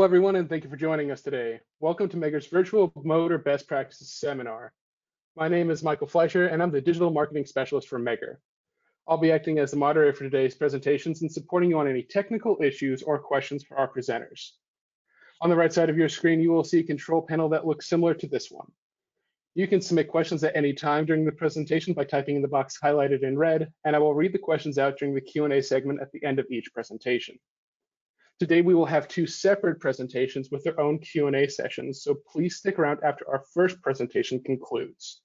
Hello, everyone, and thank you for joining us today. Welcome to Megger's Virtual Motor Best Practices Seminar. My name is Michael Fleischer, and I'm the Digital Marketing Specialist for Megger. I'll be acting as the moderator for today's presentations and supporting you on any technical issues or questions for our presenters. On the right side of your screen, you will see a control panel that looks similar to this one. You can submit questions at any time during the presentation by typing in the box highlighted in red, and I will read the questions out during the Q&A segment at the end of each presentation. Today, we will have two separate presentations with their own Q&A sessions, so please stick around after our first presentation concludes.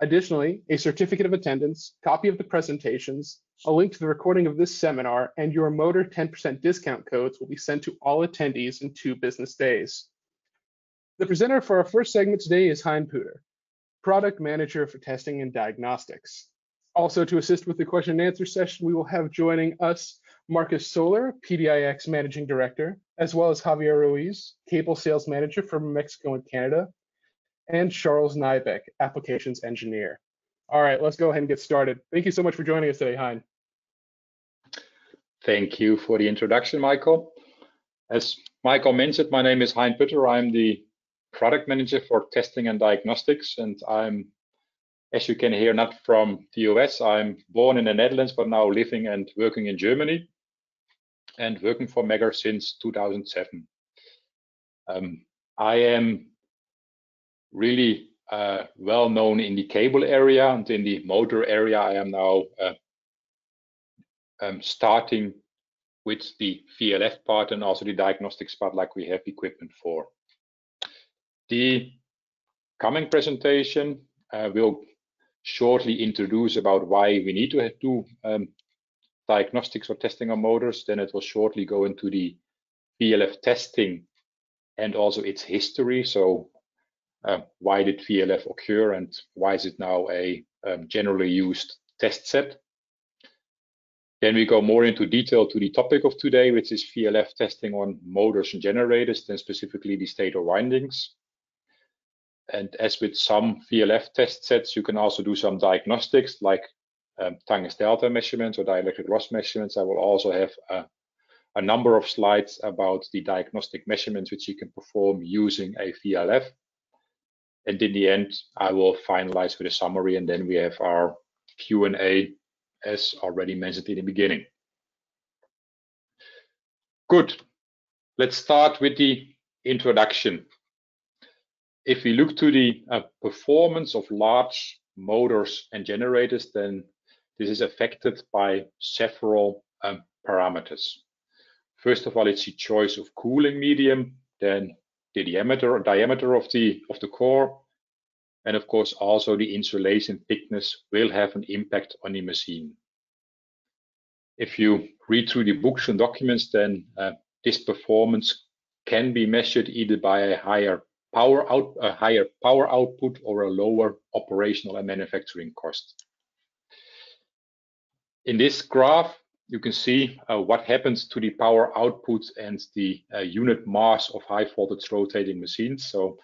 Additionally, a certificate of attendance, copy of the presentations, a link to the recording of this seminar, and your Motor 10% discount codes will be sent to all attendees in two business days. The presenter for our first segment today is Hein Putter. Product Manager for Testing and Diagnostics. Also to assist with the question and answer session, we will have joining us Marcus Soler, PDIX Managing Director, as well as Javier Ruiz, Cable Sales Manager for Mexico and Canada, and Charles Nybeck, Applications Engineer. All right, let's go ahead and get started. Thank you so much for joining us today, Hein. Thank you for the introduction, Michael. As Michael mentioned, my name is Hein Putter. I'm the product manager for testing and diagnostics. And I'm, as you can hear, not from the US. I'm born in the Netherlands, but now living and working in Germany and working for Megger since 2007. Um, I am really uh, well known in the cable area and in the motor area. I am now uh, um, starting with the VLF part and also the diagnostics part like we have equipment for. The coming presentation uh, will shortly introduce about why we need to do um, diagnostics or testing on motors. Then it will shortly go into the VLF testing and also its history. So uh, why did VLF occur and why is it now a um, generally used test set? Then we go more into detail to the topic of today, which is VLF testing on motors and generators, then specifically the stator windings. And as with some VLF test sets, you can also do some diagnostics like um, delta measurements or dielectric loss measurements. I will also have a, a, number of slides about the diagnostic measurements which you can perform using a VLF. And in the end, I will finalize with a summary and then we have our Q&A as already mentioned in the beginning. Good. Let's start with the introduction if we look to the uh, performance of large motors and generators, then this is affected by several um, parameters. First of all, it's the choice of cooling medium, then the diameter diameter of the of the core, and of course also the insulation thickness will have an impact on the machine. If you read through the books and documents, then uh, this performance can be measured either by a higher power out, a higher power output or a lower operational and manufacturing cost. In this graph, you can see uh, what happens to the power output and the uh, unit mass of high voltage rotating machines. So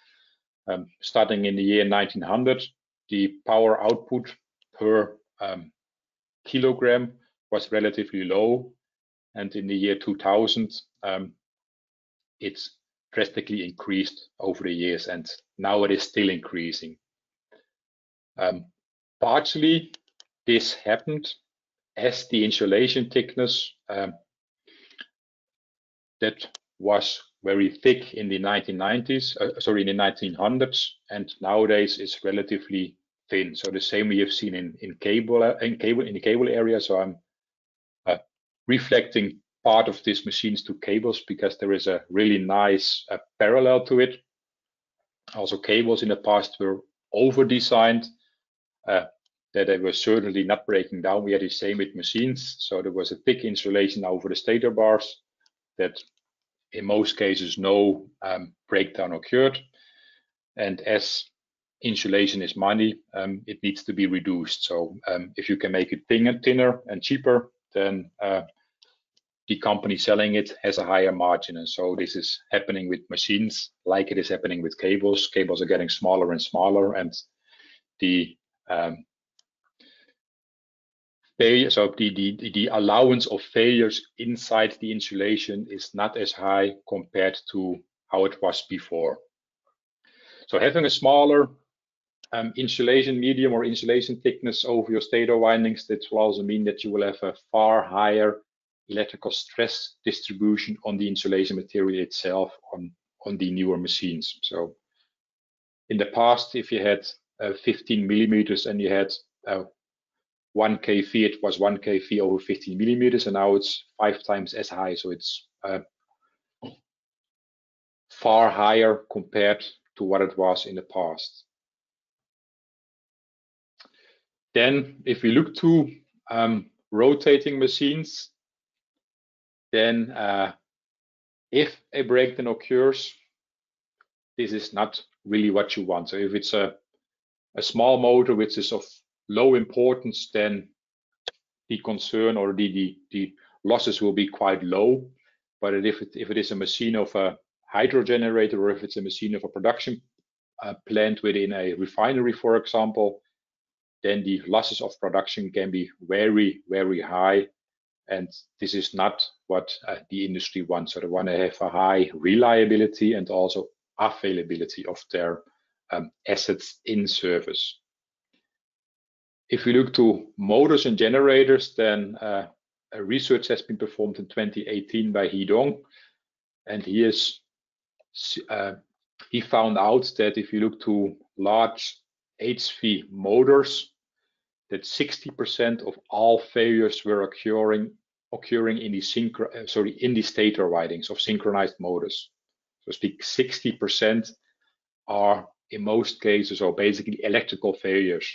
um, starting in the year 1900, the power output per um, kilogram was relatively low. And in the year 2000, um, it's drastically increased over the years, and now it is still increasing. Um, partially, this happened as the insulation thickness um, that was very thick in the 1990s, uh, sorry, in the 1900s, and nowadays is relatively thin. So the same we have seen in in cable uh, in cable in the cable area. So I'm uh, reflecting part of these machines to cables because there is a really nice uh, parallel to it. Also, cables in the past were over designed, uh, that they were certainly not breaking down. We had the same with machines. So there was a thick insulation over the stator bars that in most cases no um, breakdown occurred. And as insulation is money, um, it needs to be reduced. So um, if you can make it thinner, and cheaper, then uh, the company selling it has a higher margin. And so this is happening with machines like it is happening with cables. Cables are getting smaller and smaller and the um, failure, so the, the, the allowance of failures inside the insulation is not as high compared to how it was before. So having a smaller um, insulation medium or insulation thickness over your stator windings, that will also mean that you will have a far higher electrical stress distribution on the insulation material itself on, on the newer machines. So in the past, if you had uh, 15 millimeters and you had uh, 1 kV, it was 1 kV over 15 millimeters, and now it's five times as high. So it's uh, far higher compared to what it was in the past. Then if we look to um, rotating machines, then uh, if a breakdown occurs, this is not really what you want. So if it's a, a small motor which is of low importance, then the concern or the, the, the losses will be quite low. But if it, if it is a machine of a hydro generator or if it's a machine of a production uh, plant within a refinery, for example, then the losses of production can be very, very high. And this is not what uh, the industry wants. So they want to have a high reliability and also availability of their um, assets in service. If we look to motors and generators, then uh, research has been performed in 2018 by Hidong, and he is uh, he found out that if you look to large HV motors, that 60% of all failures were occurring occurring in the synchro uh, sorry in the stator windings of synchronized motors. So speak 60% are in most cases or basically electrical failures,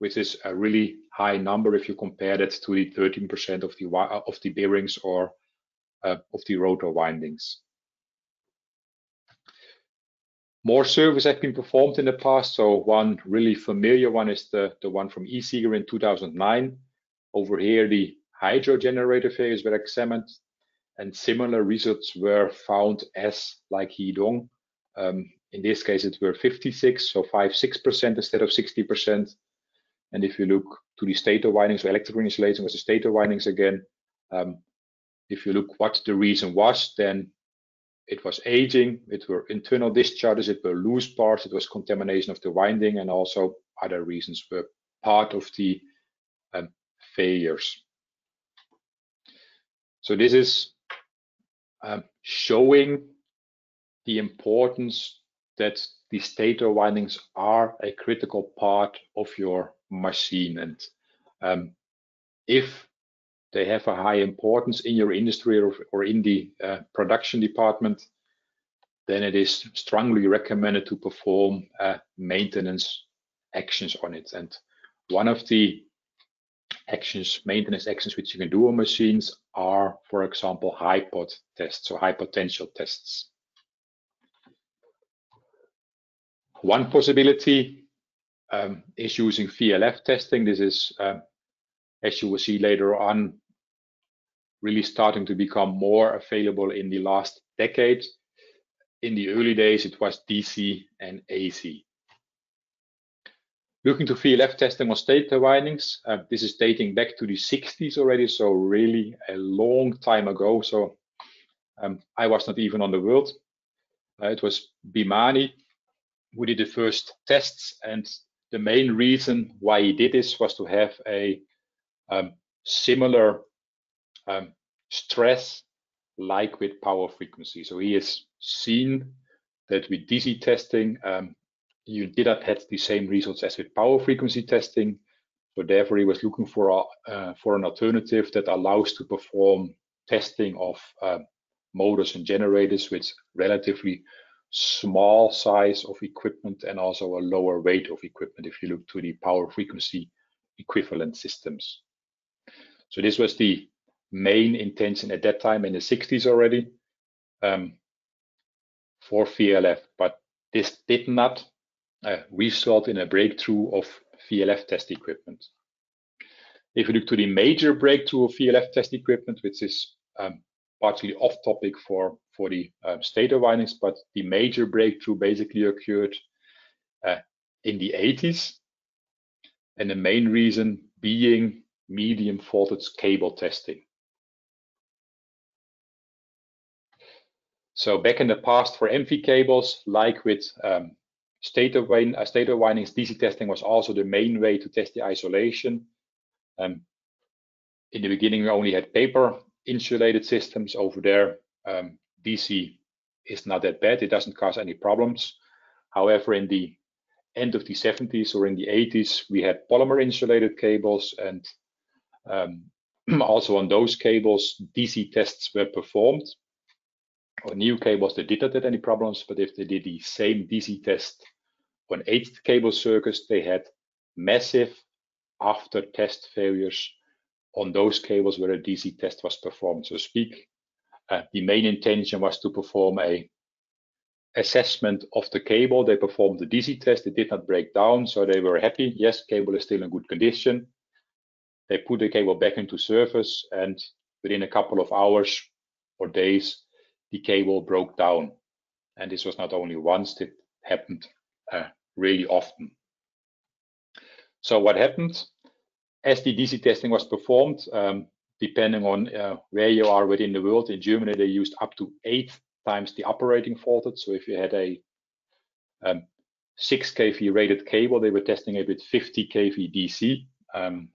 which is a really high number if you compare that to the 13% of the of the bearings or uh, of the rotor windings. More surveys have been performed in the past. So one really familiar one is the, the one from CIGRE in 2009. Over here, the hydro generator failures were examined and similar results were found as like Hidong. Um, in this case, it were 56, so 5, 6% instead of 60%. And if you look to the stator windings or electrical insulation with the stator windings again, um, if you look what the reason was, then it was aging, it were internal discharges, it were loose parts, it was contamination of the winding, and also other reasons were part of the um, failures. So this is um, showing the importance that the stator windings are a critical part of your machine. And um, if they have a high importance in your industry or, or in the uh, production department, then it is strongly recommended to perform uh, maintenance actions on it. And one of the actions, maintenance actions which you can do on machines are, for example, high pot tests or high potential tests. One possibility um, is using VLF testing. This is um, as you will see later on, really starting to become more available in the last decade. In the early days, it was DC and AC. Looking to VLF testing on stator windings, uh, this is dating back to the 60s already, so really a long time ago. So um, I was not even on the world. Uh, it was Bhimani who did the first tests, and the main reason why he did this was to have a um, similar um, stress like with power frequency. So he has seen that with DC testing, um, you did not have the same results as with power frequency testing. So therefore, he was looking for a, uh, for an alternative that allows to perform testing of uh, motors and generators with relatively small size of equipment and also a lower weight of equipment if you look to the power frequency equivalent systems. So this was the main intention at that time in the 60s already um, for VLF, but this did not uh, result in a breakthrough of VLF test equipment. If you look to the major breakthrough of VLF test equipment, which is um, partly off topic for, for the um, of windings, but the major breakthrough basically occurred uh, in the 80s. And the main reason being medium voltage cable testing. So back in the past for MV cables, like with um, stator, wind, uh, stator windings, DC testing was also the main way to test the isolation. Um, in the beginning, we only had paper insulated systems over there. Um, DC is not that bad. It doesn't cause any problems. However, in the end of the 70s or in the 80s, we had polymer insulated cables and um, also on those cables, DC tests were performed. On new cables, they did not have any problems, but if they did the same DC test on eight cable circuits, they had massive after test failures on those cables where a DC test was performed, so to speak. Uh, the main intention was to perform a assessment of the cable. They performed the DC test. It did not break down, so they were happy. Yes, cable is still in good condition. They put the cable back into service, and within a couple of hours or days, the cable broke down. And this was not only once, it happened uh, really often. So what happened? As the DC testing was performed, um, depending on uh, where you are within the world, in Germany, they used up to eight times the operating voltage. So if you had a um, 6 kV rated cable, they were testing it with 50 kV DC. Um,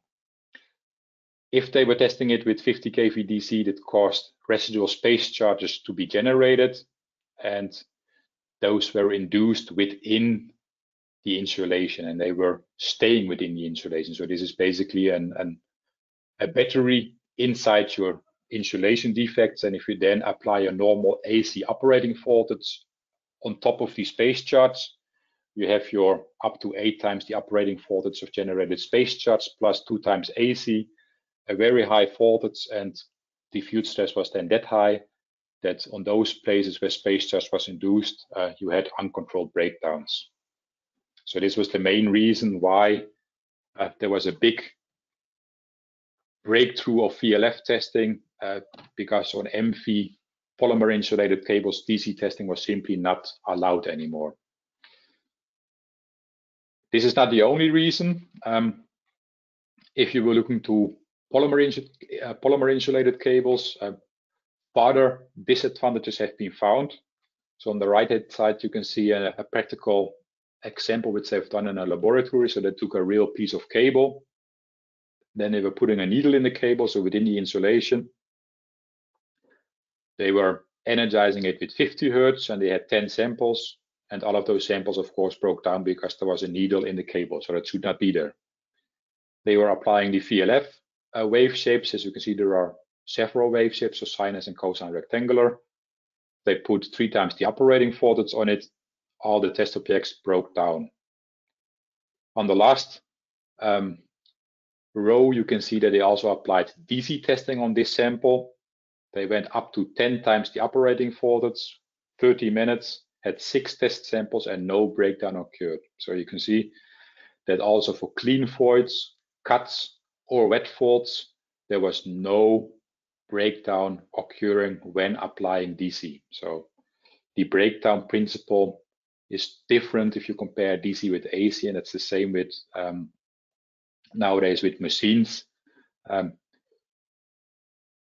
if they were testing it with 50 kV DC, that caused residual space charges to be generated, and those were induced within the insulation, and they were staying within the insulation. So this is basically an, an a battery inside your insulation defects. And if you then apply a normal AC operating voltage on top of these space charges, you have your up to eight times the operating voltage of generated space charges plus two times AC, a very high voltage, and the field stress was then that high that on those places where space charge was induced, uh, you had uncontrolled breakdowns. So this was the main reason why uh, there was a big breakthrough of VLF testing uh, because on MV polymer insulated cables, DC testing was simply not allowed anymore. This is not the only reason. Um, if you were looking to polymer, insu uh, polymer insulated cables, uh, further disadvantages have been found. So on the right hand side, you can see a, a practical example which they've done in a laboratory. So they took a real piece of cable. Then they were putting a needle in the cable, so within the insulation. They were energizing it with 50 hertz and they had 10 samples. And all of those samples, of course, broke down because there was a needle in the cable, so that should not be there. They were applying the VLF uh, wave shapes. As you can see, there are several wave shapes, so sinus and cosine rectangular. They put three times the operating voltage on it. All the test objects broke down. On the last um, row, you can see that they also applied DC testing on this sample. They went up to 10 times the operating voltage, 30 minutes, had six test samples and no breakdown occurred. So you can see that also for clean voids, cuts or wet faults, there was no breakdown occurring when applying DC. So the breakdown principle is different if you compare DC with AC, and it's the same with um, nowadays with machines. Um,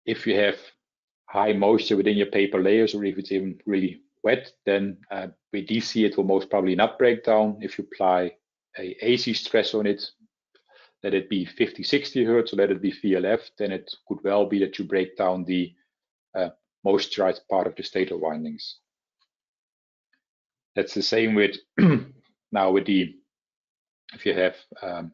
if you have high moisture within your paper layers, or if it's even really wet, then uh, with DC it will most probably not break down. If you apply a AC stress on it, let it be 50, 60 hertz, or let it be VLF, then it could well be that you break down the uh, moisturized part of the stator windings. That's the same with now with the if you have um,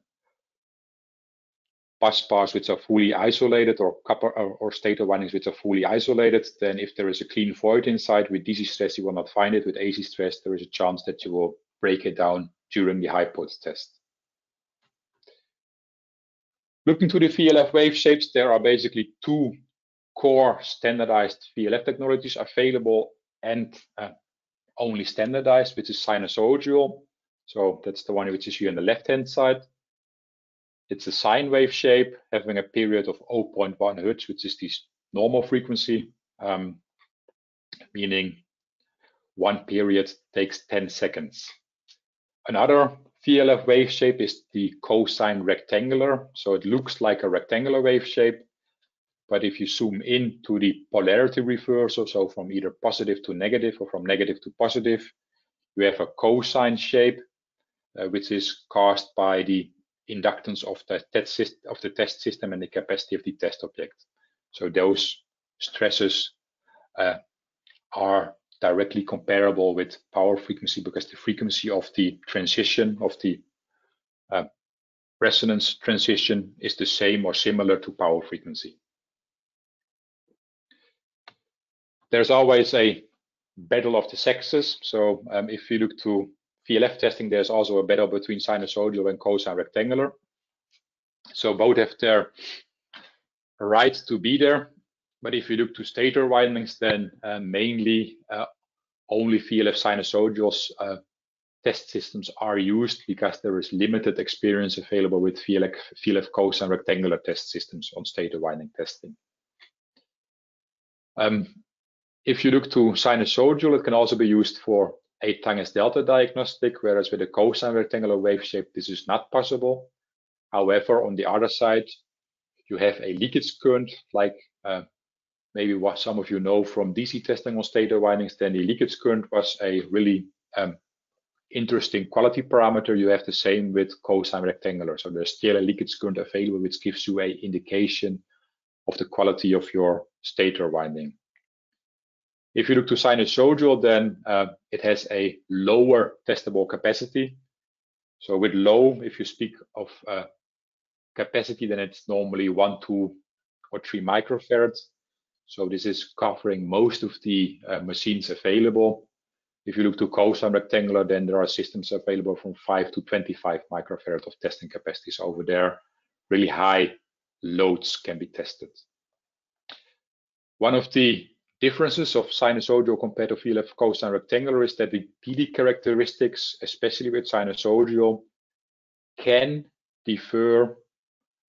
bus bars which are fully isolated or copper or, or stator windings which are fully isolated, then if there is a clean void inside with DC stress, you will not find it. With AC stress, there is a chance that you will break it down during the high test. Looking to the VLF wave shapes, there are basically two core standardized VLF technologies available and uh, only standardized, which is sinusoidal. So that's the one which is here on the left-hand side. It's a sine wave shape having a period of 0.1 hertz, which is the normal frequency, um, meaning one period takes 10 seconds. Another VLF wave shape is the cosine rectangular. So it looks like a rectangular wave shape. But if you zoom in to the polarity reversal, so from either positive to negative or from negative to positive, you have a cosine shape, uh, which is caused by the inductance of the, test of the test system and the capacity of the test object. So those stresses uh, are directly comparable with power frequency because the frequency of the transition of the uh, resonance transition is the same or similar to power frequency. There's always a battle of the sexes. So um, if you look to VLF testing, there's also a battle between sinusoidal and cosine rectangular. So both have their right to be there. But if you look to stator windings, then uh, mainly uh, only VLF sinusoidals uh, test systems are used because there is limited experience available with VLF, VLF cosine rectangular test systems on stator winding testing. Um, if you look to sinusoidal, it can also be used for a Tangens delta diagnostic, whereas with a cosine rectangular wave shape, this is not possible. However, on the other side, you have a leakage current like uh, maybe what some of you know from DC testing on stator windings, then the leakage current was a really um, interesting quality parameter. You have the same with cosine rectangular. So there's still a leakage current available, which gives you a indication of the quality of your stator winding. If you look to sinusoidal, then uh, it has a lower testable capacity. So with low, if you speak of uh, capacity, then it's normally one, two, or three microfarads. So this is covering most of the uh, machines available. If you look to cosine rectangular, then there are systems available from 5 to 25 microfarad of testing capacities over there. Really high loads can be tested. One of the differences of sinusoidal compared to VLF cosine rectangular is that the PD characteristics, especially with sinusoidal, can differ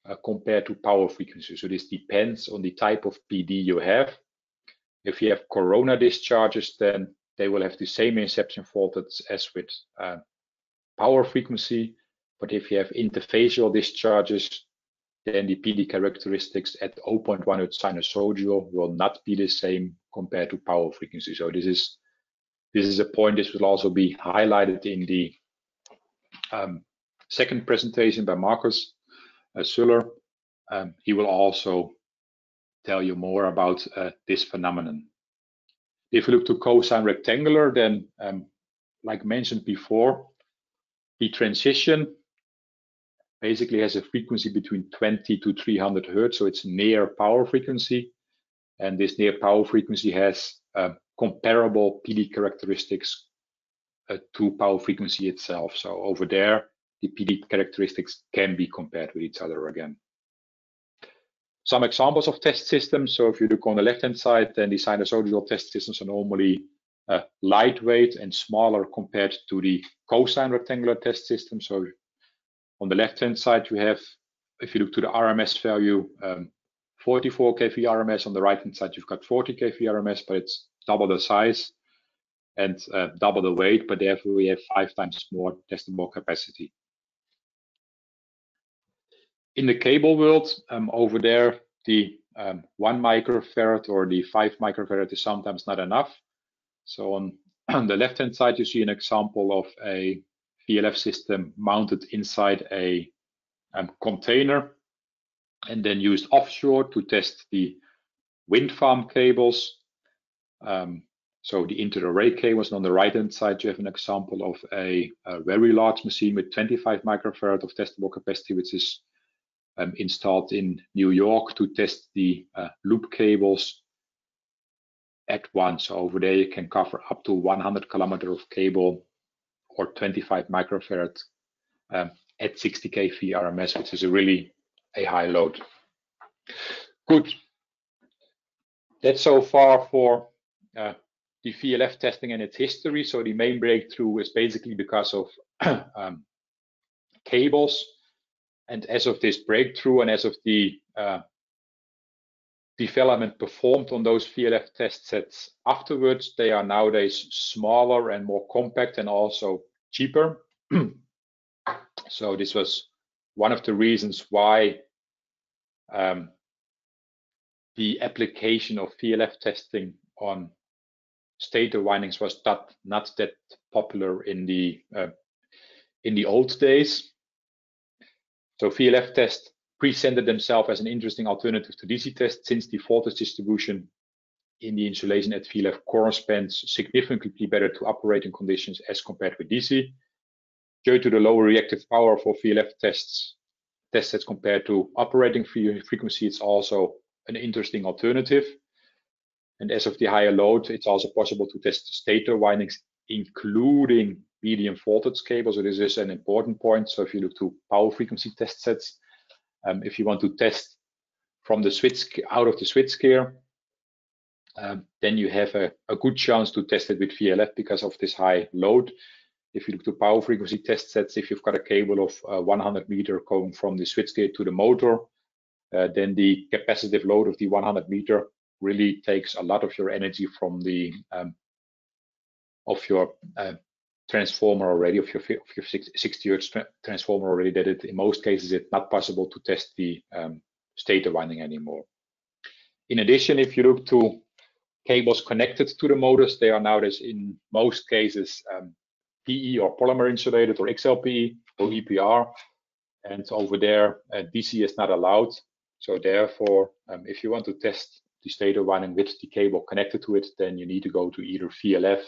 uh, compared to power frequency. So this depends on the type of PD you have. If you have corona discharges, then they will have the same inception voltage as with uh, power frequency. But if you have interfacial discharges, then the PD characteristics at 0.1 Hz sinusoidal will not be the same compared to power frequency. So this is this is a point. This will also be highlighted in the um, second presentation by Marcus uh, Suller. Um, he will also tell you more about uh, this phenomenon. If you look to cosine rectangular, then um, like mentioned before, the transition basically has a frequency between 20 to 300 hertz, so it's near power frequency. And this near power frequency has uh, comparable PD characteristics uh, to power frequency itself. So over there, the PD characteristics can be compared with each other again. Some examples of test systems. So if you look on the left-hand side, then the sinusoidal test systems are normally uh, lightweight and smaller compared to the cosine rectangular test system. So on the left-hand side, you have, if you look to the RMS value, um, 44 kV RMS. On the right-hand side, you've got 40 kV RMS, but it's double the size and uh, double the weight, but therefore we have five times more testable capacity. In the cable world, um, over there, the um, one microfarad or the five microfarad is sometimes not enough. So on, on the left-hand side, you see an example of a VLF system mounted inside a um, container and then used offshore to test the wind farm cables. Um, so the inter-array cables. And on the right-hand side, you have an example of a, a, very large machine with 25 microfarad of testable capacity, which is um, installed in New York to test the uh, loop cables at once. So over there, you can cover up to 100 kilometer of cable or 25 microfarad um, at 60 kV RMS, which is a really a high load. Good. That's so far for uh, the VLF testing and its history. So the main breakthrough is basically because of um, cables. And as of this breakthrough and as of the uh, development performed on those VLF test sets afterwards, they are nowadays smaller and more compact and also cheaper. So this was one of the reasons why um, the application of VLF testing on stator windings was that, not that popular in the uh, in the old days. So VLF tests presented themselves as an interesting alternative to DC tests since the voltage distribution in the insulation at VLF corresponds significantly better to operating conditions as compared with DC. Due to the lower reactive power for VLF tests, test sets compared to operating frequency, it's also an interesting alternative. And as of the higher load, it's also possible to test stator windings, including medium voltage cables. So this is an important point. So if you look to power frequency test sets, um, if you want to test from the switch out of the switch gear, um, then you have a, a, good chance to test it with VLF because of this high load. If you look to power frequency test sets, if you've got a cable of uh, 100 meter going from the switchgear to the motor, uh, then the capacitive load of the 100 meter really takes a lot of your energy from the um, of your uh, transformer already, of your, of your 60 hertz tra transformer already, that it in most cases it's not possible to test the um, stator winding anymore. In addition, if you look to cables connected to the motors, they are nowadays in most cases um, PE or polymer insulated or XLPE or EPR. And over there, uh, DC is not allowed. So therefore, um, if you want to test the stator winding with the cable connected to it, then you need to go to either VLF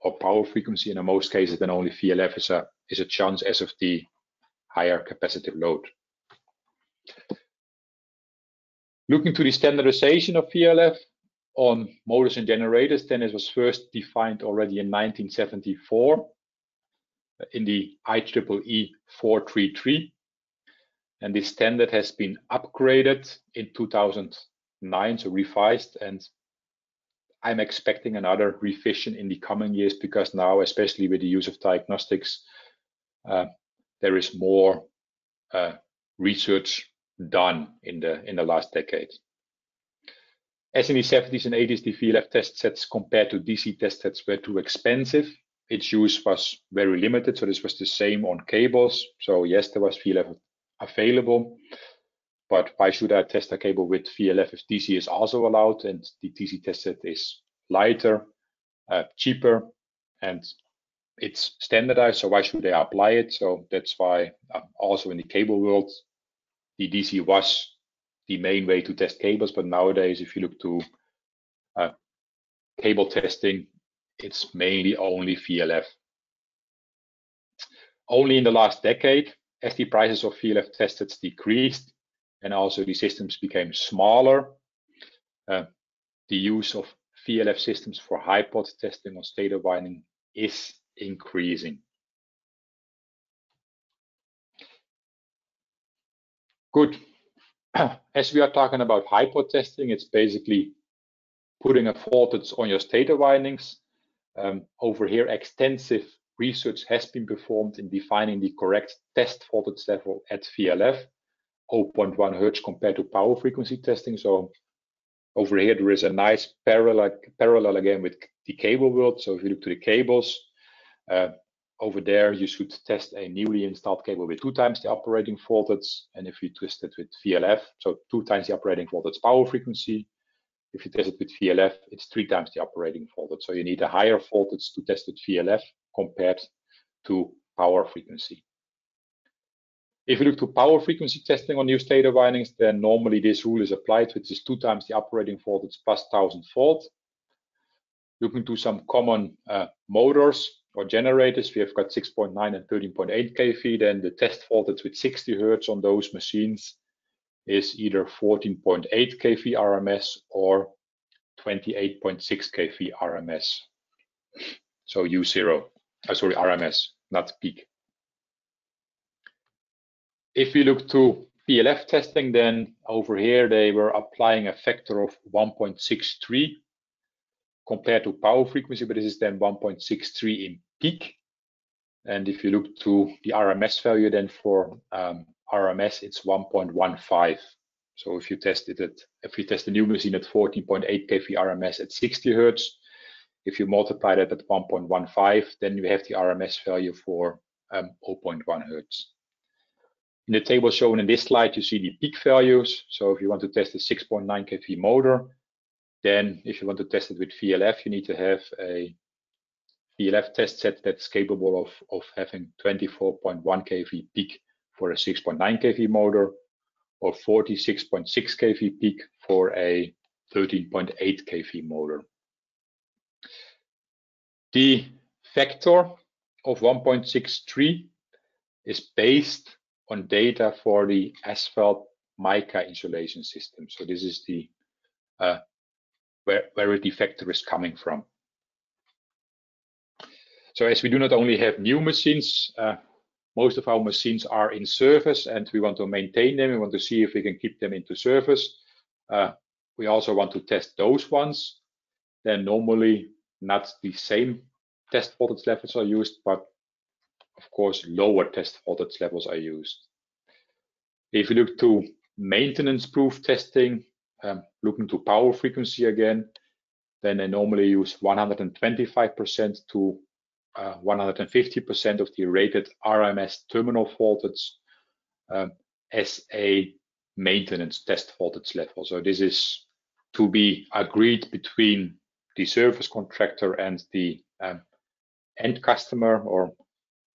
or power frequency. And in most cases, then only VLF is a, is a chance as of the higher capacitive load. Looking to the standardization of VLF on motors and generators, then it was first defined already in 1974 in the IEEE 433. And this standard has been upgraded in 2009, so revised. And I'm expecting another revision in the coming years because now, especially with the use of diagnostics, uh, there is more uh, research done in the in the last decade. As in the 70s and 80s, the VLF test sets compared to DC test sets were too expensive its use was very limited. So this was the same on cables. So yes, there was VLF available, but why should I test a cable with VLF if DC is also allowed and the DC test set is lighter, uh, cheaper, and it's standardized. So why should they apply it? So that's why um, also in the cable world, the DC was the main way to test cables. But nowadays, if you look to uh, cable testing, it's mainly only VLF. Only in the last decade, as the prices of VLF tested decreased and also the systems became smaller, uh, the use of VLF systems for high-pot testing on stator winding is increasing. Good. As we are talking about high-pot testing, it's basically putting a voltage on your stator windings um, over here, extensive research has been performed in defining the correct test voltage level at VLF, 0.1 hertz compared to power frequency testing. So over here, there is a nice parallel, parallel again with the cable world. So if you look to the cables, uh, over there, you should test a newly installed cable with two times the operating voltage. And if you twist it with VLF, so two times the operating voltage power frequency, if you test it with VLF, it's three times the operating voltage. So you need a higher voltage to test with VLF compared to power frequency. If you look to power frequency testing on new stator windings, then normally this rule is applied, which is two times the operating voltage plus 1000 volt. Looking to some common uh, motors or generators, we have got 6.9 and 13.8 kV. Then the test voltage with 60 hertz on those machines is either 14.8 kV RMS or 28.6 kV RMS. So U0, oh, sorry, RMS, not peak. If we look to VLF testing, then over here they were applying a factor of 1.63 compared to power frequency, but this is then 1.63 in peak. And if you look to the RMS value then for um, RMS, it's 1.15. So if you test it at, if you test the new machine at 14.8 kV RMS at 60 Hertz, if you multiply that at 1.15, then you have the RMS value for um, 0.1 Hertz. In the table shown in this slide, you see the peak values. So if you want to test a 6.9 kV motor, then if you want to test it with VLF, you need to have a VLF test set that's capable of, of having 24.1 kV peak for a 6.9 kV motor or 46.6 kV peak for a 13.8 kV motor. The factor of 1.63 is based on data for the asphalt mica insulation system. So this is the uh, where, where the factor is coming from. So as we do not only have new machines, uh, most of our machines are in service and we want to maintain them. We want to see if we can keep them into service. Uh, we also want to test those ones. Then normally not the same test voltage levels are used, but of course lower test voltage levels are used. If you look to maintenance proof testing, um, looking to power frequency again, then they normally use 125% to 150% uh, of the rated RMS terminal voltage um, as a maintenance test voltage level. So this is to be agreed between the service contractor and the um, end customer, or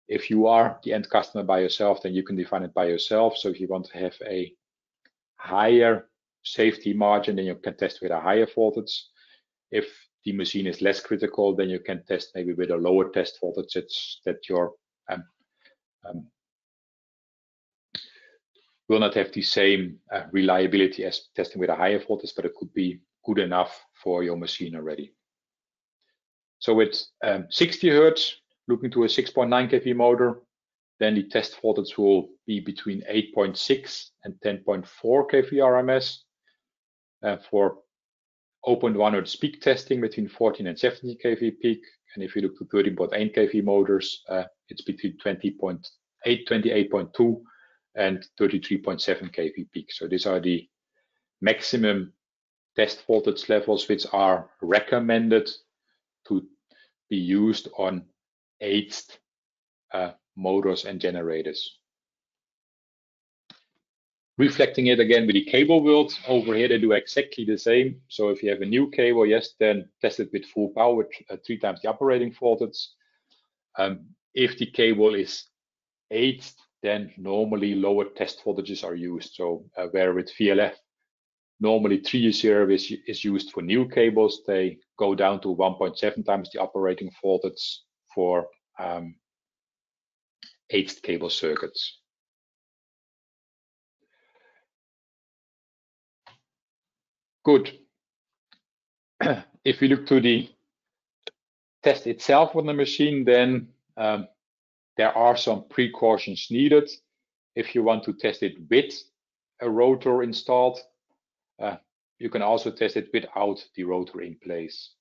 if you are the end customer by yourself, then you can define it by yourself. So if you want to have a higher safety margin, then you can test with a higher voltage. If the machine is less critical, then you can test maybe with a lower test voltage that your um, um, will not have the same uh, reliability as testing with a higher voltage, but it could be good enough for your machine already. So with um, 60 hertz, looking to a 6.9 kV motor, then the test voltage will be between 8.6 and 10.4 kV RMS. Uh, for 0.1 hertz peak testing between 14 and 17 kV peak. And if you look to 13.8 kV motors, uh, it's between 20.8, 28.2 and 33.7 kV peak. So these are the maximum test voltage levels which are recommended to be used on aged uh, motors and generators reflecting it again with the cable world. Over here, they do exactly the same. So if you have a new cable, yes, then test it with full power, uh, three times the operating voltage. Um, if the cable is aged, then normally lower test voltages are used. So uh, where with VLF, normally 3 0 is, is used for new cables, they go down to 1.7 times the operating voltage for um, aged cable circuits. Good. if we look to the test itself on the machine, then um, there are some precautions needed. If you want to test it with a rotor installed, uh, you can also test it without the rotor in place.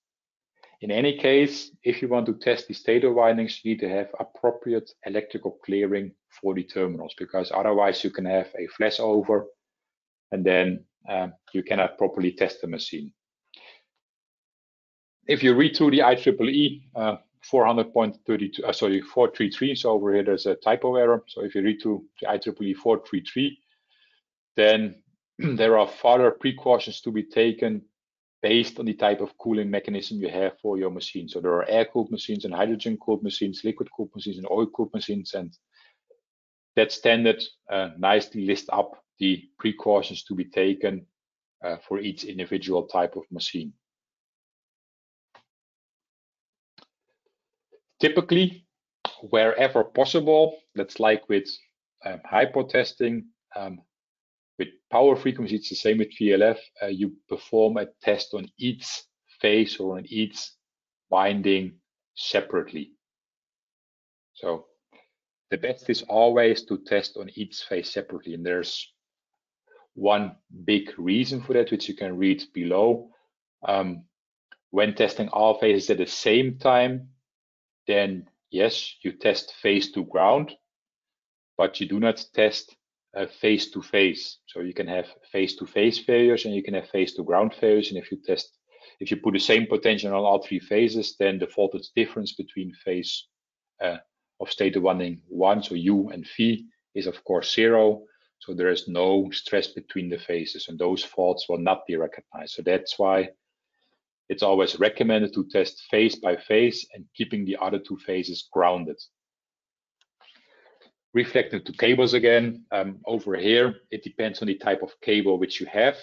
In any case, if you want to test the stator windings, you need to have appropriate electrical clearing for the terminals, because otherwise you can have a flashover and then um, you cannot properly test the machine. If you read through the IEEE uh, 400.32, uh, sorry, 433, so over here there's a typo error. So if you read through the IEEE 433, then there are further precautions to be taken based on the type of cooling mechanism you have for your machine. So there are air-cooled machines and hydrogen-cooled machines, liquid-cooled machines and oil-cooled machines, and that standard uh, nicely lists up the precautions to be taken uh, for each individual type of machine. Typically, wherever possible, that's like with um, high-pot testing, um, with power frequency, it's the same with VLF, uh, you perform a test on each phase or on each winding separately. So the best is always to test on each phase separately. And there's one big reason for that, which you can read below. Um, when testing all phases at the same time, then yes, you test phase to ground, but you do not test uh, phase to phase. So you can have phase to phase failures and you can have phase to ground failures. And if you test, if you put the same potential on all three phases, then the voltage difference between phase uh, of stator winding one, so U and V, is of course zero. So there is no stress between the phases and those faults will not be recognized. So that's why it's always recommended to test phase by phase and keeping the other two phases grounded. Reflecting to cables again, um, over here, it depends on the type of cable which you have.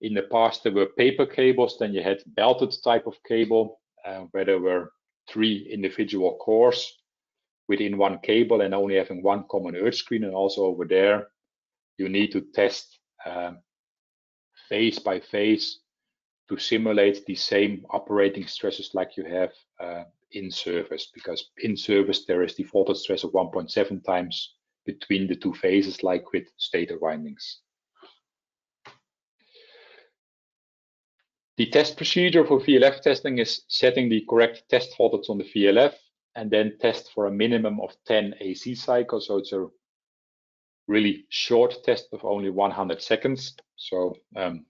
In the past, there were paper cables, then you had belted type of cable, uh, where there were three individual cores within one cable and only having one common earth screen. And also over there, you need to test um, phase by phase to simulate the same operating stresses like you have uh, in service, because in service there is the defaulted stress of 1.7 times between the two phases, like with stator windings. The test procedure for VLF testing is setting the correct test voltage on the VLF and then test for a minimum of 10 AC cycles. So it's a really short test of only 100 seconds. So um,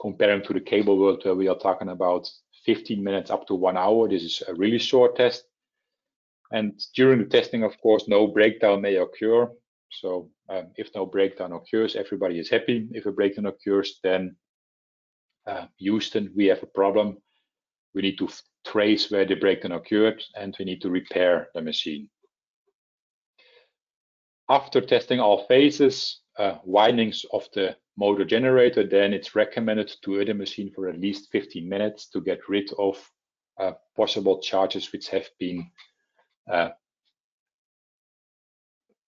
comparing to the cable world where we are talking about 15 minutes up to one hour, this is a really short test. And during the testing, of course, no breakdown may occur. So um, if no breakdown occurs, everybody is happy. If a breakdown occurs, then uh, Houston, we have a problem. We need to trace where the breakdown occurred and we need to repair the machine. After testing all phases, uh, windings of the motor generator, then it's recommended to the machine for at least 15 minutes to get rid of uh, possible charges which have been uh,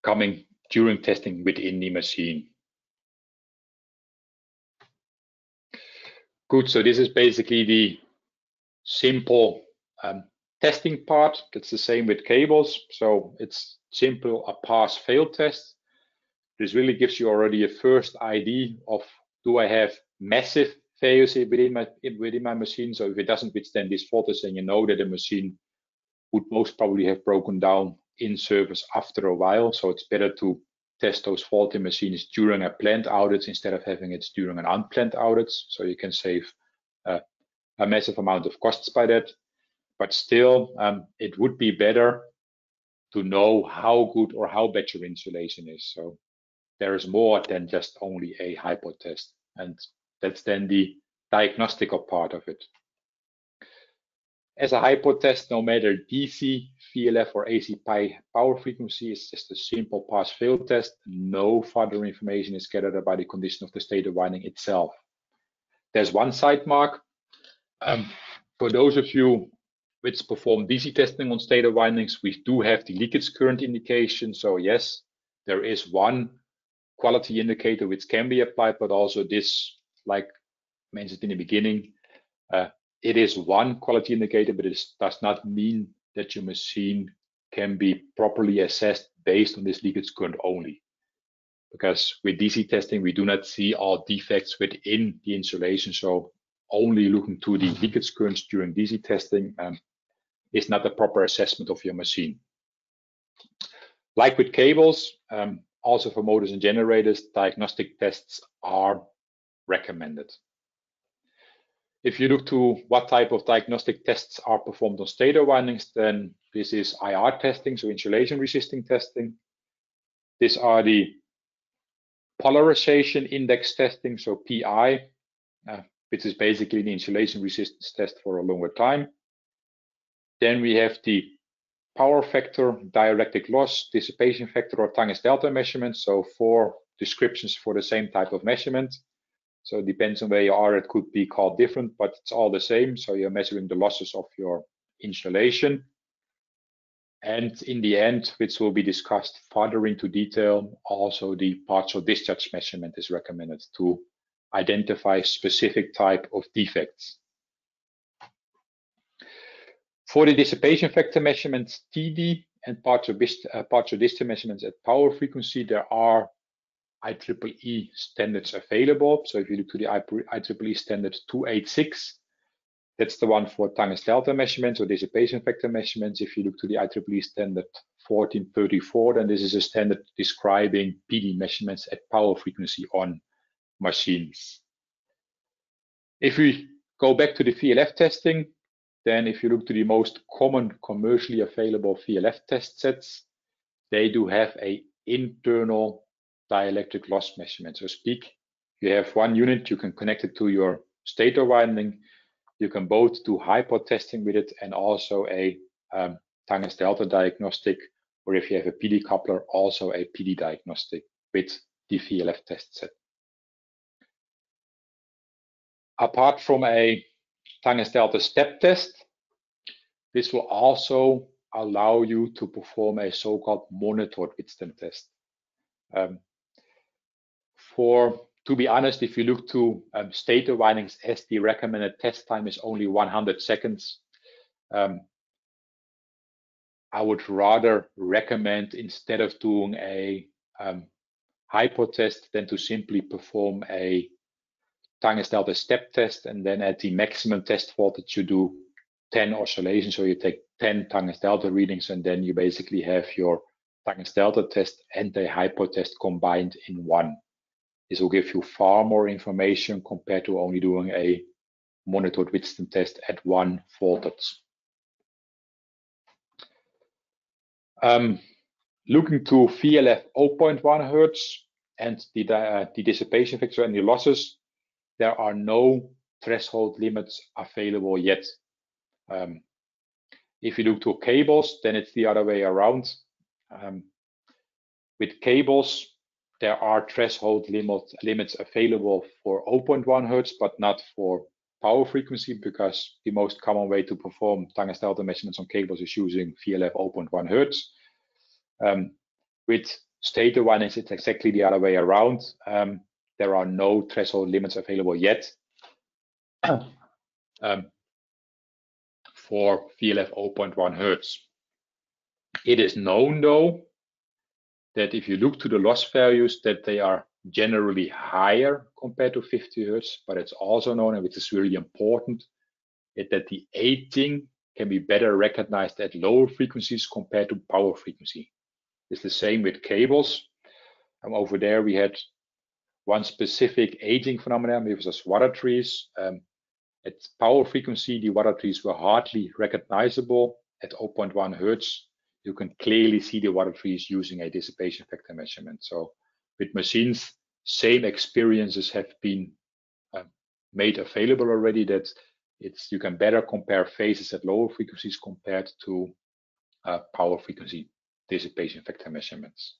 coming during testing within the machine. Good, so this is basically the simple um, testing part. It's the same with cables. So it's simple, a pass fail test. This really gives you already a first idea of do I have massive failures within my within my machine. So if it doesn't withstand these faults, then you know that the machine would most probably have broken down in service after a while. So it's better to test those faulty machines during a planned outage instead of having it during an unplanned outage. So you can save uh, a massive amount of costs by that. But still, um, it would be better to know how good or how bad your insulation is. So there is more than just only a high-pot test. And that's then the diagnostical part of it. As a high-pot test, no matter DC, VLF, or AC power frequency, is just a simple pass-fail test. No further information is gathered about the condition of the stator winding itself. There's one side mark. Um, for those of you which perform DC testing on stator windings, we do have the leakage current indication. So yes, there is one quality indicator which can be applied, but also this, like mentioned in the beginning, uh, it is one quality indicator, but it does not mean that your machine can be properly assessed based on this leakage current only. Because with DC testing, we do not see all defects within the insulation. So only looking to the leakage currents during DC testing um, is not a proper assessment of your machine. Like with cables, um, also for motors and generators, diagnostic tests are recommended. If you look to what type of diagnostic tests are performed on stator windings, then this is IR testing, so insulation resisting testing. These are the polarization index testing, so PI, uh, which is basically the insulation resistance test for a longer time. Then we have the power factor, dielectric loss, dissipation factor, or Tangens delta measurement. So four descriptions for the same type of measurement. So it depends on where you are, it could be called different, but it's all the same. So you're measuring the losses of your installation. And in the end, which will be discussed further into detail, also the partial discharge measurement is recommended to identify specific type of defects. For the dissipation factor measurements, TD and partial, uh, partial discharge measurements at power frequency, there are IEEE standards available. So if you look to the IEEE standard 286, that's the one for Tangens delta measurements or dissipation factor measurements. If you look to the IEEE standard 1434, then this is a standard describing PD measurements at power frequency on machines. If we go back to the VLF testing, then if you look to the most common commercially available VLF test sets, they do have a internal dielectric loss measurement. So speak, you have one unit, you can connect it to your stator winding. You can both do high-pot testing with it and also a um, delta diagnostic, or if you have a PD coupler, also a PD diagnostic with the VLF test set. Apart from a Tangens delta step test, this will also allow you to perform a so-called monitored Withstand test. Um, for to be honest, if you look to um, stator windings as the recommended test time is only 100 seconds, um, I would rather recommend instead of doing a um, high-pot test than to simply perform a Tangens delta step test and then at the maximum test voltage you do 10 oscillations. So you take 10 Tangens delta readings and then you basically have your Tangens delta test and the high-pot test combined in one. This will give you far more information compared to only doing a monitored Withstand test at one voltage. Um, looking to VLF 0.1 Hertz and the, uh, the dissipation factor and the losses, there are no threshold limits available yet. Um, if you look to cables, then it's the other way around. Um, with cables, there are threshold limit, limits available for 0.1 Hertz, but not for power frequency because the most common way to perform Tangens delta measurements on cables is using VLF 0.1 Hertz. Um, with stator windings, it's exactly the other way around. Um, there are no threshold limits available yet um, for VLF 0.1 Hertz. It is known though that if you look to the loss values that they are generally higher compared to 50 hertz, but it's also known, and which is really important, that the aging can be better recognized at lower frequencies compared to power frequency. It's the same with cables. Um, over there we had one specific aging phenomenon, it was water trees. Um, at power frequency, the water trees were hardly recognizable. At 0.1 hertz, you can clearly see the water trees using a dissipation factor measurement. So with machines, same experiences have been uh, made available already that it's you can better compare phases at lower frequencies compared to uh, power frequency dissipation factor measurements.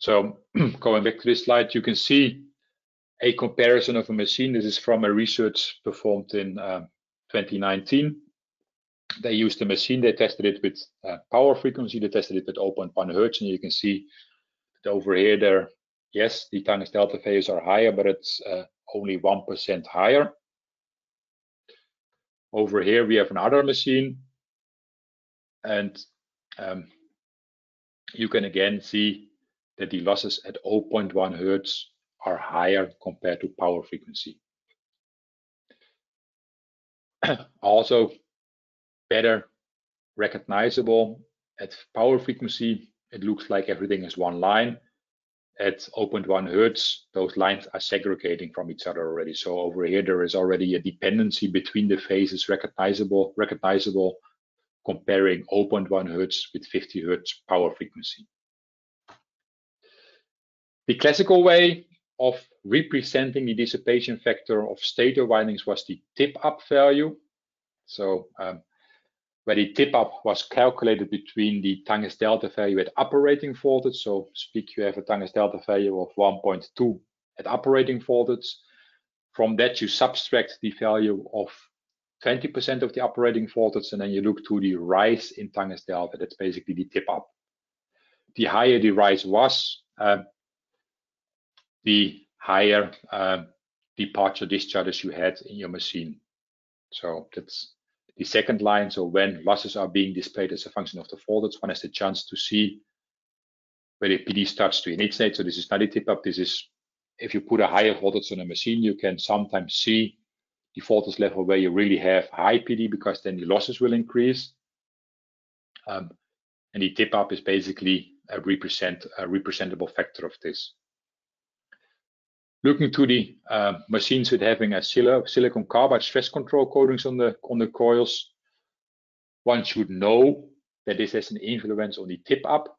So going back to this slide, you can see a comparison of a machine. This is from a research performed in uh, 2019 they used a machine, they tested it with uh, power frequency, they tested it with 0.1 hertz, and you can see that over here, there, yes, the Tangens delta values are higher, but it's uh, only 1% higher. Over here, we have another machine, and um, you can again see that the losses at 0.1 hertz are higher compared to power frequency. also, better recognizable. At power frequency, it looks like everything is one line. At 0.1 hertz, those lines are segregating from each other already. So over here, there is already a dependency between the phases recognizable, recognizable comparing 0.1 hertz with 50 hertz power frequency. The classical way of representing the dissipation factor of stator windings was the tip up value. So um, where the tip up was calculated between the Tangens delta value at operating voltage. So speak, you have a Tangens delta value of 1.2 at operating voltage. From that, you subtract the value of 20% of the operating voltage, and then you look to the rise in Tangens delta. That's basically the tip up. The higher the rise was, uh, the higher uh, departure discharges you had in your machine. So that's the second line, so when losses are being displayed as a function of the voltage, one has the chance to see where the PD starts to initiate. So this is not a tip up. This is if you put a higher voltage on a machine, you can sometimes see the voltage level where you really have high PD because then the losses will increase. Um, and the tip up is basically a represent a representable factor of this. Looking to the uh, machines with having a silicon carbide stress control coatings on the on the coils, one should know that this has an influence on the tip up.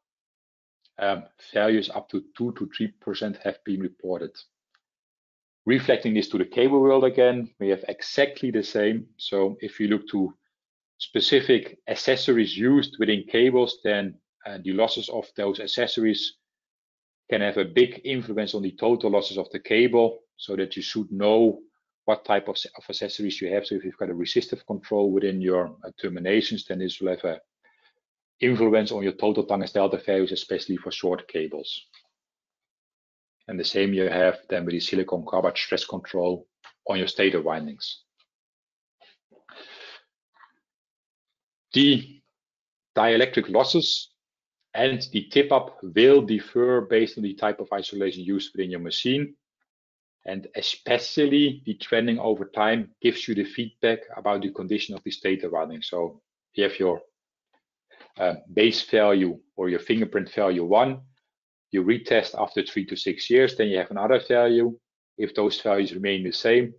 um, values up to 2 to 3% have been reported. Reflecting this to the cable world again, we have exactly the same. So if you look to specific accessories used within cables, then uh, the losses of those accessories can have a big influence on the total losses of the cable so that you should know what type of, of accessories you have. So if you've got a resistive control within your uh, terminations, then this will have an influence on your total Tangens delta values, especially for short cables. And the same you have then with the silicon carbide stress control on your stator windings. The dielectric losses and the tip up will differ based on the type of isolation used within your machine. And especially the trending over time gives you the feedback about the condition of the stator winding. So you have your uh, base value or your fingerprint value one, you retest after three to six years, then you have another value. If those values remain the same,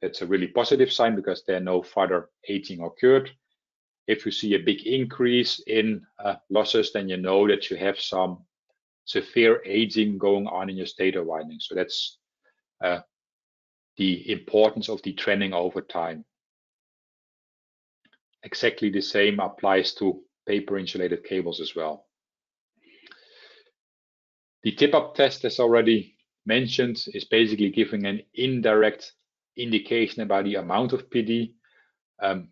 that's a really positive sign because there are no further aging occurred. If you see a big increase in uh, losses, then you know that you have some severe aging going on in your stator winding. So that's uh, the importance of the trending over time. Exactly the same applies to paper insulated cables as well. The tip up test, as already mentioned, is basically giving an indirect indication about the amount of PD. Um,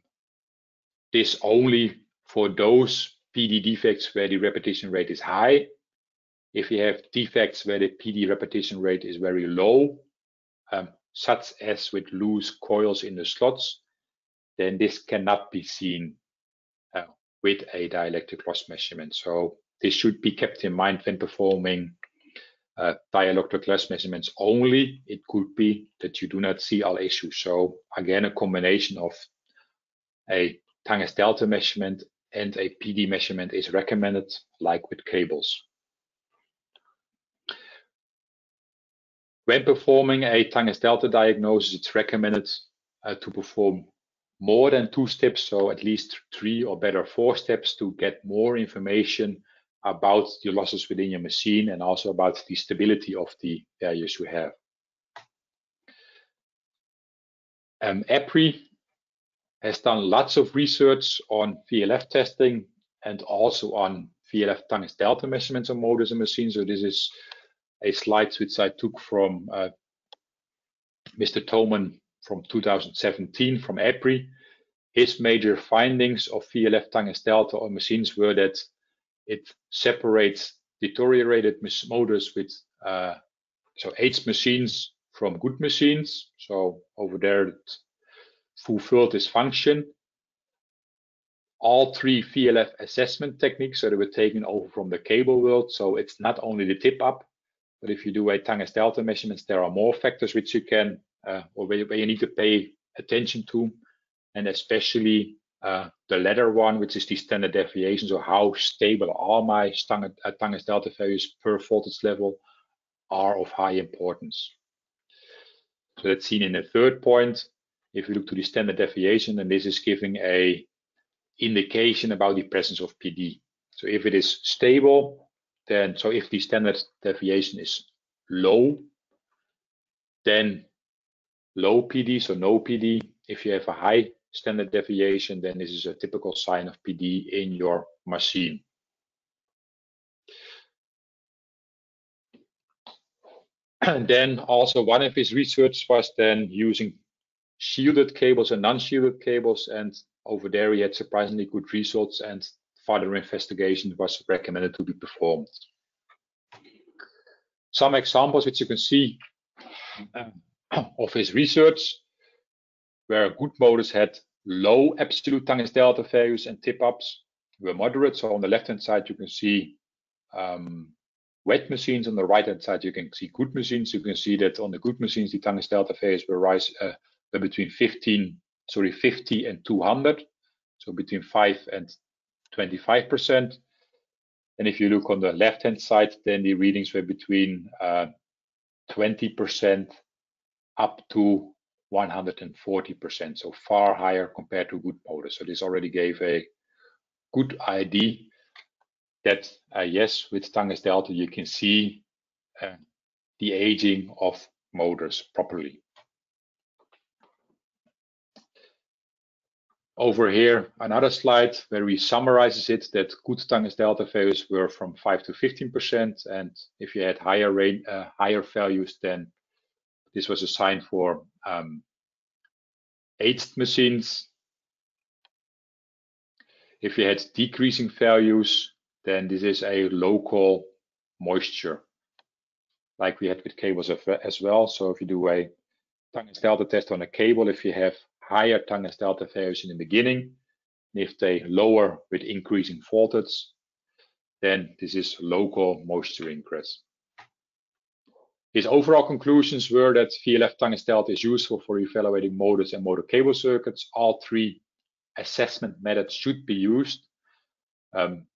this only for those PD defects where the repetition rate is high. If you have defects where the PD repetition rate is very low, um, such as with loose coils in the slots, then this cannot be seen uh, with a dielectric loss measurement. So this should be kept in mind when performing uh, dielectric loss measurements only. It could be that you do not see all issues. So again, a combination of a Tangens delta measurement and a PD measurement is recommended, like with cables. When performing a Tangens delta diagnosis, it's recommended uh, to perform more than two steps, so at least three or better four steps to get more information about the losses within your machine and also about the stability of the values you have. Um, EPRI has done lots of research on VLF testing and also on VLF Tangens delta measurements on motors and machines. So this is a slide which I took from uh, Mr. Toman from 2017 from EPRI. His major findings of VLF Tangens delta on machines were that it separates deteriorated motors with uh, so aged machines from good machines. So over there, it fulfilled this function. All three VLF assessment techniques, that were taken over from the cable world. So it's not only the tip up, but if you do a Tangens delta measurements, there are more factors which you can uh, or where, you need to pay attention to, and especially uh, the latter one, which is the standard deviation, so how stable are my standard, uh, Tangens delta values per voltage level are of high importance. So that's seen in the third point. If we look to the standard deviation, and this is giving a indication about the presence of PD. So if it is stable, then so if the standard deviation is low, then low PD, so no PD. If you have a high standard deviation, then this is a typical sign of PD in your machine. And then also one of his research was then using shielded cables and non-shielded cables. And over there he had surprisingly good results and further investigation was recommended to be performed. Some examples which you can see uh, of his research where good motors had low absolute Tangens delta values and tip ups were moderate. So on the left hand side, you can see um, wet machines. On the right hand side, you can see good machines. You can see that on the good machines, the Tangens delta values were rise uh, between 15, sorry, 50 and 200. So between 5 and 25 percent. And if you look on the left hand side, then the readings were between uh, 20 percent up to 140%, so far higher compared to good motors. So this already gave a good idea that uh, yes, with Tangens Delta, you can see uh, the aging of motors properly. Over here, another slide where we summarizes it that good Tangens Delta values were from 5 to 15%. And if you had higher rate, uh, higher values, then this was a sign for um, aged machines. If you had decreasing values, then this is a local moisture, like we had with cables as well. So if you do a Tangens Delta test on a cable, if you have higher Tangens delta values in the beginning. And If they lower with increasing voltage, then this is local moisture ingress. His overall conclusions were that VLF Tangens delta is useful for evaluating motors and motor cable circuits. All three assessment methods should be used. Um,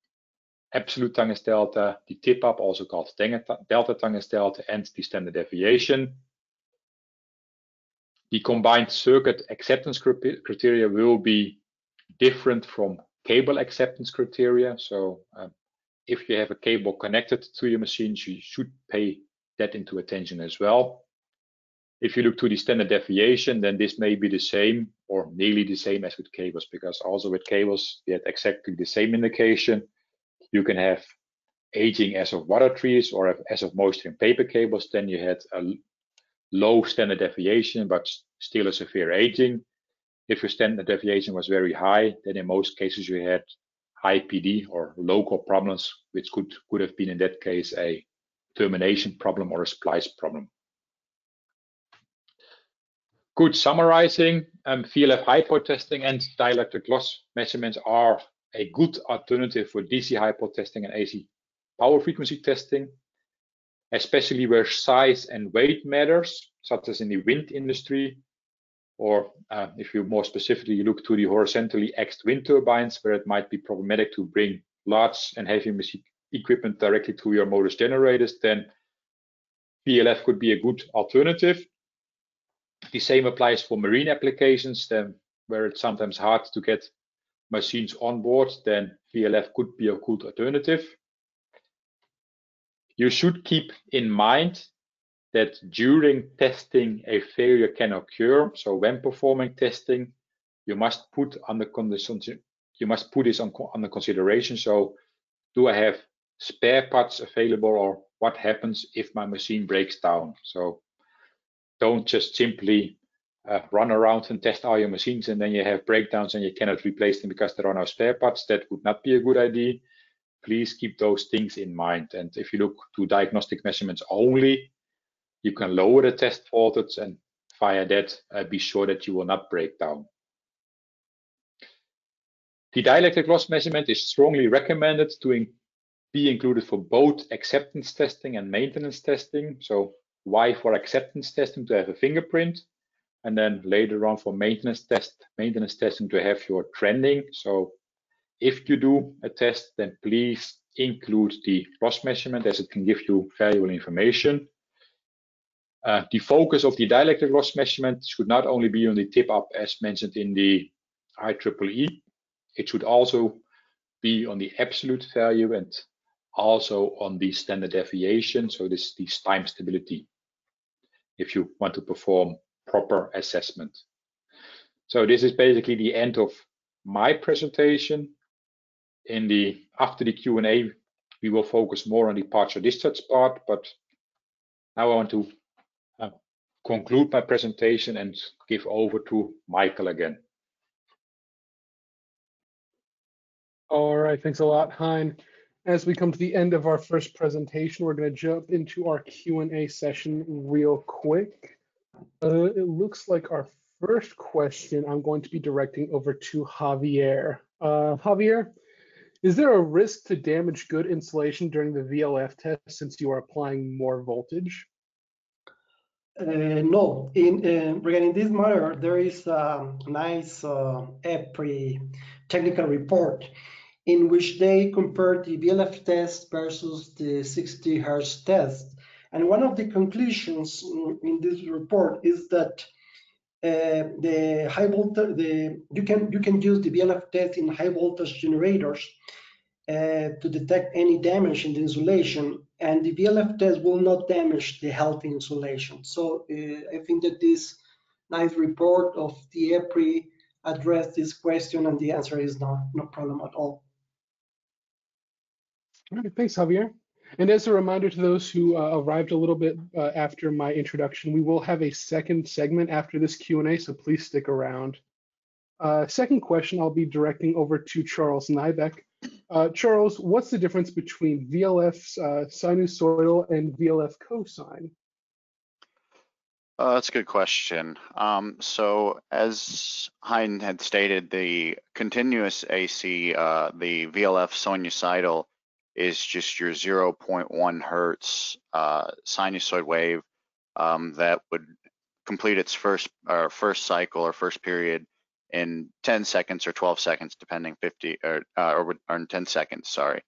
absolute Tangens delta, the tip up, also called delta Tangens delta, and the standard deviation the combined circuit acceptance criteria will be different from cable acceptance criteria. So um, if you have a cable connected to your machine, you should pay that into attention as well. If you look to the standard deviation, then this may be the same or nearly the same as with cables, because also with cables, we had exactly the same indication. You can have aging as of water trees or as of moisture in paper cables, then you had a low standard deviation, but still a severe aging. If your standard deviation was very high, then in most cases you had high PD or local problems, which could, could have been in that case a termination problem or a splice problem. Good summarizing, um, VLF high-pot testing and dielectric loss measurements are a good alternative for DC high-pot testing and AC power frequency testing especially where size and weight matters, such as in the wind industry, or uh, if you more specifically look to the horizontally axed wind turbines, where it might be problematic to bring large and heavy equipment directly to your motors generators, then VLF could be a good alternative. The same applies for marine applications, then where it's sometimes hard to get machines on board, then VLF could be a good alternative. You should keep in mind that during testing a failure can occur. So when performing testing, you must put under condition, you must put this on, under consideration. So do I have spare parts available or what happens if my machine breaks down? So don't just simply uh, run around and test all your machines and then you have breakdowns and you cannot replace them because there are no spare parts. That would not be a good idea please keep those things in mind. And if you look to diagnostic measurements only, you can lower the test voltage and via that uh, be sure that you will not break down. The dielectric loss measurement is strongly recommended to in be included for both acceptance testing and maintenance testing. So why for acceptance testing to have a fingerprint and then later on for maintenance test, maintenance testing to have your trending. So if you do a test, then please include the loss measurement as it can give you valuable information. Uh, the focus of the dielectric loss measurement should not only be on the tip up as mentioned in the IEEE, it should also be on the absolute value and also on the standard deviation. So this is time stability if you want to perform proper assessment. So this is basically the end of my presentation in the after the Q&A, we will focus more on the partial discharge part, but now I want to uh, conclude my presentation and give over to Michael again. All right, thanks a lot, Hein. As we come to the end of our first presentation, we're going to jump into our Q&A session real quick. Uh, it looks like our first question I'm going to be directing over to Javier. Uh, Javier, is there a risk to damage good insulation during the VLF test since you are applying more voltage? Uh, no, in uh, regarding this matter, there is a nice uh, EPRI technical report in which they compare the VLF test versus the 60 hertz test. And one of the conclusions in this report is that uh, the high voltage, the you can you can use the VLF test in high voltage generators uh, to detect any damage in the insulation, and the VLF test will not damage the healthy insulation. So uh, I think that this nice report of the EPRI addressed this question, and the answer is no, no problem at all. All right, thanks, Javier. And as a reminder to those who uh, arrived a little bit uh, after my introduction, we will have a second segment after this Q&A, so please stick around. Uh, second question I'll be directing over to Charles Nybeck. Uh, Charles, what's the difference between VLF uh, sinusoidal and VLF cosine? Uh, that's a good question. Um, so as Hein had stated, the continuous AC, the VLF sinusoidal is just your 0.1 hertz uh, sinusoid wave um, that would complete its first or first cycle or first period in 10 seconds or 12 seconds, depending 50 or, uh, or, or in 10 seconds, sorry.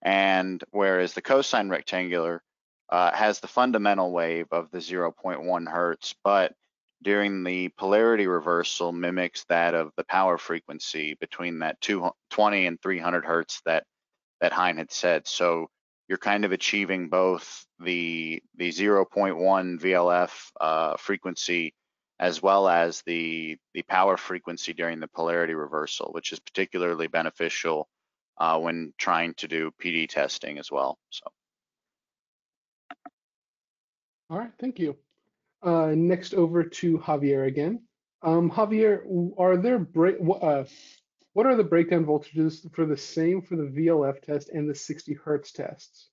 And whereas the cosine rectangular uh, has the fundamental wave of the 0.1 hertz, but during the polarity reversal mimics that of the power frequency between that 220 and 300 hertz that that Hein had said. So you're kind of achieving both the the 0.1 VLF uh, frequency as well as the the power frequency during the polarity reversal, which is particularly beneficial uh, when trying to do PD testing as well. So. All right, thank you. Uh, next over to Javier again. Um, Javier, are there break, uh, what are the breakdown voltages for the same for the VLF test and the 60 Hertz tests?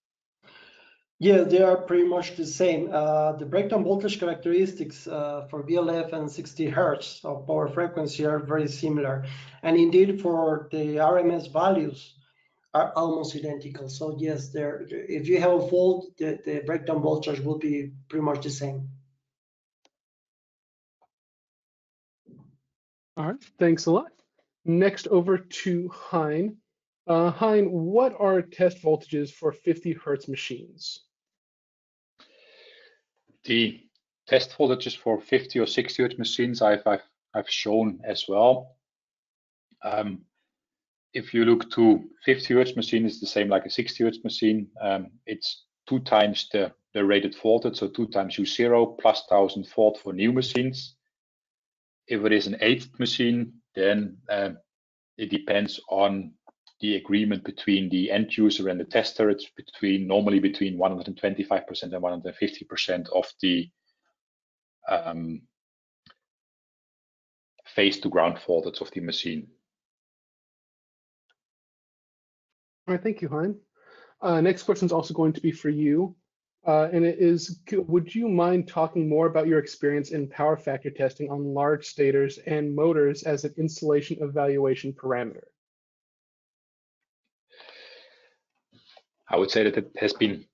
Yeah, they are pretty much the same. Uh, the breakdown voltage characteristics uh, for VLF and 60 Hertz of power frequency are very similar. And indeed, for the RMS values are almost identical. So yes, there. if you have a fault, the, the breakdown voltage will be pretty much the same. All right, thanks a lot. Next over to Hein. Uh, Hein, what are test voltages for 50 hertz machines? The test voltages for 50 or 60 hertz machines I've, I've, I've shown as well. Um, if you look to 50 hertz machine, it's the same like a 60 hertz machine. Um, it's two times the, the rated voltage, so two times U0 plus 1000 volt for new machines. If it is an 8 machine, then um, it depends on the agreement between the end user and the tester. It's between normally between 125% and 150% of the um, phase to ground voltage of the machine. All right, thank you, Hein. Uh, next question is also going to be for you. Uh, and it is, would you mind talking more about your experience in power factor testing on large stators and motors as an installation evaluation parameter? I would say that it has been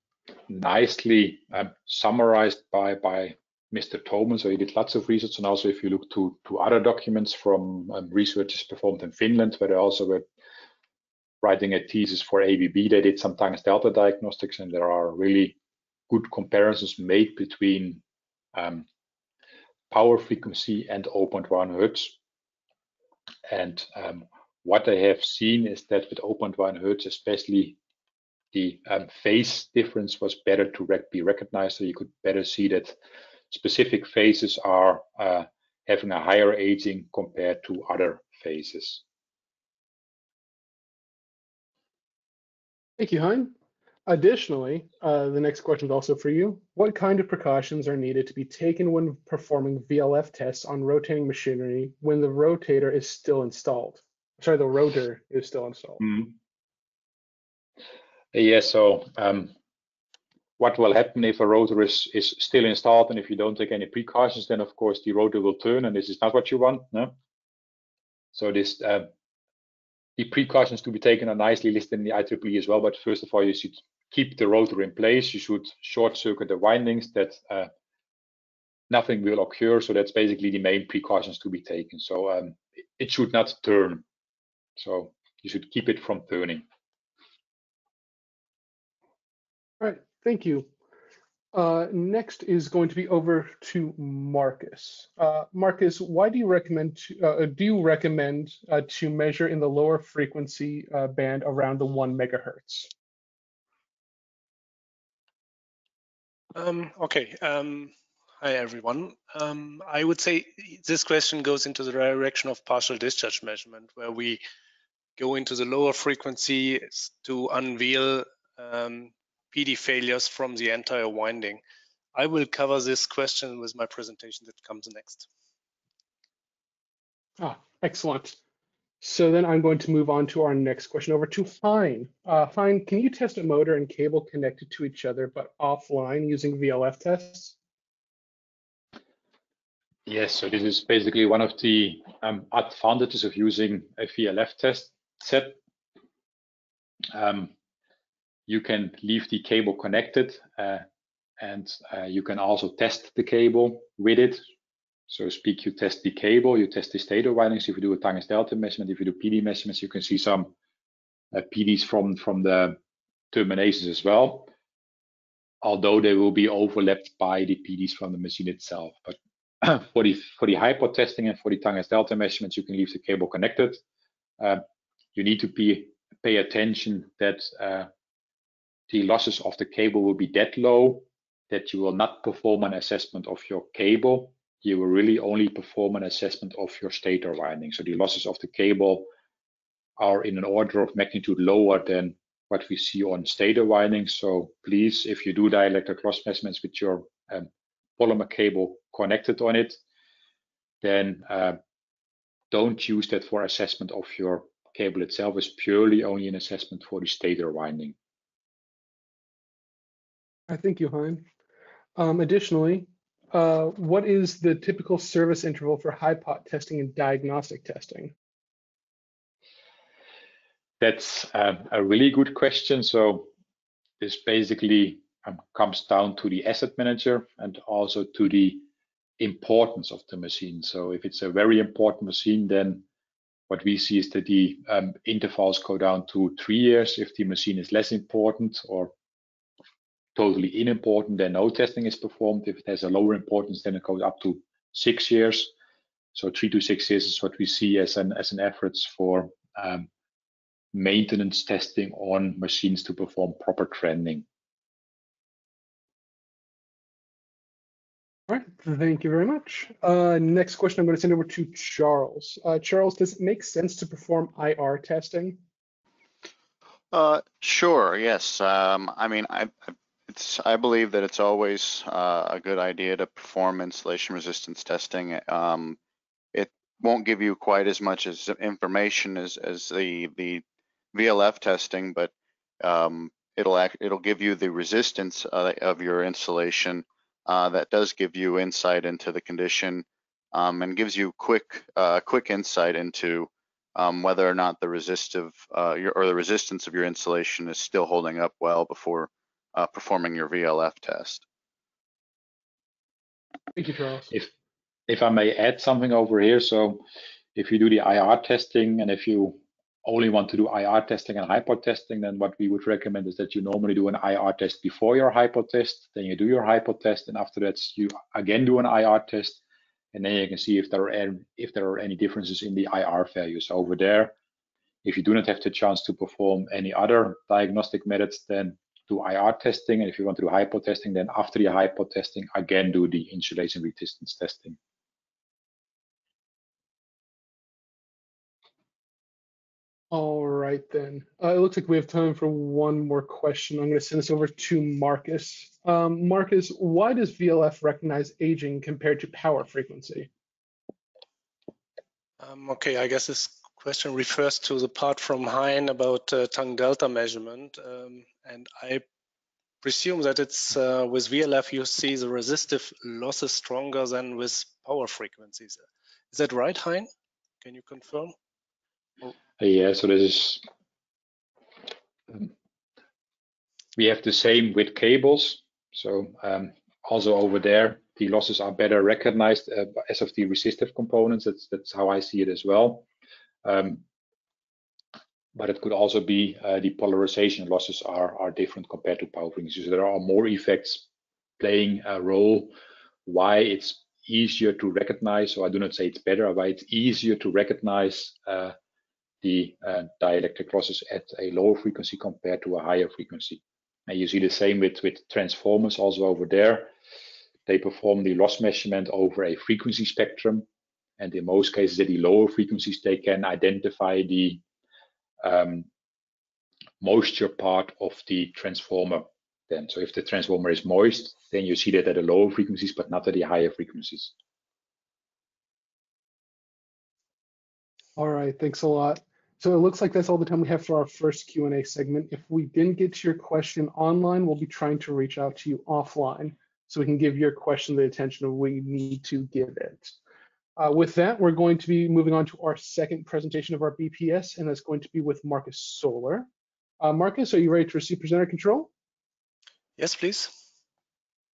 nicely um, summarized by, by Mr. Tolman. So he did lots of research. And also if you look to, to other documents from um, researchers performed in Finland, where they also were writing a thesis for ABB, they did sometimes delta diagnostics and there are really good comparisons made between um, power frequency and 0.1 hertz. And um, what I have seen is that with 0.1 hertz, especially the um, phase difference was better to rec be recognized. So you could better see that specific phases are uh, having a higher aging compared to other phases. Thank you, Hein. Additionally, uh, the next question is also for you. What kind of precautions are needed to be taken when performing VLF tests on rotating machinery when the rotator is still installed? Sorry, the rotor is still installed. Mm. Yes, so um, what will happen if a rotor is, is still installed and if you don't take any precautions, then of course the rotor will turn and this is not what you want. No? So this uh, the precautions to be taken are nicely listed in the IEEE as well. But first of all, you should keep the rotor in place. You should short circuit the windings that uh, nothing will occur. So that's basically the main precautions to be taken. So um, it should not turn. So you should keep it from turning. All right, thank you. Uh, next is going to be over to Marcus. Uh, Marcus, why do you recommend to, uh, do you recommend uh, to measure in the lower frequency uh, band around the one megahertz? Um, okay. Um, hi, everyone. Um, I would say this question goes into the direction of partial discharge measurement, where we go into the lower frequencies to unveil um, PD failures from the entire winding. I will cover this question with my presentation that comes next. Ah, excellent. So then I'm going to move on to our next question over to Hein. Uh, Hein, can you test a motor and cable connected to each other but offline using VLF tests? Yes, so this is basically one of the um, advantages of using a VLF test set. Um, you can leave the cable connected uh, and uh, you can also test the cable with it. So speak, you test the cable, you test the state stator windings. If you do a Tangens delta measurement, if you do PD measurements, you can see some uh, PDs from, from the terminations as well. Although they will be overlapped by the PDs from the machine itself. But for the for the high-pot testing and for the Tangens delta measurements, you can leave the cable connected. Uh, you need to be, pay attention that uh, the losses of the cable will be that low that you will not perform an assessment of your cable. You will really only perform an assessment of your stator winding. So the losses of the cable are in an order of magnitude lower than what we see on stator winding. So please, if you do dielectric loss measurements with your um, polymer cable connected on it, then uh, don't use that for assessment of your cable itself. It's purely only an assessment for the stator winding. I thank you, Hein. Um, additionally, uh, what is the typical service interval for HiPot testing and diagnostic testing? That's uh, a really good question. So this basically um, comes down to the asset manager and also to the importance of the machine. So if it's a very important machine, then what we see is that the um, intervals go down to three years. If the machine is less important or totally unimportant, then no testing is performed. If it has a lower importance, then it goes up to six years. So three to six years is what we see as an as an efforts for um, maintenance testing on machines to perform proper trending. All right, thank you very much. Uh, next question I'm going to send over to Charles. Uh, Charles, does it make sense to perform IR testing? Uh, sure, yes. Um, I mean, I, I it's, I believe that it's always uh, a good idea to perform insulation resistance testing. Um, it won't give you quite as much as information as, as the the VLF testing, but um, it'll act, it'll give you the resistance uh, of your insulation. Uh, that does give you insight into the condition um, and gives you quick uh, quick insight into um, whether or not the resistive uh, your, or the resistance of your insulation is still holding up well before uh, performing your VLF test. Thank you, Charles. If if I may add something over here, so if you do the IR testing and if you only want to do IR testing and high-pot testing, then what we would recommend is that you normally do an IR test before your high-pot test, then you do your high-pot test, and after that you again do an IR test, and then you can see if there are any, if there are any differences in the IR values over there. If you do not have the chance to perform any other diagnostic methods, then do IR testing. And if you want to do high-pot testing, then after the high-pot testing, again, do the insulation resistance testing. All right, then. Uh, it looks like we have time for one more question. I'm going to send this over to Marcus. Um, Marcus, why does VLF recognize aging compared to power frequency? Um, okay, I guess this question refers to the part from Hein about uh, tan delta measurement. Um, and I presume that it's uh, with VLF you see the resistive losses stronger than with power frequencies. Is that right, Hein? Can you confirm? Uh, yeah, so this is, um, we have the same with cables. So um, also over there, the losses are better recognized uh, as of the resistive components. That's, that's how I see it as well. Um, but it could also be uh, the polarization losses are, are different compared to power frequencies. So there are more effects playing a role why it's easier to recognize, or I do not say it's better, why it's easier to recognize uh, the uh, dielectric losses at a lower frequency compared to a higher frequency. And you see the same with, with transformers also over there. They perform the loss measurement over a frequency spectrum. And in most cases, at the lower frequencies, they can identify the um, moisture part of the transformer then. So if the transformer is moist, then you see that at the lower frequencies, but not at the higher frequencies. All right, thanks a lot. So it looks like that's all the time we have for our first Q&A segment. If we didn't get to your question online, we'll be trying to reach out to you offline so we can give your question the attention we need to give it. Uh, with that, we're going to be moving on to our second presentation of our BPS, and that's going to be with Markus Söller. Uh, Markus, are you ready to receive presenter control? Yes, please.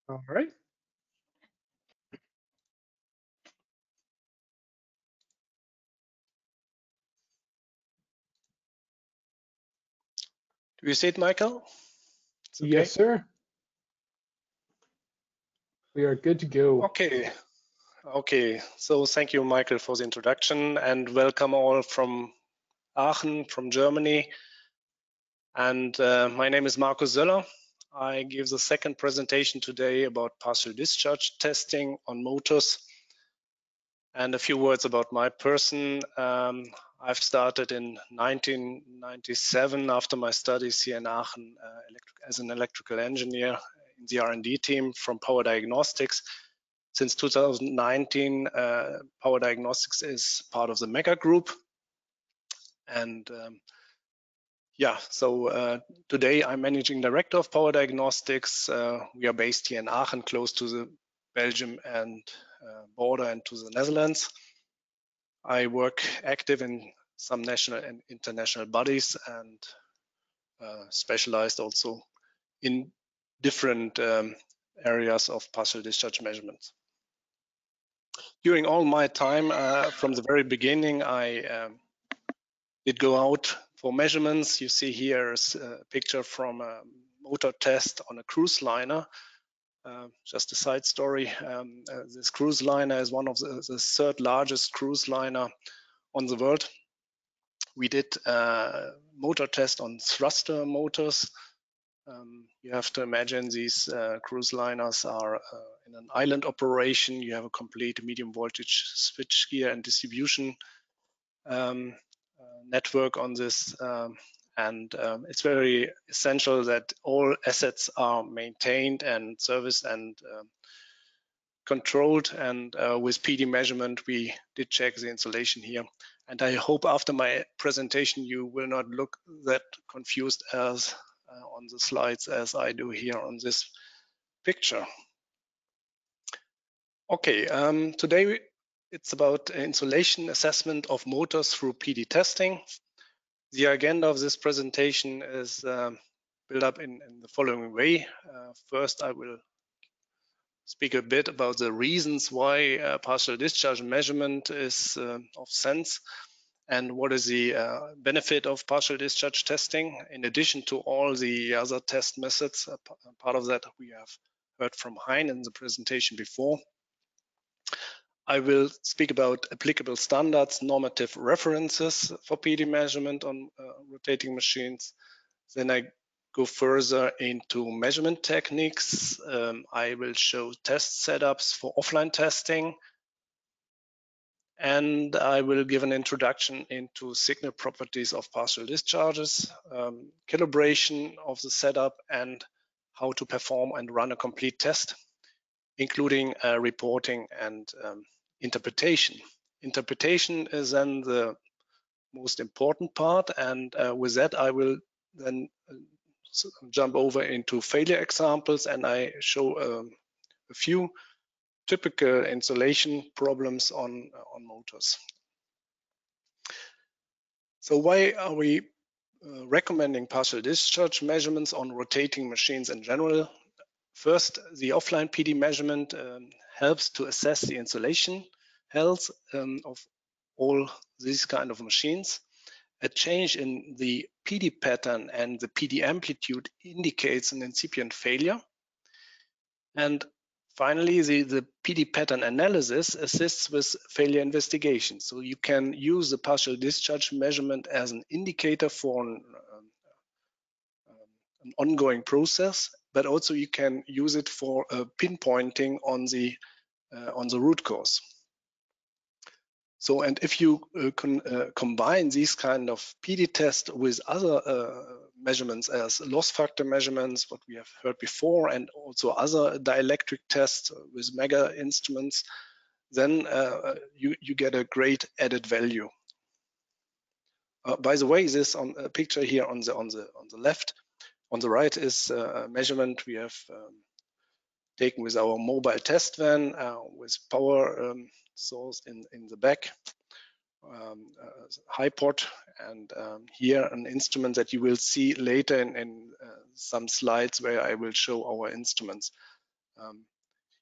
All right. Do you see it, Michael? Okay. Yes, sir. We are good to go. Okay. Okay. So thank you, Michael, for the introduction and welcome all from Aachen, from Germany. And uh, my name is Markus Söller. I give the second presentation today about partial discharge testing on motors. And a few words about my person. Um, I've started in 1997 after my studies here in Aachen uh, as an electrical engineer in the R&D team from Power Diagnostix. Since 2019, uh, Power Diagnostix is part of the Megger Group. And um, yeah, so uh, today I'm managing director of Power Diagnostix. Uh, we are based here in Aachen, close to the Belgium and uh, border and to the Netherlands. I work active in some national and international bodies and uh, specialized also in different um, areas of partial discharge measurements. During all my time, uh, from the very beginning, I um, did go out for measurements. You see here a picture from a motor test on a cruise liner. Uh, just a side story. Um, uh, this cruise liner is one of the, the, third largest cruise liner on the world. We did uh, motor test on thruster motors. Um, you have to imagine these uh, cruise liners are uh, in an island operation. You have a complete medium voltage switch gear and distribution um, uh, network on this um, and um, it's very essential that all assets are maintained and serviced and um, controlled. And uh, with PD measurement, we did check the insulation here. And I hope after my presentation, you will not look that confused as uh, on the slides as I do here on this picture. Okay, um, today it's about insulation assessment of motors through PD testing. The agenda of this presentation is um, built up in, in, the following way. Uh, first, I will speak a bit about the reasons why uh, partial discharge measurement is uh, of sense and what is the uh, benefit of partial discharge testing in addition to all the other test methods. part of that we have heard from Hein in the presentation before. I will speak about applicable standards, normative references for PD measurement on uh, rotating machines. Then I go further into measurement techniques. Um, I will show test setups for offline testing. And I will give an introduction into signal properties of partial discharges, um, calibration of the setup, and how to perform and run a complete test, including uh, reporting and um, interpretation. Interpretation is then the most important part. And uh, with that, I will then uh, jump over into failure examples and I show um, a few typical insulation problems on, on motors. So why are we uh, recommending partial discharge measurements on rotating machines in general? First, the offline PD measurement um, helps to assess the insulation health um, of all these kind of machines. A change in the PD pattern and the PD amplitude indicates an incipient failure. And finally, the, the PD pattern analysis assists with failure investigation. So you can use the partial discharge measurement as an indicator for an, um, um an ongoing process, but also you can use it for uh, pinpointing on the uh, on the root cause. So, and if you uh, con, uh, combine these kind of PD test with other uh, measurements as loss factor measurements, what we have heard before, and also other dielectric tests with Megger instruments, then uh, you, you get a great added value. By the way, this on picture here on the on the on the left, on the right is a measurement we have um, taken with our mobile test van uh, with power um, source in, in the back, um, uh, and um, here an instrument that you will see later in, in uh, some slides where I will show our instruments. Um,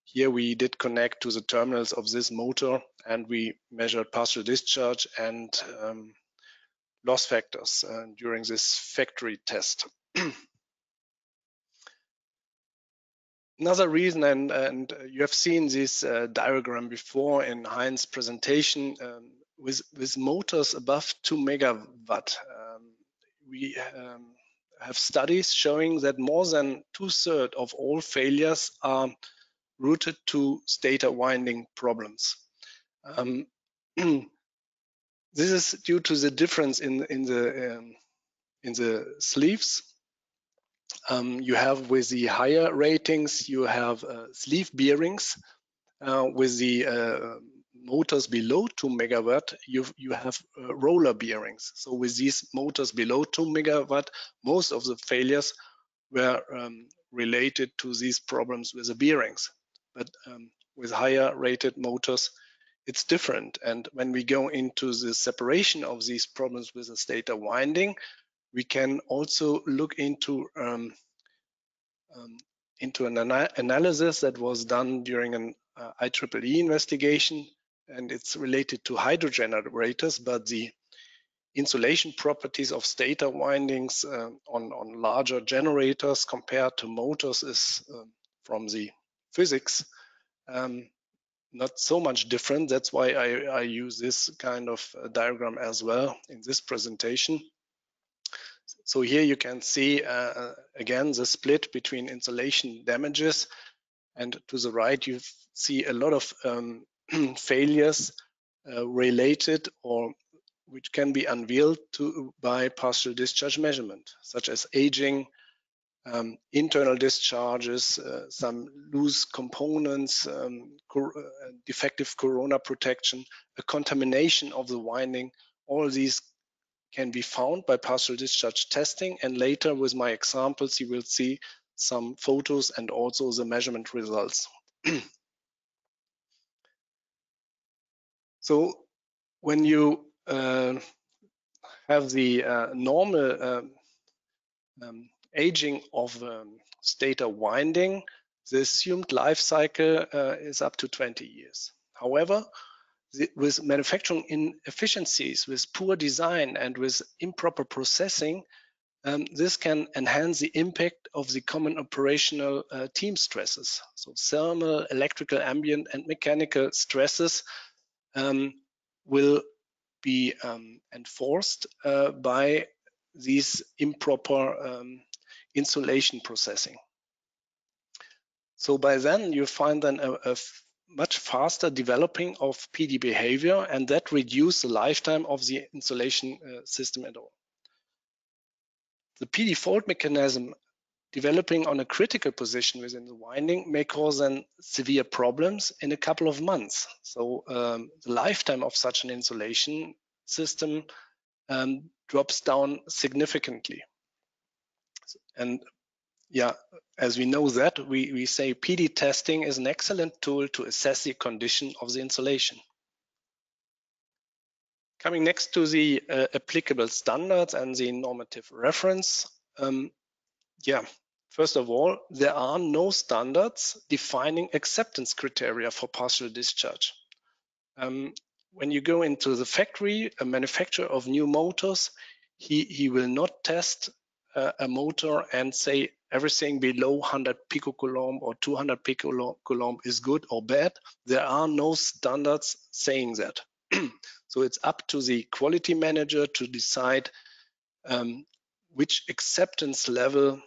here we did connect to the terminals of this motor and we measured partial discharge and um, loss factors uh, during this factory test. Another reason, and, and you have seen this uh, diagram before in Hein's presentation, um, with, with motors above 2 megawatt, um, we um, have studies showing that more than two-thirds of all failures are rooted to stator winding problems. Um, this is due to the difference in, in, the, um, in the sleeves um, you have with the higher ratings, you have uh, sleeve bearings. Uh, with the uh, motors below 2 megawatt, you, you have uh, roller bearings. So with these motors below 2 megawatt, most of the failures were um, related to these problems with the bearings. But um, with higher rated motors, it's different. And when we go into the separation of these problems with the stator winding, we can also look into um, um, into an ana analysis that was done during an uh, IEEE investigation, and it's related to hydrogenerators, but the insulation properties of stator windings uh, on, on larger generators compared to motors is uh, from the physics um, not so much different. That's why I, I use this kind of uh, diagram as well in this presentation. So here you can see uh, uh, again the split between insulation damages and to the right you see a lot of um, failures uh, related or which can be unveiled to, by partial discharge measurement, such as aging, um, internal discharges, uh, some loose components, um, cor uh, defective corona protection, a contamination of the winding. All these can be found by partial discharge testing. And later with my examples, you will see some photos and also the measurement results. so when you uh, have the uh, normal uh, um, aging of um, stator winding, the assumed life cycle uh, is up to 20 years. However, with manufacturing inefficiencies, with poor design and with improper processing, um, this can enhance the impact of the common operational uh, TEAM stresses. So thermal, electrical, ambient, and mechanical stresses um, will be um, enforced uh, by these improper um, insulation processing. So by then you find then a, a much faster developing of PD behavior and that reduce the lifetime of the insulation uh, system at all. The PD fault mechanism developing on a critical position within the winding may cause then severe problems in a couple of months. So um, the lifetime of such an insulation system um, drops down significantly. And yeah, as we know that, we, we say PD testing is an excellent tool to assess the condition of the insulation. Coming next to the uh, applicable standards and the normative reference, um, yeah, first of all, there are no standards defining acceptance criteria for partial discharge. Um, when you go into the factory, a manufacturer of new motors, he, he will not test uh, a motor and say everything below 100 picocoulomb or 200 picocoulomb is good or bad. There are no standards saying that. so it's up to the quality manager to decide um, which acceptance level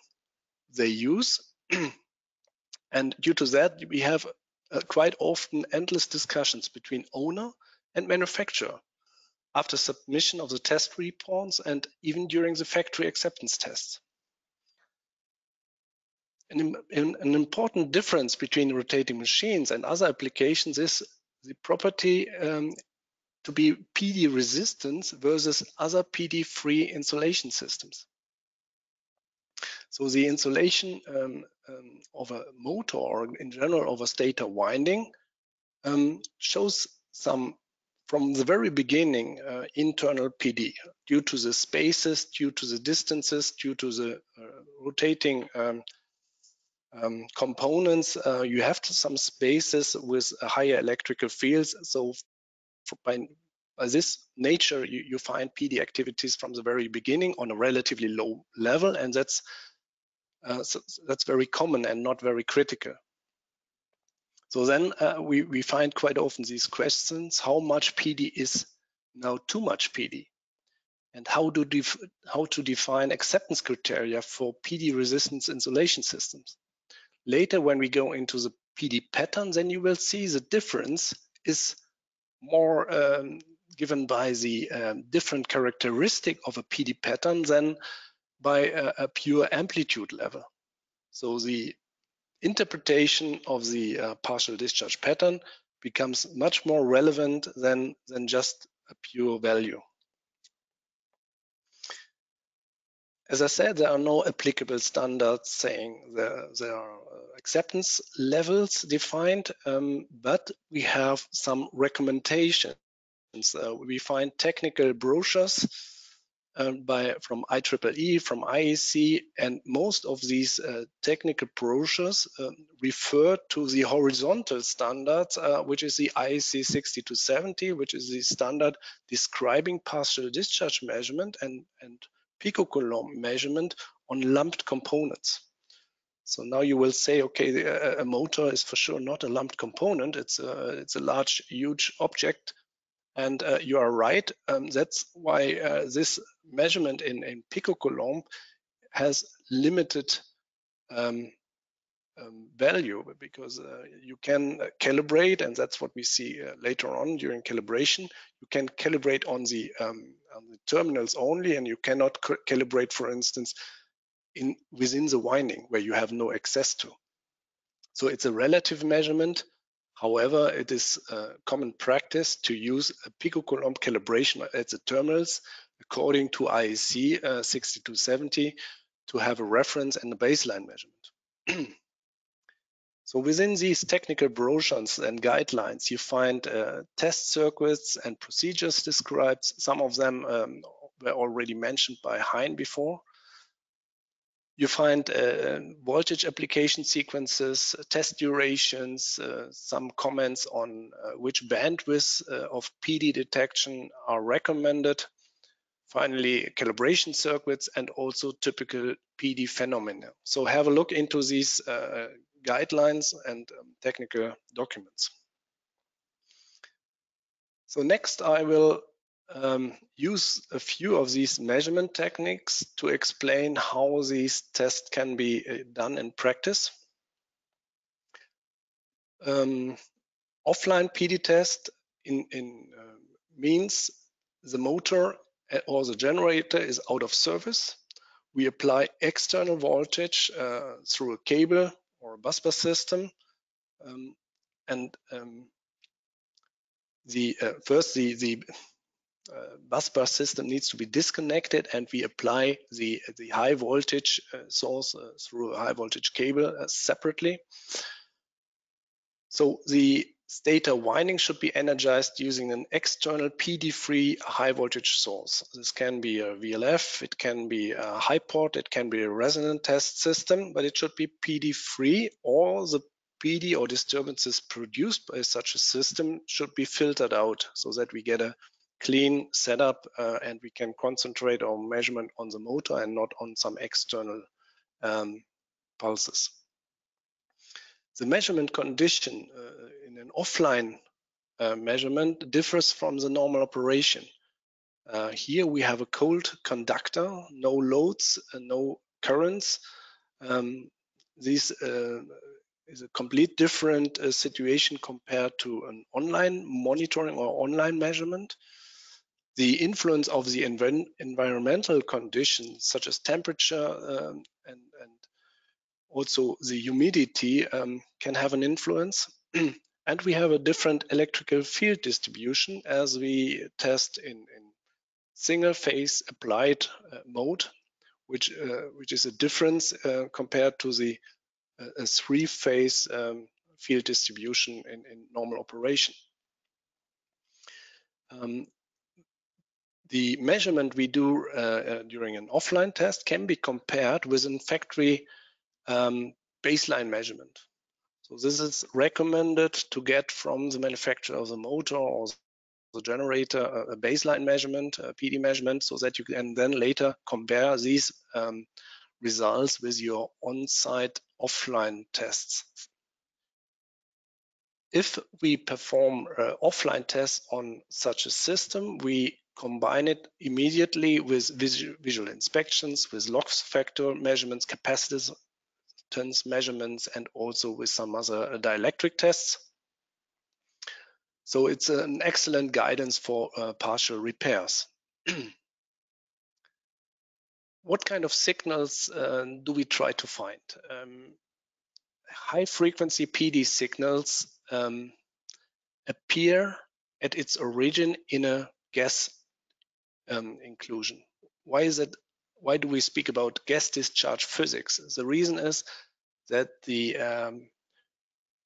they use. and due to that, we have uh, quite often endless discussions between owner and manufacturer after submission of the test reports and even during the factory acceptance tests. An, an, important difference between rotating machines and other applications is the property um, to be PD resistant versus other PD-free insulation systems. So the insulation um, um, of a motor or in general of a stator winding um, shows some from the very beginning uh, internal PD due to the spaces, due to the distances, due to the uh, rotating um, um, components. Uh, you have some spaces with higher electrical fields. So by, by this nature, you, you find PD activities from the very beginning on a relatively low level, and that's uh, so that's very common and not very critical. So then uh, we, we find quite often these questions, how much PD is now too much PD? And how, do how to define acceptance criteria for PD resistance insulation systems? Later, when we go into the PD pattern, then you will see the difference is more um, given by the um, different characteristic of a PD pattern than by a, a pure amplitude level. So the interpretation of the uh, partial discharge pattern becomes much more relevant than, than just a pure value. As I said, there are no applicable standards saying there, there are acceptance levels defined, um, but we have some recommendations. Uh, we find technical brochures um, by from IEEE, from IEC, and most of these uh, technical brochures uh, refer to the horizontal standards, uh, which is the IEC 6270, which is the standard describing partial discharge measurement and, and picocoulomb measurement on lumped components. So now you will say, okay, a, a motor is for sure not a lumped component. It's a, it's a large, huge object and uh, you are right. Um, that's why uh, this measurement in, in picocoulomb has limited um, um, value because uh, you can calibrate, and that's what we see uh, later on during calibration. You can calibrate on the, um, on the terminals only, and you cannot calibrate, for instance, in within the winding where you have no access to. So it's a relative measurement However, it is a common practice to use a picocoulomb calibration at the terminals according to IEC uh, 6270 to have a reference and a baseline measurement. so within these technical brochures and guidelines, you find uh, test circuits and procedures described. Some of them um, were already mentioned by Hein before. You find uh, voltage application sequences, test durations, uh, some comments on uh, which bandwidth uh, of PD detection are recommended. Finally, calibration circuits and also typical PD phenomena. So have a look into these uh, guidelines and um, technical documents. So next I will um, use a few of these measurement techniques to explain how these tests can be uh, done in practice. Um, offline PD test in, in uh, means the motor or the generator is out of service. We apply external voltage uh, through a cable or a busbar system um, and um, the uh, first the the uh, busbar system needs to be disconnected and we apply the, the high voltage uh, source uh, through a high voltage cable uh, separately. So the stator winding should be energized using an external PD-free high voltage source. This can be a VLF, it can be a high-pot, it can be a resonant test system, but it should be PD-free or the PD or disturbances produced by such a system should be filtered out so that we get a clean setup uh, and we can concentrate our measurement on the motor and not on some external um, pulses. The measurement condition uh, in an offline uh, measurement differs from the normal operation. Uh, here we have a cold conductor, no loads, no currents. Um, this uh, is a complete different uh, situation compared to an online monitoring or online measurement. The influence of the env environmental conditions, such as temperature um, and, and, also the humidity, um, can have an influence. and we have a different electrical field distribution as we test in, in single phase applied uh, mode, which uh, which is a difference uh, compared to the uh, three phase um, field distribution in, in normal operation. Um, the measurement we do uh, uh, during an offline test can be compared with a factory um, baseline measurement. So this is recommended to get from the manufacturer of the motor or the generator a baseline measurement, a PD measurement, so that you can then later compare these um, results with your on-site offline tests. If we perform uh, offline tests on such a system, we combine it immediately with visual, inspections, with loss factor measurements, capacitance measurements, and also with some other dielectric tests. So it's an excellent guidance for uh, partial repairs. what kind of signals uh, do we try to find? Um, high frequency PD signals um, appear at its origin in a gas um, inclusion. Why is it? Why do we speak about gas discharge physics? The reason is that the um,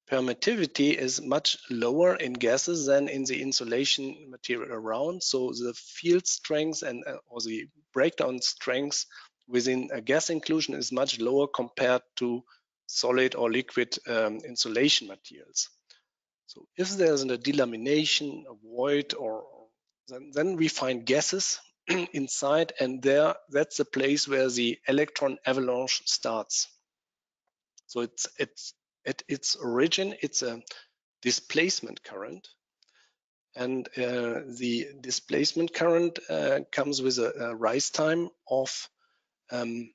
permittivity is much lower in gases than in the insulation material around. So the field strength and uh, or the breakdown strength within a gas inclusion is much lower compared to solid or liquid um, insulation materials. So if there's a delamination, a void, or then, then we find gases inside, and there that's the place where the electron avalanche starts. So it's it's at its origin, it's a displacement current. And uh, the displacement current uh, comes with a, a, rise time of um,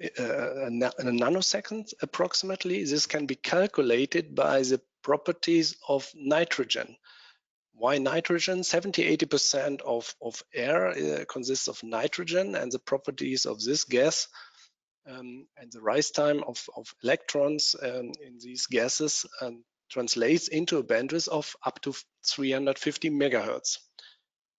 a, a, a, nanosecond approximately. This can be calculated by the properties of nitrogen. Why nitrogen? 70 80% of, of air uh, consists of nitrogen, and the properties of this gas um, and the rise time of, of electrons um, in these gases um, translates into a bandwidth of up to 350 megahertz.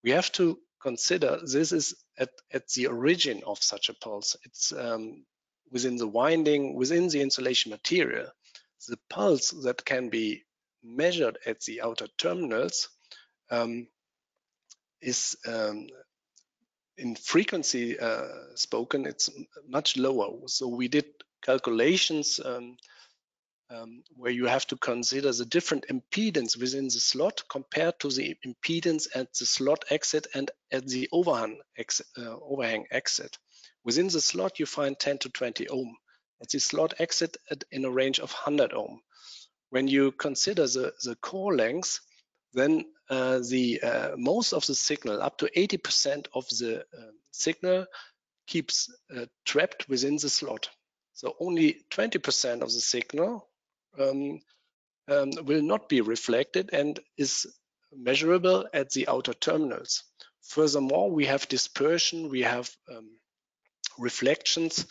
We have to consider this is at, at the origin of such a pulse. It's um, within the winding, within the insulation material. The pulse that can be measured at the outer terminals um, is um, in frequency uh, spoken, it's much lower. So we did calculations um, um, where you have to consider the different impedance within the slot compared to the impedance at the slot exit and at the overhang exit. Uh, overhang exit. Within the slot, you find 10 to 20 ohm. At the slot exit, at, in a range of 100 ohm. When you consider the, the core length, then uh, the uh, most of the signal, up to 80% of the uh, signal keeps uh, trapped within the slot. So only 20% of the signal um, um, will not be reflected and is measurable at the outer terminals. Furthermore, we have dispersion, we have um, reflections,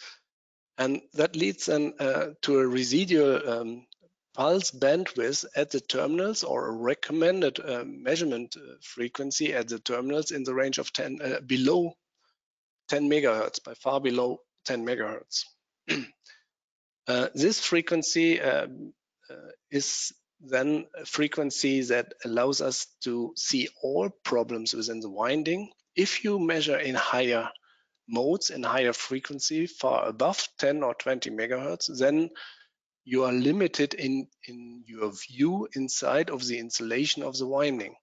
and that leads then uh, to a residual um, pulse bandwidth at the terminals or a recommended uh, measurement uh, frequency at the terminals in the range of 10 uh, below 10 megahertz by far below 10 megahertz. Uh, this frequency um, uh, is then a frequency that allows us to see all problems within the winding. If you measure in higher modes in higher frequency far above 10 or 20 megahertz then you are limited in, in your view inside of the insulation of the winding.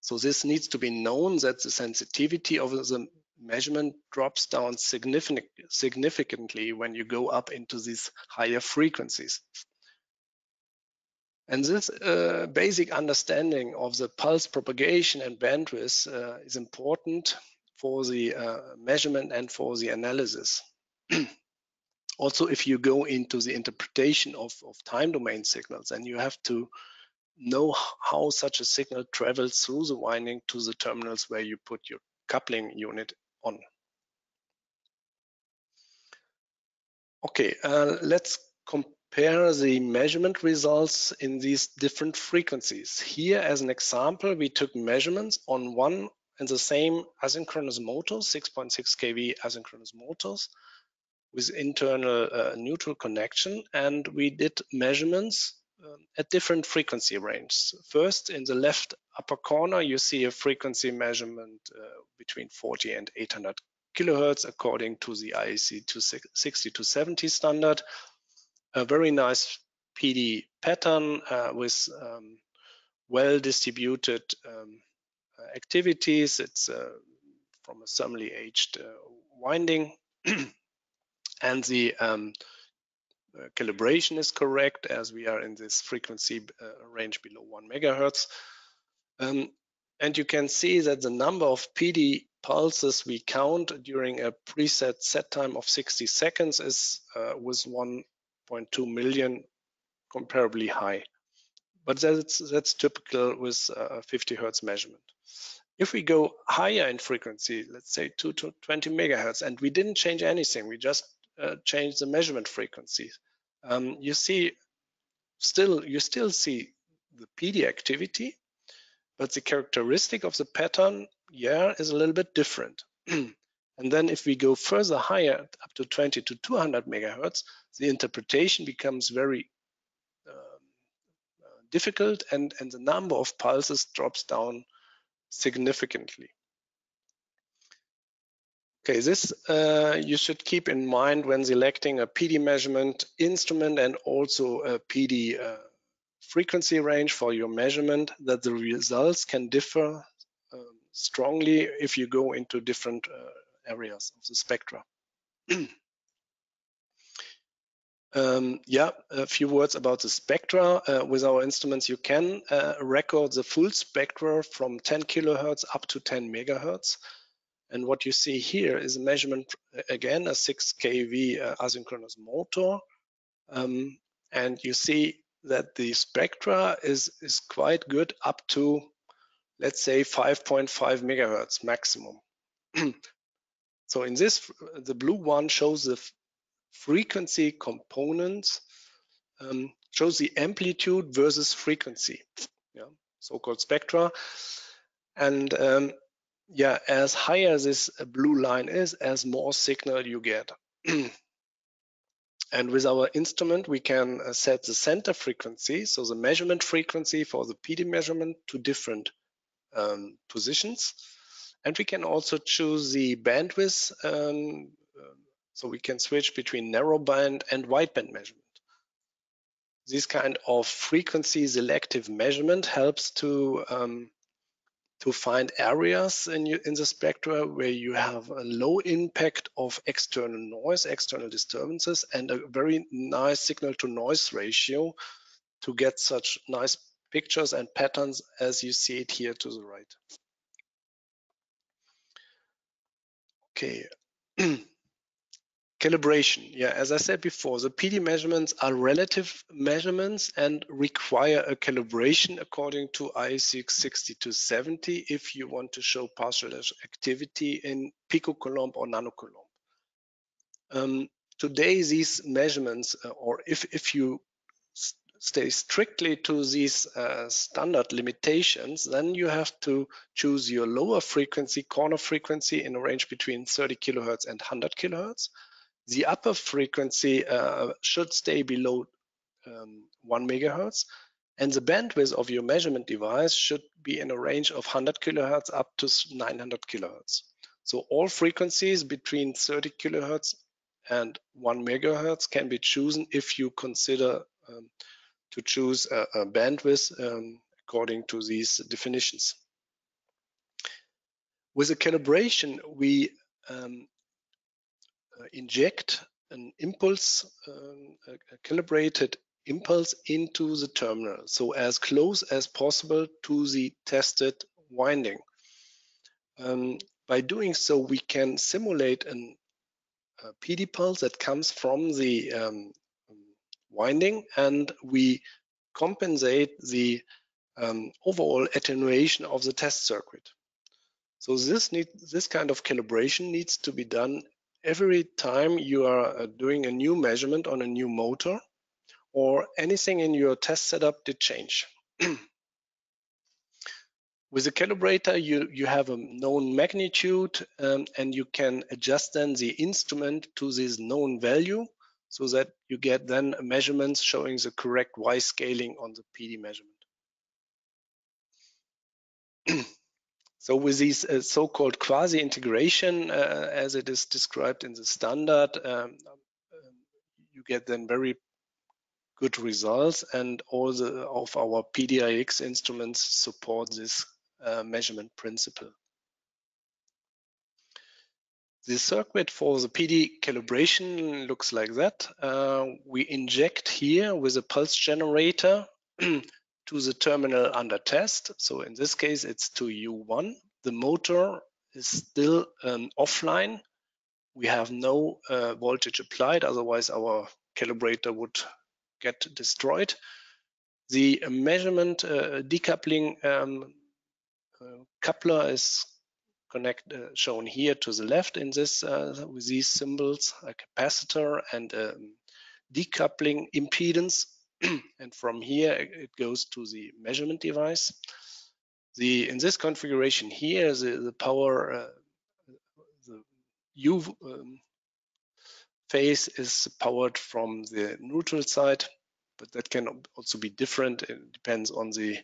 So this needs to be known that the sensitivity of the measurement drops down significant, significantly when you go up into these higher frequencies. And this uh, basic understanding of the pulse propagation and bandwidth uh, is important for the uh, measurement and for the analysis. also, if you go into the interpretation of, of time domain signals, and you have to know how such a signal travels through the winding to the terminals where you put your coupling unit on. Okay, uh, let's compare the measurement results in these different frequencies. Here, as an example, we took measurements on one and the same asynchronous motors, 6.6 kV asynchronous motors with internal uh, neutral connection, and we did measurements um, at different frequency ranges. First, in the left upper corner, you see a frequency measurement uh, between 40 and 800 kilohertz according to the IEC 260 to 70 standard. A very nice PD pattern uh, with um, well distributed um, activities. It's uh, from a thermally aged uh, winding and the um, uh, calibration is correct as we are in this frequency uh, range below one megahertz. Um, and you can see that the number of PD pulses we count during a preset set time of 60 seconds is uh, with 1.2 million comparably high. But that's, that's typical with a 50 hertz measurement. If we go higher in frequency, let's say 2 to 20 megahertz, and we didn't change anything, we just uh, changed the measurement frequency, um, you see still you still see the PD activity, but the characteristic of the pattern, yeah, is a little bit different. and then if we go further higher, up to 20 to 200 megahertz, the interpretation becomes very um, uh, difficult and, and the number of pulses drops down significantly. Okay, this uh, you should keep in mind when selecting a PD measurement instrument and also a PD uh, frequency range for your measurement that the results can differ um, strongly if you go into different uh, areas of the spectra. Um, yeah, a few words about the spectra. Uh, with our instruments, you can uh, record the full spectra from 10 kilohertz up to 10 megahertz. And what you see here is a measurement, again, a 6 kV uh, asynchronous motor. Um, and you see that the spectra is, is quite good up to, let's say, 5.5 megahertz maximum. so in this, the blue one shows the frequency components, um, shows the amplitude versus frequency, yeah, so-called spectra. And um, yeah, as high as this blue line is, as more signal you get. and with our instrument, we can uh, set the center frequency, so the measurement frequency for the PD measurement to different um, positions. And we can also choose the bandwidth, um, so we can switch between narrow band and wideband measurement. This kind of frequency selective measurement helps to um, to find areas in, in the spectra where you have a low impact of external noise, external disturbances, and a very nice signal to noise ratio to get such nice pictures and patterns as you see it here to the right. Okay. Calibration. Yeah, as I said before, the PD measurements are relative measurements and require a calibration according to IEC 6270 if you want to show partial activity in picocoulomb or nanocoulomb. Um, today, these measurements, uh, or if, if you stay strictly to these uh, standard limitations, then you have to choose your lower frequency, corner frequency in a range between 30 kilohertz and 100 kilohertz the upper frequency uh, should stay below um, 1 megahertz, and the bandwidth of your measurement device should be in a range of 100 kilohertz up to 900 kilohertz. So all frequencies between 30 kilohertz and 1 megahertz can be chosen if you consider um, to choose a, a bandwidth um, according to these definitions. With a calibration, we um, inject an impulse, um, a, a calibrated impulse into the terminal, so as close as possible to the tested winding. Um, by doing so, we can simulate an, a PD pulse that comes from the um, winding, and we compensate the um, overall attenuation of the test circuit. So this need, this kind of calibration needs to be done every time you are uh, doing a new measurement on a new motor or anything in your test setup did change. With a calibrator, you, you have a known magnitude um, and you can adjust then the instrument to this known value so that you get then measurements showing the correct Y scaling on the PD measurement. so with these uh, so-called quasi-integration, uh, as it is described in the standard, um, um, you get then very good results and all the, of our PDIX instruments support this uh, measurement principle. The circuit for the PD calibration looks like that. Uh, we inject here with a pulse generator to the terminal under test. So in this case, it's to U1. The motor is still um, offline. We have no uh, voltage applied, otherwise our calibrator would get destroyed. The measurement uh, decoupling um, uh, coupler is connect uh, shown here to the left in this uh, with these symbols, a capacitor and a decoupling impedance. and from here it goes to the measurement device. The in this configuration here, the, the power, uh, the U um, phase is powered from the neutral side, but that can also be different. It depends on the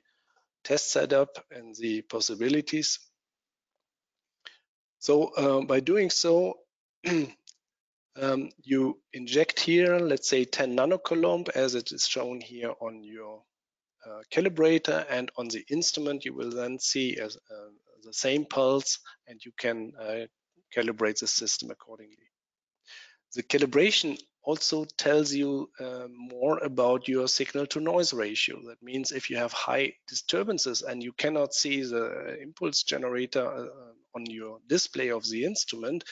test setup and the possibilities. So uh, by doing so, um, you inject here, let's say 10 nanocoulomb as it is shown here on your uh, calibrator and on the instrument you will then see as, uh, the same pulse and you can uh, calibrate the system accordingly. The calibration also tells you uh, more about your signal to noise ratio. That means if you have high disturbances and you cannot see the impulse generator uh, on your display of the instrument,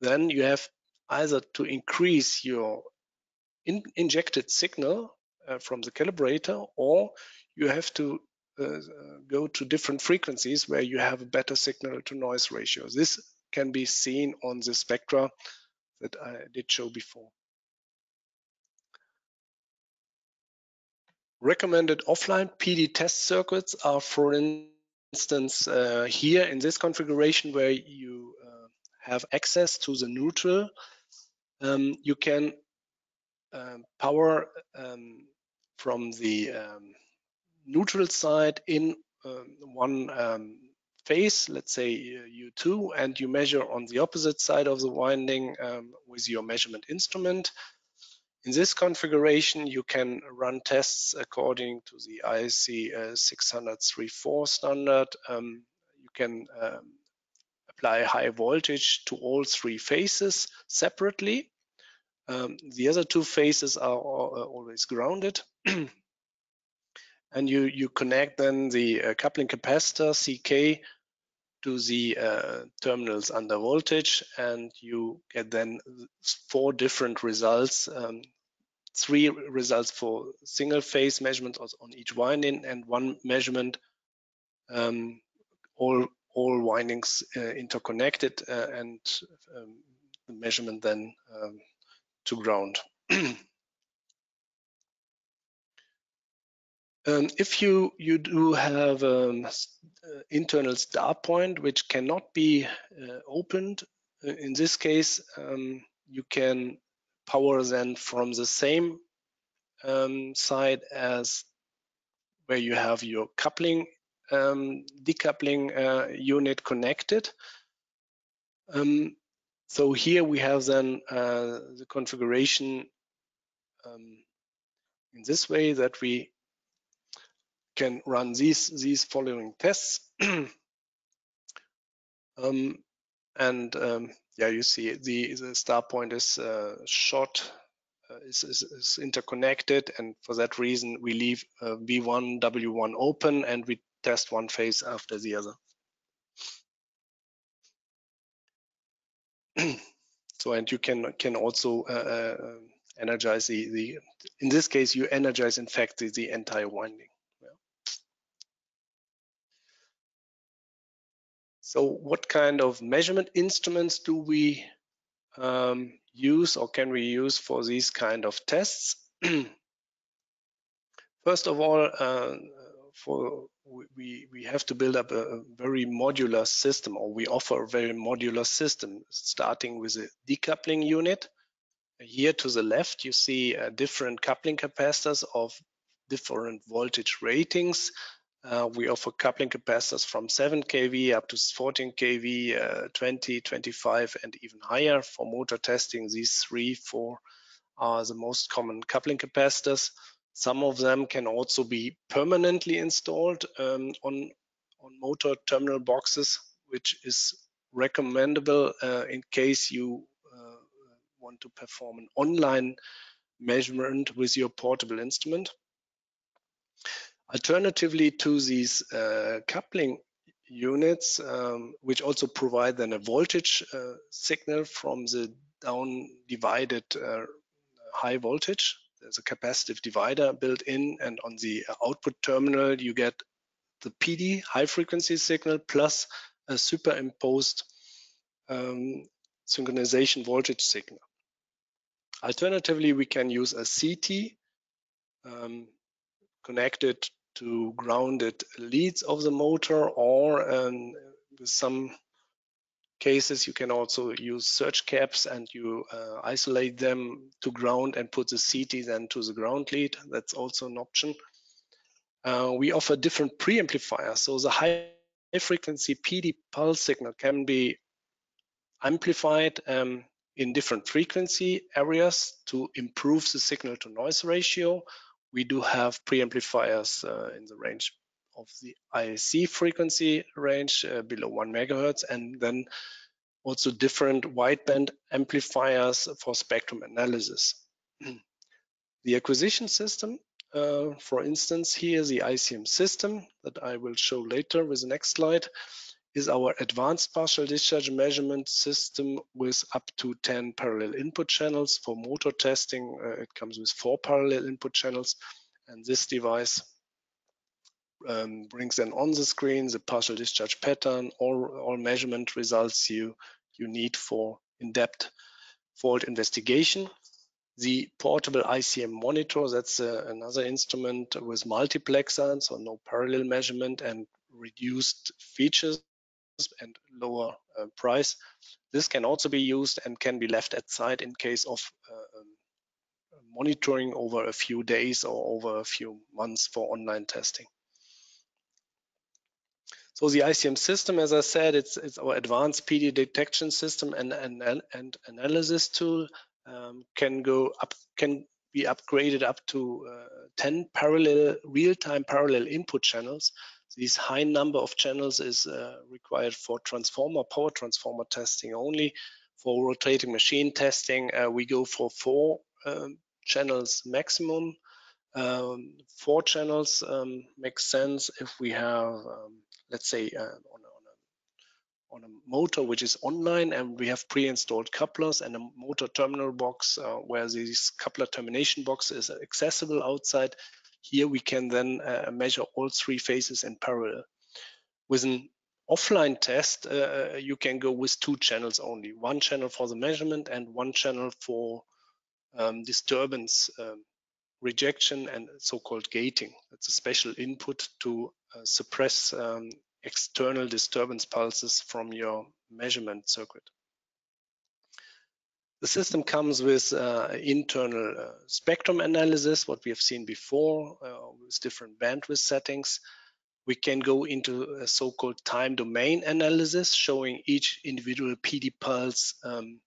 then you have either to increase your in injected signal uh, from the calibrator or you have to uh, go to different frequencies where you have a better signal to noise ratio. This can be seen on the spectra that I did show before. Recommended offline PD test circuits are, for instance, uh, here in this configuration where you uh, have access to the neutral, um, you can um, power um, from the um, neutral side in um, one phase, let's say U2, and you measure on the opposite side of the winding with your measurement instrument. In this configuration, you can run tests according to the IEC uh, 60034 standard. Um, you can um, apply high voltage to all three phases separately. Um, the other two phases are always grounded. and you, you connect then the uh, coupling capacitor CK to the uh, terminals under voltage and you get then four different results um, three results for single phase measurements on each winding and one measurement um, all all windings uh, interconnected uh, and um, the measurement then um, to ground. Um, if you, you do have um, uh, internal start point which cannot be uh, opened, in this case, um, you can power then from the same um, side as where you have your coupling um, decoupling uh, unit connected. Um, so here we have then uh, the configuration um, in this way that we can run these, these following tests. Um, and um, yeah, you see the, the star point is uh, short, uh, is, is, is, interconnected. And for that reason, we leave uh, V1, W1 open and we test one phase after the other. so, and you can, can also uh, uh, energize the, the, in this case, you energize in fact the, the entire winding. So what kind of measurement instruments do we um, use or can we use for these kind of tests? First of all, uh, for we, we have to build up a, very modular system or we offer a very modular system starting with a decoupling unit. Here to the left, you see uh, different coupling capacitors of different voltage ratings uh, we offer coupling capacitors from 7 kV up to 14 kV, uh, 20, 25, and even higher. For motor testing, these three, four are the most common coupling capacitors. Some of them can also be permanently installed um, on, on motor terminal boxes, which is recommendable uh, in case you uh, want to perform an online measurement with your portable instrument. Alternatively to these uh, coupling units, um, which also provide then a voltage uh, signal from the down divided uh, high voltage. There's a capacitive divider built in and on the output terminal you get the PD high frequency signal plus a superimposed um, synchronization voltage signal. Alternatively, we can use a CT um, connected to grounded leads of the motor or um, with some cases you can also use search caps and you uh, isolate them to ground and put the CT then to the ground lead. That's also an option. Uh, we offer different preamplifiers. So the high frequency PD pulse signal can be amplified um, in different frequency areas to improve the signal to noise ratio we do have preamplifiers uh, in the range of the IEC frequency range uh, below one megahertz, and then also different wideband amplifiers for spectrum analysis. the acquisition system, uh, for instance, here the ICM system that I will show later with the next slide, is our advanced partial discharge measurement system with up to 10 parallel input channels. For motor testing, uh, it comes with four parallel input channels. And this device um, brings then on the screen the partial discharge pattern, all, all measurement results you, you need for in-depth fault investigation. The portable ICM monitor, that's uh, another instrument with multiplexer, so no parallel measurement and reduced features and lower uh, price. This can also be used and can be left at site in case of uh, um, monitoring over a few days or over a few months for online testing. So the ICM system, as I said, it's, it's our advanced PD detection system and, and, and analysis tool um, can go up, can be upgraded up to uh, 10 parallel real-time parallel input channels this high number of channels is uh, required for transformer, power transformer testing only. For rotating machine testing, uh, we go for four um, channels maximum. Um, four channels um, makes sense if we have, um, let's say, uh, on, on, a, on, a, motor which is online and we have pre-installed couplers and a motor terminal box uh, where this coupler termination box is accessible outside here we can then uh, measure all three phases in parallel. With an offline test, uh, uh, you can go with two channels only, one channel for the measurement and one channel for um, disturbance um, rejection and so-called gating. That's a special input to suppress um, external disturbance pulses from your measurement circuit. The system comes with uh, internal uh, spectrum analysis, what we have seen before, uh, with different bandwidth settings. We can go into a so-called time domain analysis, showing each individual PD pulse um,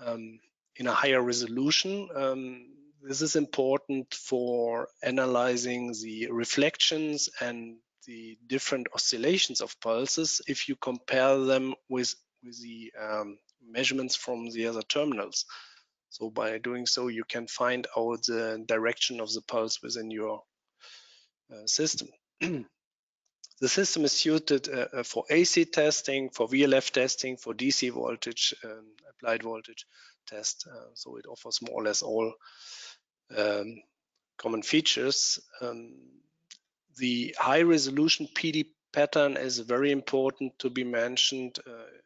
um, in a higher resolution. Um, this is important for analyzing the reflections and the different oscillations of pulses if you compare them with with the um, measurements from the other terminals. So by doing so, you can find out the direction of the pulse within your uh, system. the system is suited uh, uh for AC testing, for VLF testing, for DC voltage, um, applied voltage test. Uh, so it offers more or less all um, common features. Um, the high resolution PD pattern is very important to be mentioned. Uh,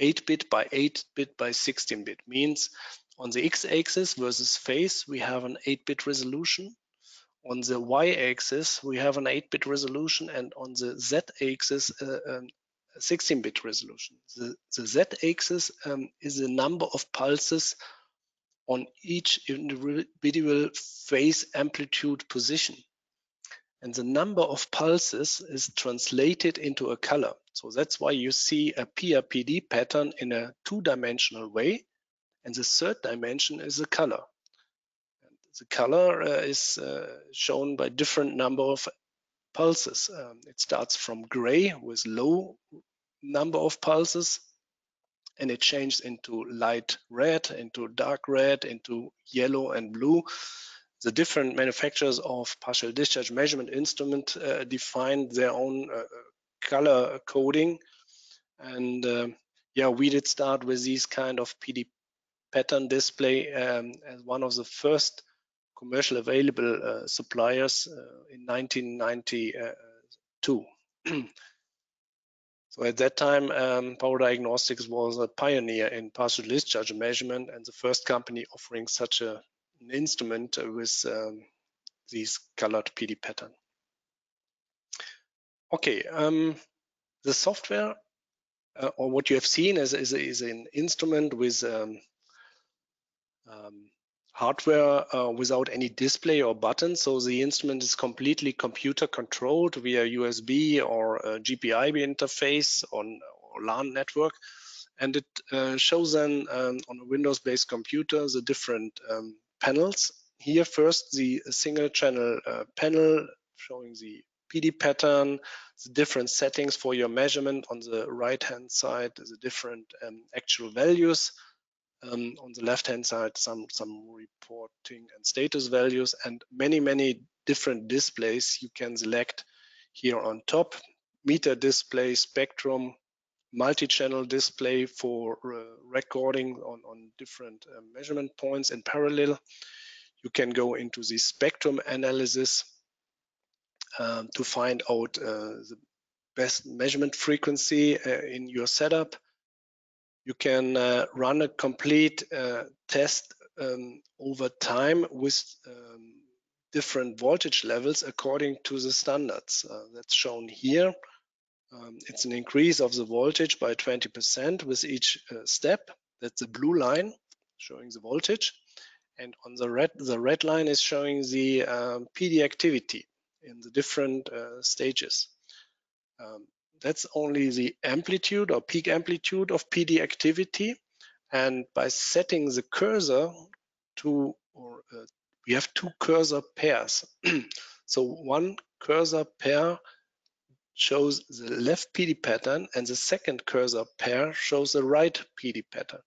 8-bit by 8-bit by 16-bit means on the x-axis versus phase we have an 8-bit resolution. On the y-axis we have an 8-bit resolution and on the z-axis uh, um, 16-bit resolution. The, the z-axis um, is the number of pulses on each individual phase amplitude position. And the number of pulses is translated into a color. So that's why you see a PRPD pattern in a two-dimensional way. And the third dimension is the color. And the color uh, is uh, shown by different number of pulses. Um, it starts from gray with low number of pulses and it changes into light red, into dark red, into yellow and blue. The different manufacturers of partial discharge measurement instrument uh, defined their own uh, color coding. And uh, yeah, we did start with these kind of PD pattern display um, as one of the first commercial available uh, suppliers uh, in 1992. So at that time, um, Power Diagnostix was a pioneer in partial discharge measurement and the first company offering such a, an instrument with um, these colored PD pattern. Okay, um, the software uh, or what you have seen is, is, is an instrument with um, um, hardware uh, without any display or button. So the instrument is completely computer controlled via USB or GPIB interface on or LAN network. And it uh, shows then um, on a Windows-based computer the different um, panels. Here first the single channel uh, panel showing the PD pattern, the different settings for your measurement on the right hand side, the different um, actual values um, on the left hand side some some reporting and status values and many many different displays you can select here on top. Meter display spectrum multi-channel display for uh, recording on, on different uh, measurement points. In parallel you can go into the spectrum analysis um, to find out uh, the best measurement frequency uh, in your setup you can uh, run a complete uh, test um, over time with um, different voltage levels according to the standards. Uh, that's shown here. Um, it's an increase of the voltage by 20% with each uh, step. That's the blue line showing the voltage. And on the red, the red line is showing the um, PD activity in the different uh, stages. Um, that's only the amplitude or peak amplitude of PD activity. And by setting the cursor to, or uh, we have two cursor pairs. so one cursor pair shows the left PD pattern and the second cursor pair shows the right PD pattern.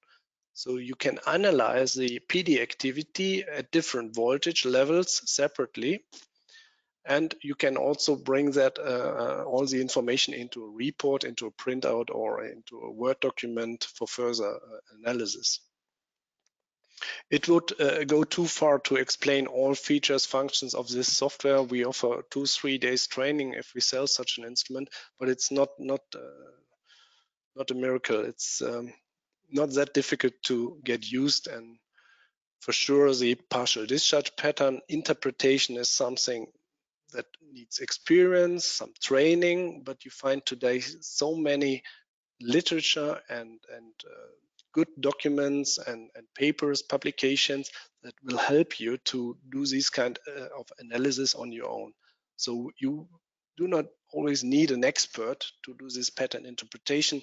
So you can analyze the PD activity at different voltage levels separately and you can also bring that uh, uh, all the information into a report, into a printout, or into a Word document for further uh, analysis. It would uh, go too far to explain all features, functions of this software. We offer two, three days training if we sell such an instrument, but it's not not uh, not a miracle. It's um, not that difficult to get used, and for sure, the partial discharge pattern interpretation is something that needs experience, some training, but you find today so many literature and, and uh, good documents and, and, papers, publications that will help you to do this kind uh, of analysis on your own. So you do not always need an expert to do this pattern interpretation.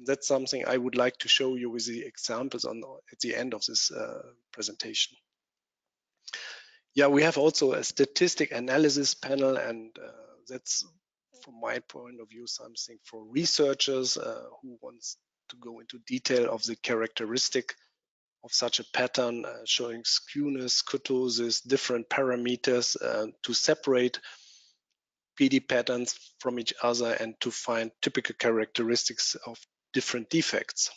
That's something I would like to show you with the examples on at the end of this uh, presentation. Yeah, we have also a statistic analysis panel, and uh, that's from my point of view, something for researchers uh, who wants to go into detail of the characteristic of such a pattern uh, showing skewness, kurtosis, different parameters uh, to separate PD patterns from each other and to find typical characteristics of different defects.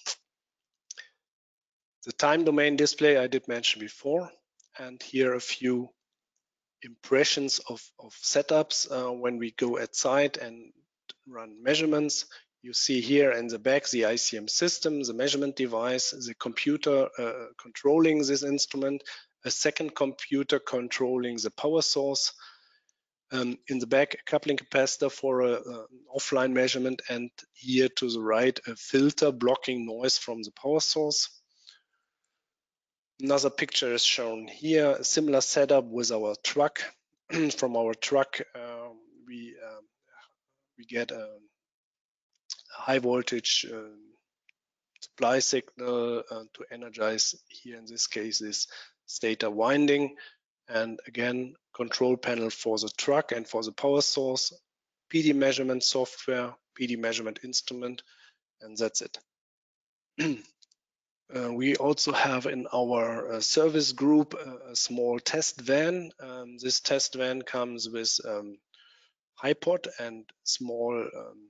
The time domain display I did mention before, and here a few impressions of, of setups uh, when we go at site and run measurements. You see here in the back the ICM system, the measurement device, the computer uh, controlling this instrument, a second computer controlling the power source. Um, in the back, a coupling capacitor for an offline measurement, and here to the right, a filter blocking noise from the power source. Another picture is shown here, a similar setup with our truck. From our truck, uh, we um, we get a high voltage uh, supply signal uh, to energize. Here in this case is stator winding. And again control panel for the truck and for the power source PD measurement software PD measurement instrument and that's it Uh, we also have in our uh, service group a, a, small test van. Um, this test van comes with um, high-pot and small um,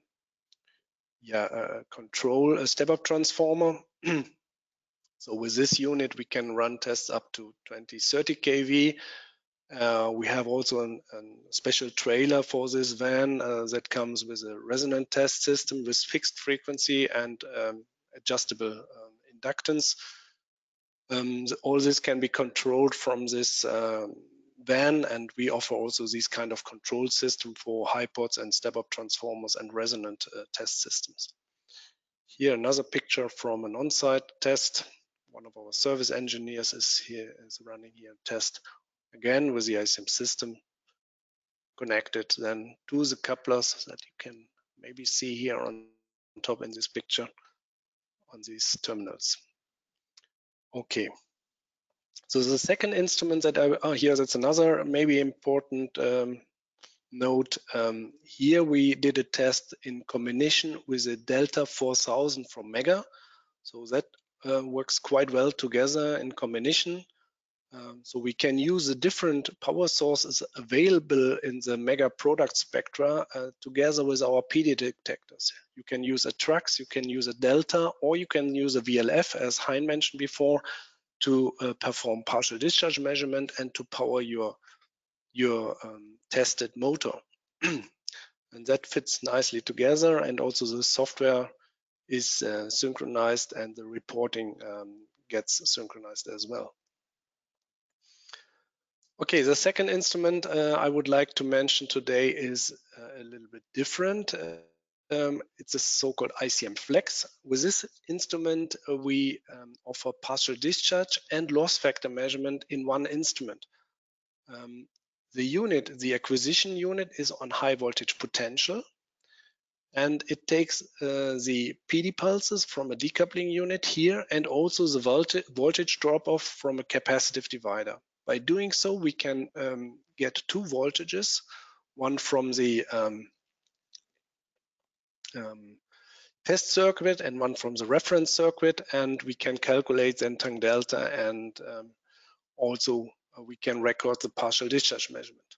yeah, uh, control step-up transformer. so with this unit, we can run tests up to 20, 30 kV. Uh, we have also a special trailer for this van uh, that comes with a resonant test system with fixed frequency and um, adjustable inductance. Um, all this can be controlled from this uh, van and we offer also these kind of control system for high-pots and step-up transformers and resonant uh, test systems. Here another picture from an on-site test. One of our service engineers is here is running here a test again with the ICM system connected then to the couplers that you can maybe see here on top in this picture on these terminals. Okay. So the second instrument that I oh, here that's another maybe important um, note. Um, here we did a test in combination with a Delta 4000 from Megger. So that uh, works quite well together in combination. Um, so we can use the different power sources available in the Megger product spectra uh, together with our PD detectors. You can use a Trax, you can use a Delta, or you can use a VLF, as Hein mentioned before, to uh, perform partial discharge measurement and to power your, your um, tested motor. and that fits nicely together. And also the software is uh, synchronized and the reporting um, gets synchronized as well. Okay, the second instrument uh, I would like to mention today is uh, a little bit different. Uh, um, it's a so-called ICM Flex. With this instrument, uh, we um, offer partial discharge and loss factor measurement in one instrument. Um, the unit, the acquisition unit is on high voltage potential and it takes uh, the PD pulses from a decoupling unit here and also the voltage, voltage drop off from a capacitive divider. By doing so, we can um, get two voltages, one from the um, um, test circuit and one from the reference circuit, and we can calculate then tan delta and um, also uh, we can record the partial discharge measurement.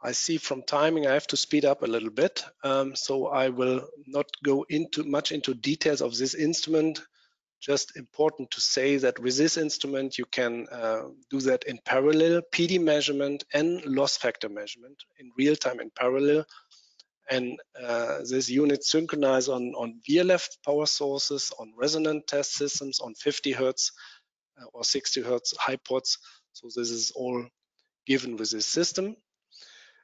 I see from timing I have to speed up a little bit, um, so I will not go into much into details of this instrument just important to say that with this instrument, you can uh, do that in parallel, PD measurement and loss factor measurement in real time in parallel. And uh, this unit synchronize on, on VLF power sources, on resonant test systems, on 50 Hertz uh, or 60 Hertz high-pots. So this is all given with this system.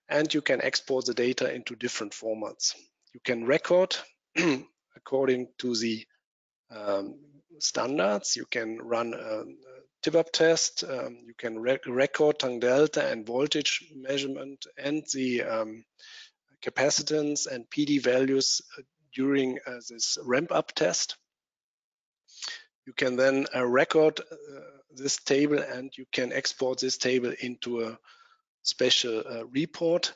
And you can export the data into different formats. You can record according to the um, standards. You can run a, tip-up test. Um, you can record tan delta and voltage measurement and the um, capacitance and PD values uh, during uh, this ramp-up test. You can then uh, record uh, this table and you can export this table into a special uh, report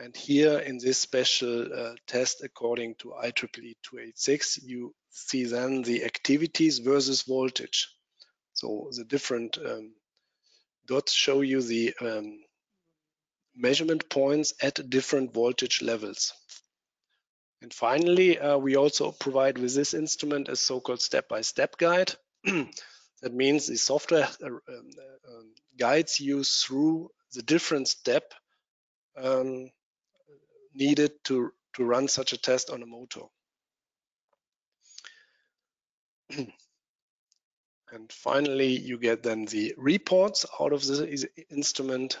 And here in this special uh, test, according to IEEE 286, you see then the activities versus voltage. So the different um, dots show you the um, measurement points at different voltage levels. And finally, uh, we also provide with this instrument a so-called step-by-step guide. that means the software uh, um, uh, guides you through the different step um, needed to, to run such a test on a motor. and finally, you get then the reports out of the instrument,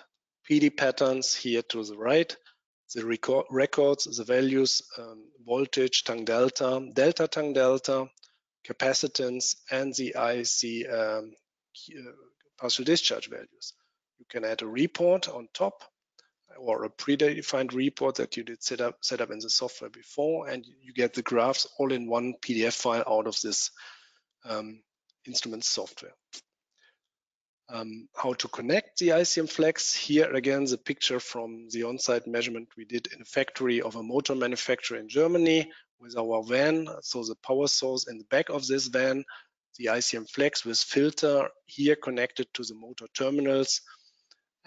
PD patterns here to the right, the record, records, the values, um, voltage, tan delta, delta tan delta, capacitance, and the IC um, uh, partial discharge values. You can add a report on top or a predefined report that you did set up set up in the software before, and you get the graphs all in one PDF file out of this um, instrument software. Um, how to connect the ICM Flex. Here again, the picture from the on-site measurement we did in a factory of a motor manufacturer in Germany with our van. So the power source in the back of this van, the ICM Flex with filter here connected to the motor terminals.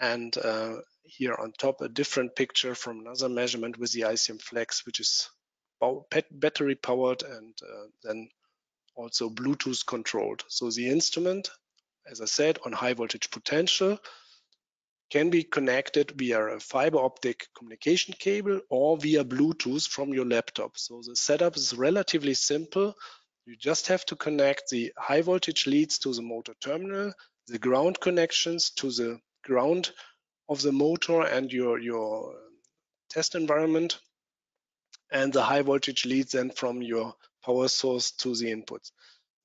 And uh, here on top, a different picture from another measurement with the ICM Flex, which is battery powered and uh, then also Bluetooth controlled. So the instrument as I said, on high voltage potential can be connected via a fiber optic communication cable or via Bluetooth from your laptop. So the setup is relatively simple. You just have to connect the high voltage leads to the motor terminal, the ground connections to the ground of the motor and your, your test environment, and the high voltage leads then from your power source to the inputs.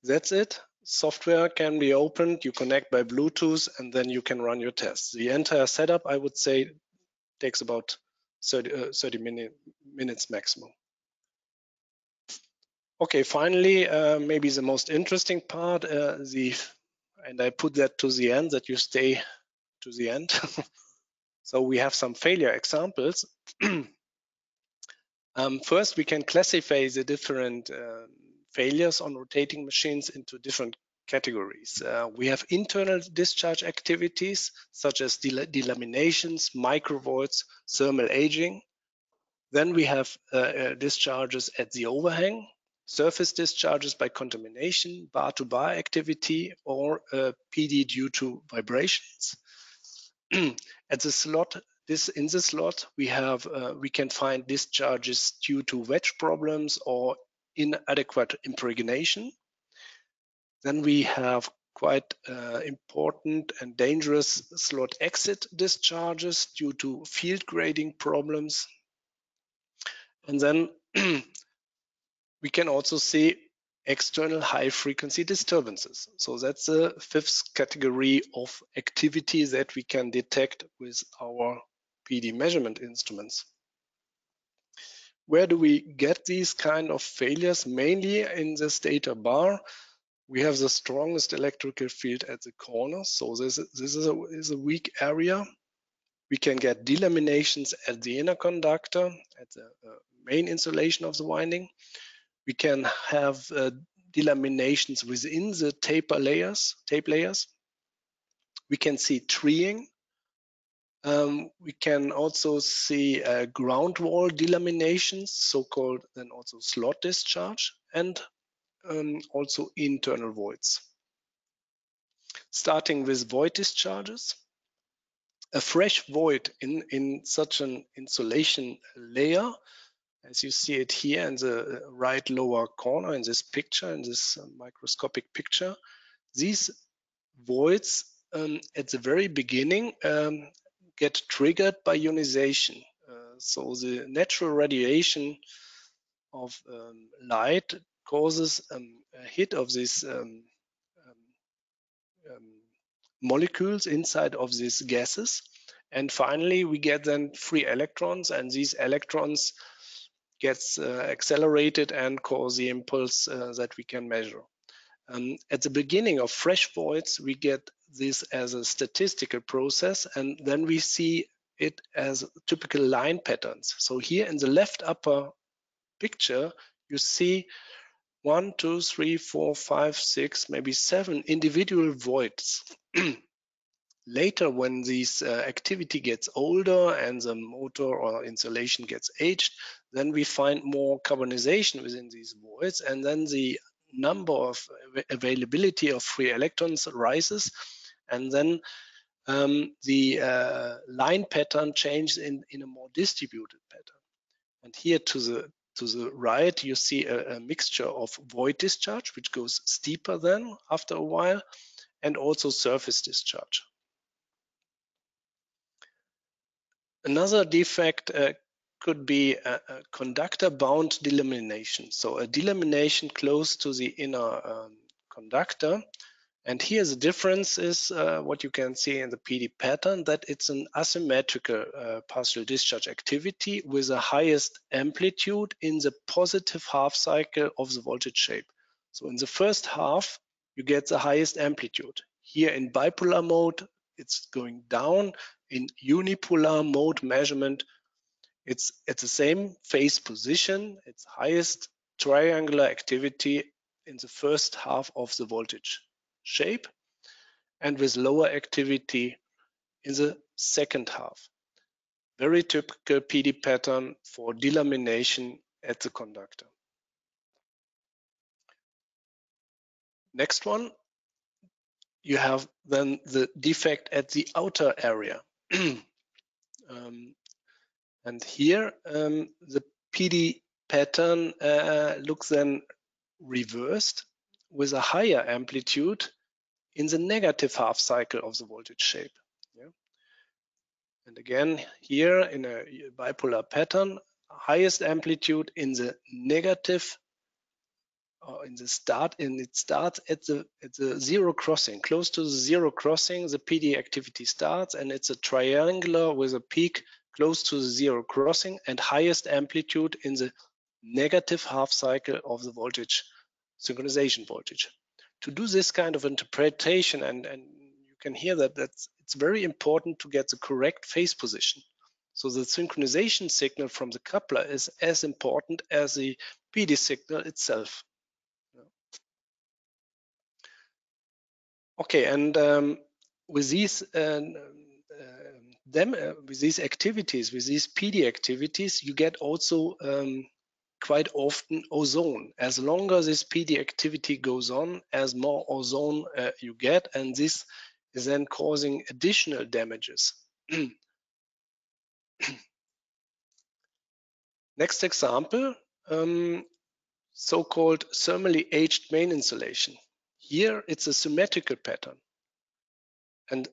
That's it software can be opened, you connect by Bluetooth, and then you can run your tests. The entire setup, I would say, takes about 30, uh, 30 minute, minutes maximum. Okay, finally, uh, maybe the most interesting part, uh, the, and I put that to the end, that you stay to the end. so we have some failure examples. um, first, we can classify the different uh, failures on rotating machines into different categories. Uh, we have internal discharge activities such as del delaminations, microvoids, thermal aging. Then we have uh, uh, discharges at the overhang, surface discharges by contamination, bar-to-bar -bar activity, or uh, PD due to vibrations. at the slot, this in the slot, we have uh, we can find discharges due to wedge problems or inadequate impregnation. Then we have quite uh, important and dangerous slot exit discharges due to field grading problems. And then we can also see external high frequency disturbances. So that's the fifth category of activity that we can detect with our PD measurement instruments. Where do we get these kind of failures? Mainly in this stator bar. We have the strongest electrical field at the corner. So this, this is, a, is a weak area. We can get delaminations at the inner conductor, at the uh, main insulation of the winding. We can have uh, delaminations within the taper layers, tape layers. We can see treeing um, we can also see uh, ground wall delaminations, so-called then also slot discharge, and um, also internal voids. Starting with void discharges, a fresh void in, in such an insulation layer, as you see it here in the right lower corner in this picture, in this uh, microscopic picture, these voids um, at the very beginning um, get triggered by ionization. Uh, so the natural radiation of um, light causes um, a hit of these um, um, molecules inside of these gases. And finally, we get then free electrons, and these electrons gets uh, accelerated and cause the impulse uh, that we can measure. Um, at the beginning of fresh voids, we get this as a statistical process, and then we see it as typical line patterns. So here in the left upper picture, you see one, two, three, four, five, six, maybe seven individual voids. Later, when this uh, activity gets older and the motor or insulation gets aged, then we find more carbonization within these voids, and then the number of availability of free electrons rises, and then um, the uh, line pattern changes in, in a more distributed pattern. And here to the to the right, you see a, a mixture of void discharge, which goes steeper then after a while, and also surface discharge. Another defect uh, could be a, a conductor bound delamination. So a delamination close to the inner um, conductor and here the difference is uh, what you can see in the PD pattern that it's an asymmetrical uh, partial discharge activity with the highest amplitude in the positive half cycle of the voltage shape. So in the first half, you get the highest amplitude. Here in bipolar mode, it's going down. In unipolar mode measurement, it's at the same phase position. It's highest triangular activity in the first half of the voltage shape and with lower activity in the second half. Very typical PD pattern for delamination at the conductor. Next one, you have then the defect at the outer area. um, and here um, the PD pattern uh, looks then reversed with a higher amplitude in the negative half cycle of the voltage shape. Yeah? And again, here in a bipolar pattern, highest amplitude in the negative or in the start and it starts at the at the zero crossing close to the zero crossing the pd activity starts and it's a triangular with a peak close to the zero crossing and highest amplitude in the negative half cycle of the voltage synchronization voltage to do this kind of interpretation, and, and you can hear that that's, it's very important to get the correct phase position. So the synchronization signal from the coupler is as important as the PD signal itself. Okay, and um, with these uh, them uh, with these activities, with these PD activities, you get also um, quite often ozone. As longer this PD activity goes on, as more ozone uh, you get, and this is then causing additional damages. Next example, um, so-called thermally aged main insulation. Here it's a symmetrical pattern. And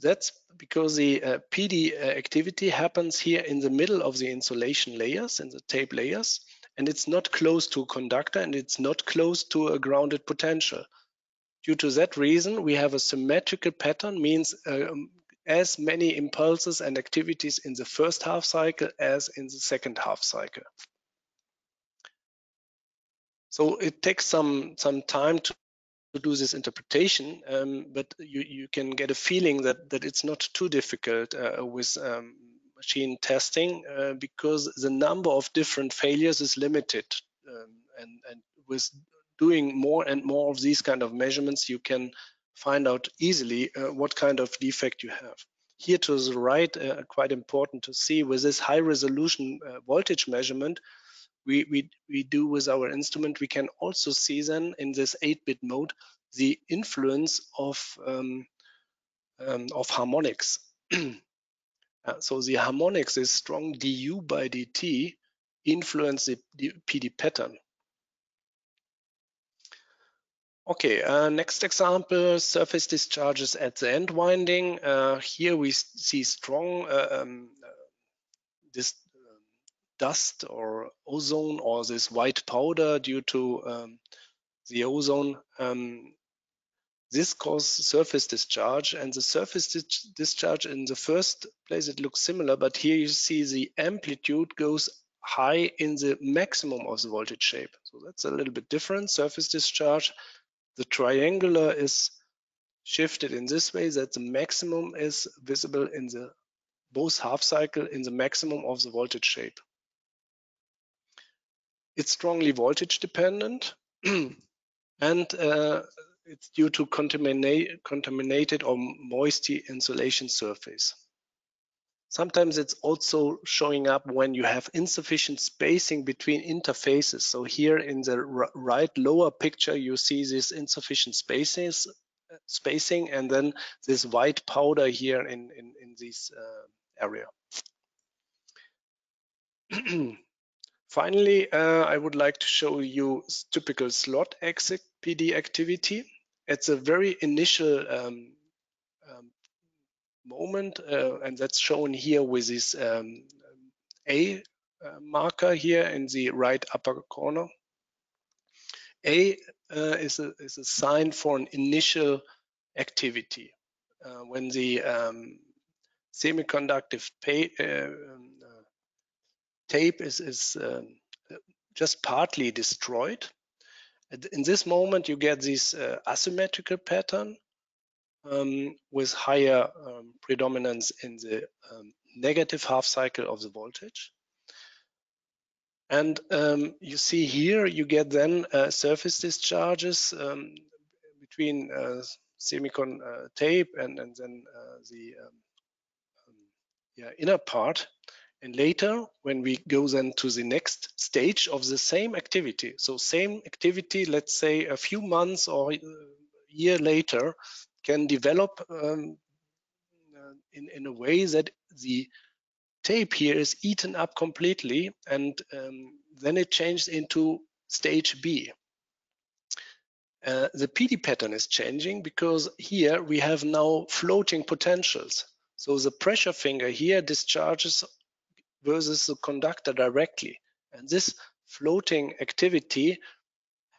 that's because the uh, PD uh, activity happens here in the middle of the insulation layers, in the tape layers, and it's not close to a conductor and it's not close to a grounded potential. Due to that reason, we have a symmetrical pattern, means um, as many impulses and activities in the first half cycle as in the second half cycle. So it takes some, some time to to do this interpretation, um, but you, you can get a feeling that, that it's not too difficult uh, with um, machine testing uh, because the number of different failures is limited. Um, and, and with doing more and more of these kind of measurements, you can find out easily uh, what kind of defect you have. Here to the right, uh, quite important to see with this high resolution uh, voltage measurement, we, we, we do with our instrument, we can also see then in this 8-bit mode the influence of, um, um, of harmonics. uh, so the harmonics is strong du by dt influence the, the PD pattern. Okay, uh, next example, surface discharges at the end winding. Uh, here we see strong uh, um, uh, this dust or ozone or this white powder due to um, the ozone. Um, this causes surface discharge and the surface discharge in the first place it looks similar but here you see the amplitude goes high in the maximum of the voltage shape so that's a little bit different surface discharge the triangular is shifted in this way that the maximum is visible in the both half cycle in the maximum of the voltage shape. It's strongly voltage dependent and uh, it's due to contaminate, contaminated or moisty insulation surface. Sometimes it's also showing up when you have insufficient spacing between interfaces. So here in the right lower picture, you see this insufficient spaces, spacing and then this white powder here in, in, in this uh, area. Finally, uh, I would like to show you typical slot exit PD activity. It's a very initial um, um, moment, uh, and that's shown here with this um, A uh, marker here in the right upper corner. A uh, is, a, is a sign for an initial activity. Uh, when the um, semiconductive pay, uh, um, tape is, is um, just partly destroyed. In this moment, you get this uh, asymmetrical pattern um, with higher um, predominance in the um, negative half cycle of the voltage. And um, you see here, you get then uh, surface discharges between uh, semicon uh, tape and, and then uh, the yeah, inner part. And later, when we go then to the next stage of the same activity, so same activity, let's say a few months or a year later, can develop um, uh, in, in a way that the tape here is eaten up completely and um, then it changes into stage B. Uh, the PD pattern is changing because here we have now floating potentials. So the pressure finger here discharges versus the conductor directly. And this floating activity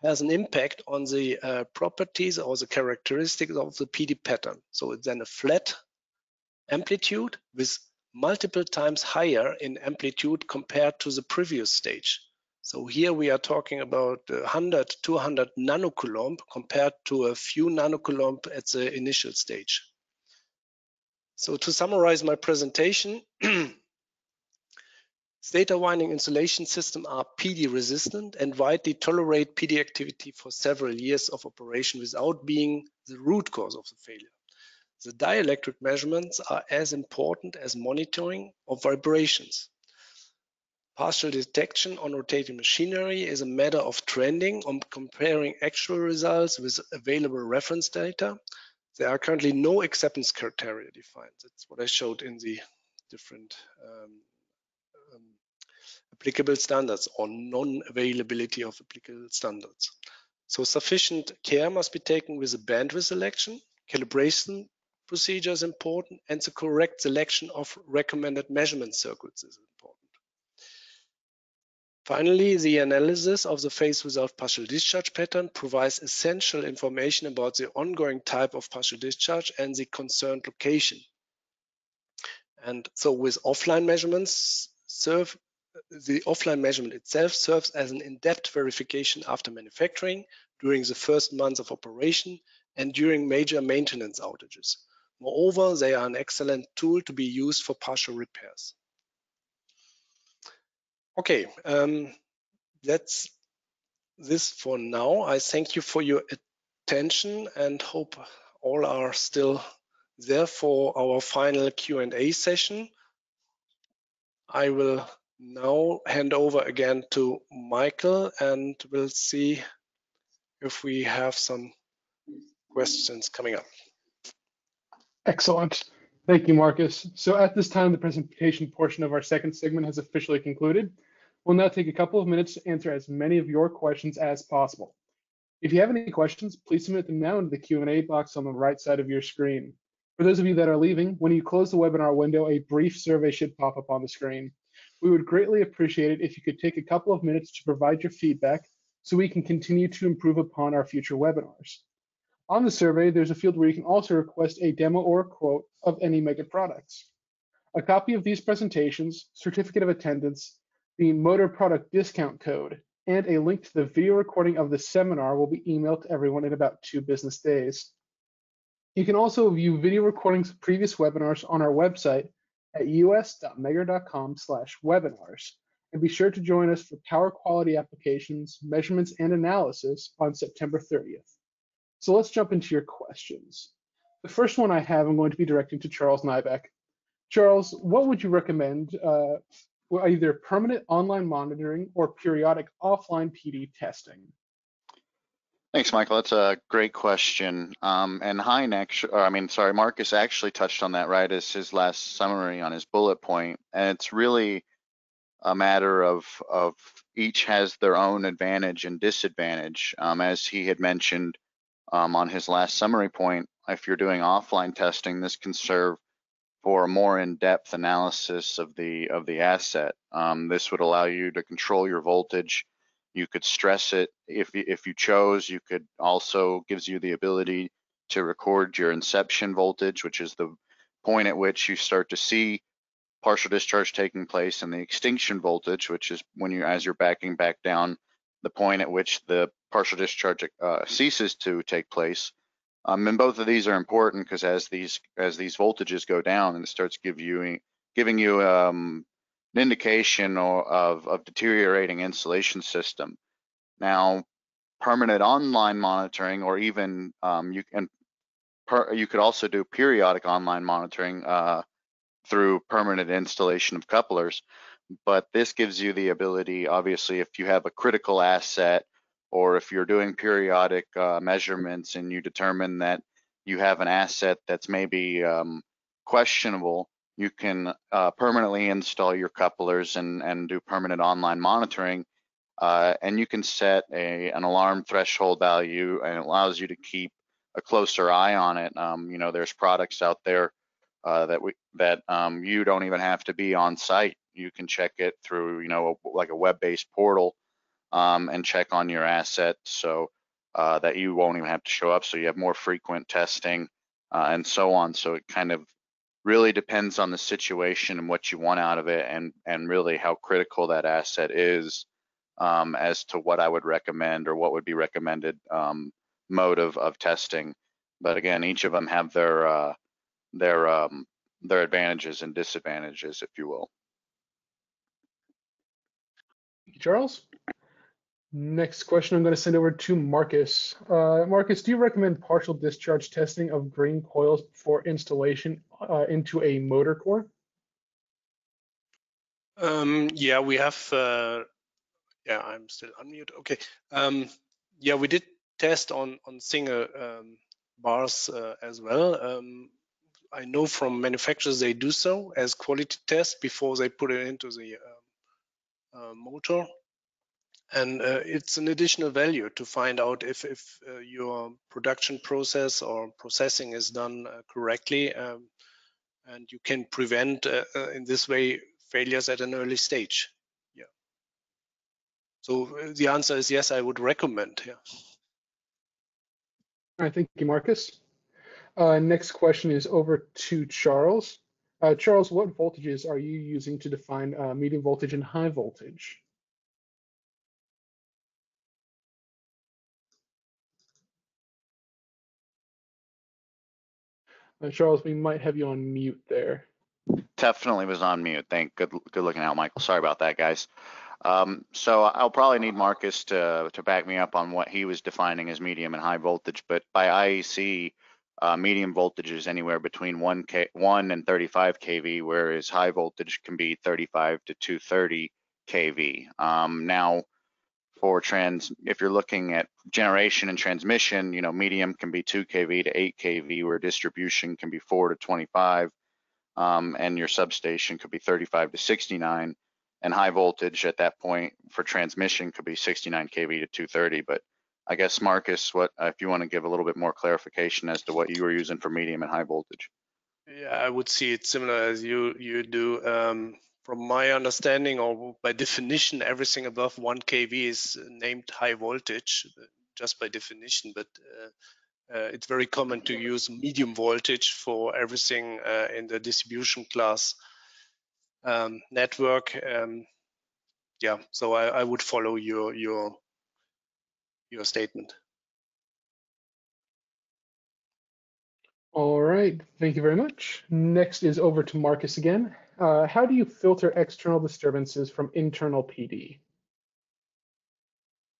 has an impact on the uh, properties or the characteristics of the PD pattern. So it's then a flat amplitude with multiple times higher in amplitude compared to the previous stage. So here we are talking about 100, 200 nanocoulomb compared to a few nanocoulomb at the initial stage. So to summarize my presentation, Stator winding insulation systems are PD resistant and widely tolerate PD activity for several years of operation without being the root cause of the failure. The dielectric measurements are as important as monitoring of vibrations. Partial detection on rotating machinery is a matter of trending on comparing actual results with available reference data. There are currently no acceptance criteria defined. That's what I showed in the different um, applicable standards or non-availability of applicable standards. So sufficient care must be taken with the bandwidth selection, calibration procedure is important, and the correct selection of recommended measurement circuits is important. Finally, the analysis of the phase without partial discharge pattern provides essential information about the ongoing type of partial discharge and the concerned location. And so with offline measurements serve the offline measurement itself serves as an in-depth verification after manufacturing, during the first months of operation, and during major maintenance outages. Moreover, they are an excellent tool to be used for partial repairs. Okay, um, that's this for now. I thank you for your attention and hope all are still there for our final Q&A session. I will now hand over again to Michael and we'll see if we have some questions coming up. Excellent. Thank you, Markus. So at this time, the presentation portion of our second segment has officially concluded. We'll now take a couple of minutes to answer as many of your questions as possible. If you have any questions, please submit them now into the Q&A box on the right side of your screen. For those of you that are leaving, when you close the webinar window, a brief survey should pop up on the screen. We would greatly appreciate it if you could take a couple of minutes to provide your feedback so we can continue to improve upon our future webinars. On the survey, there's a field where you can also request a demo or a quote of any Megger products. A copy of these presentations, certificate of attendance, the motor product discount code, and a link to the video recording of the seminar will be emailed to everyone in about two business days. You can also view video recordings of previous webinars on our website at us.megger.com slash webinars. And be sure to join us for power quality applications, measurements, and analysis on September 30th. So let's jump into your questions. The first one I have, I'm going to be directing to Charles Nybeck. Charles, what would you recommend uh, either permanent online monitoring or periodic offline PD testing? Thanks, Michael. That's a great question. Um, and Hein actually, I mean, sorry, Markus actually touched on that right as his last summary on his bullet point. And it's really a matter of of each has their own advantage and disadvantage. Um, as he had mentioned um, on his last summary point, if you're doing offline testing, this can serve for a more in-depth analysis of the of the asset. Um, this would allow you to control your voltage you could stress it if if you chose. You could also gives you the ability to record your inception voltage, which is the point at which you start to see partial discharge taking place, and the extinction voltage, which is when you as you're backing back down, the point at which the partial discharge uh, ceases to take place. Um, and both of these are important because as these as these voltages go down, and it starts give you giving you um, an indication or, of, of deteriorating insulation system. Now, permanent online monitoring or even um, you can per, you could also do periodic online monitoring uh, through permanent installation of couplers. But this gives you the ability, obviously, if you have a critical asset or if you're doing periodic uh, measurements and you determine that you have an asset that's maybe um, questionable, you can uh, permanently install your couplers and, and do permanent online monitoring. Uh, and you can set a, an alarm threshold value and it allows you to keep a closer eye on it. Um, you know, there's products out there uh, that we that um, you don't even have to be on site. You can check it through, you know, a, like a web-based portal um, and check on your asset so uh, that you won't even have to show up. So you have more frequent testing uh, and so on. So it kind of really depends on the situation and what you want out of it and and really how critical that asset is um, as to what I would recommend or what would be recommended um, mode of, of testing. But again, each of them have their uh, their um, their advantages and disadvantages, if you will. Charles. Next question I'm going to send over to Markus. Uh, Markus, do you recommend partial discharge testing of green coils before installation uh, into a motor core? Um, yeah, we have, uh, yeah, I'm still unmute. Okay. Um, yeah, we did test on, on single um, bars uh, as well. Um, I know from manufacturers they do so as quality test before they put it into the um, uh, motor and uh, it's an additional value to find out if, if uh, your production process or processing is done uh, correctly um, and you can prevent uh, uh, in this way failures at an early stage. Yeah. So uh, the answer is yes i would recommend. Yeah. All right thank you markus. Next question is over to charles. Charles what voltages are you using to define medium voltage and high voltage Charles, we might have you on mute there. Definitely was on mute. Thank good good looking out, Michael. Sorry about that, guys. Um, so I'll probably need Markus to to back me up on what he was defining as medium and high voltage. But by IEC, uh, medium voltage is anywhere between one k one and 35 kV, whereas high voltage can be 35 to 230 kV. Um, now, for trans, if you're looking at generation and transmission, you know, medium can be 2 kV to 8 kV, where distribution can be 4 to 25, um, and your substation could be 35 to 69, and high voltage at that point for transmission could be 69 kV to 230. But I guess Markus, what if you want to give a little bit more clarification as to what you were using for medium and high voltage? Yeah, I would see it similar as you you do. Um, from my understanding, or by definition, everything above 1 kV is named high voltage, just by definition. But uh, uh, it's very common to use medium voltage for everything uh, in the distribution class um, network. Um, yeah, so I, I would follow your your your statement. All right, thank you very much. Next is over to Markus again. Uh, how do you filter external disturbances from internal PD?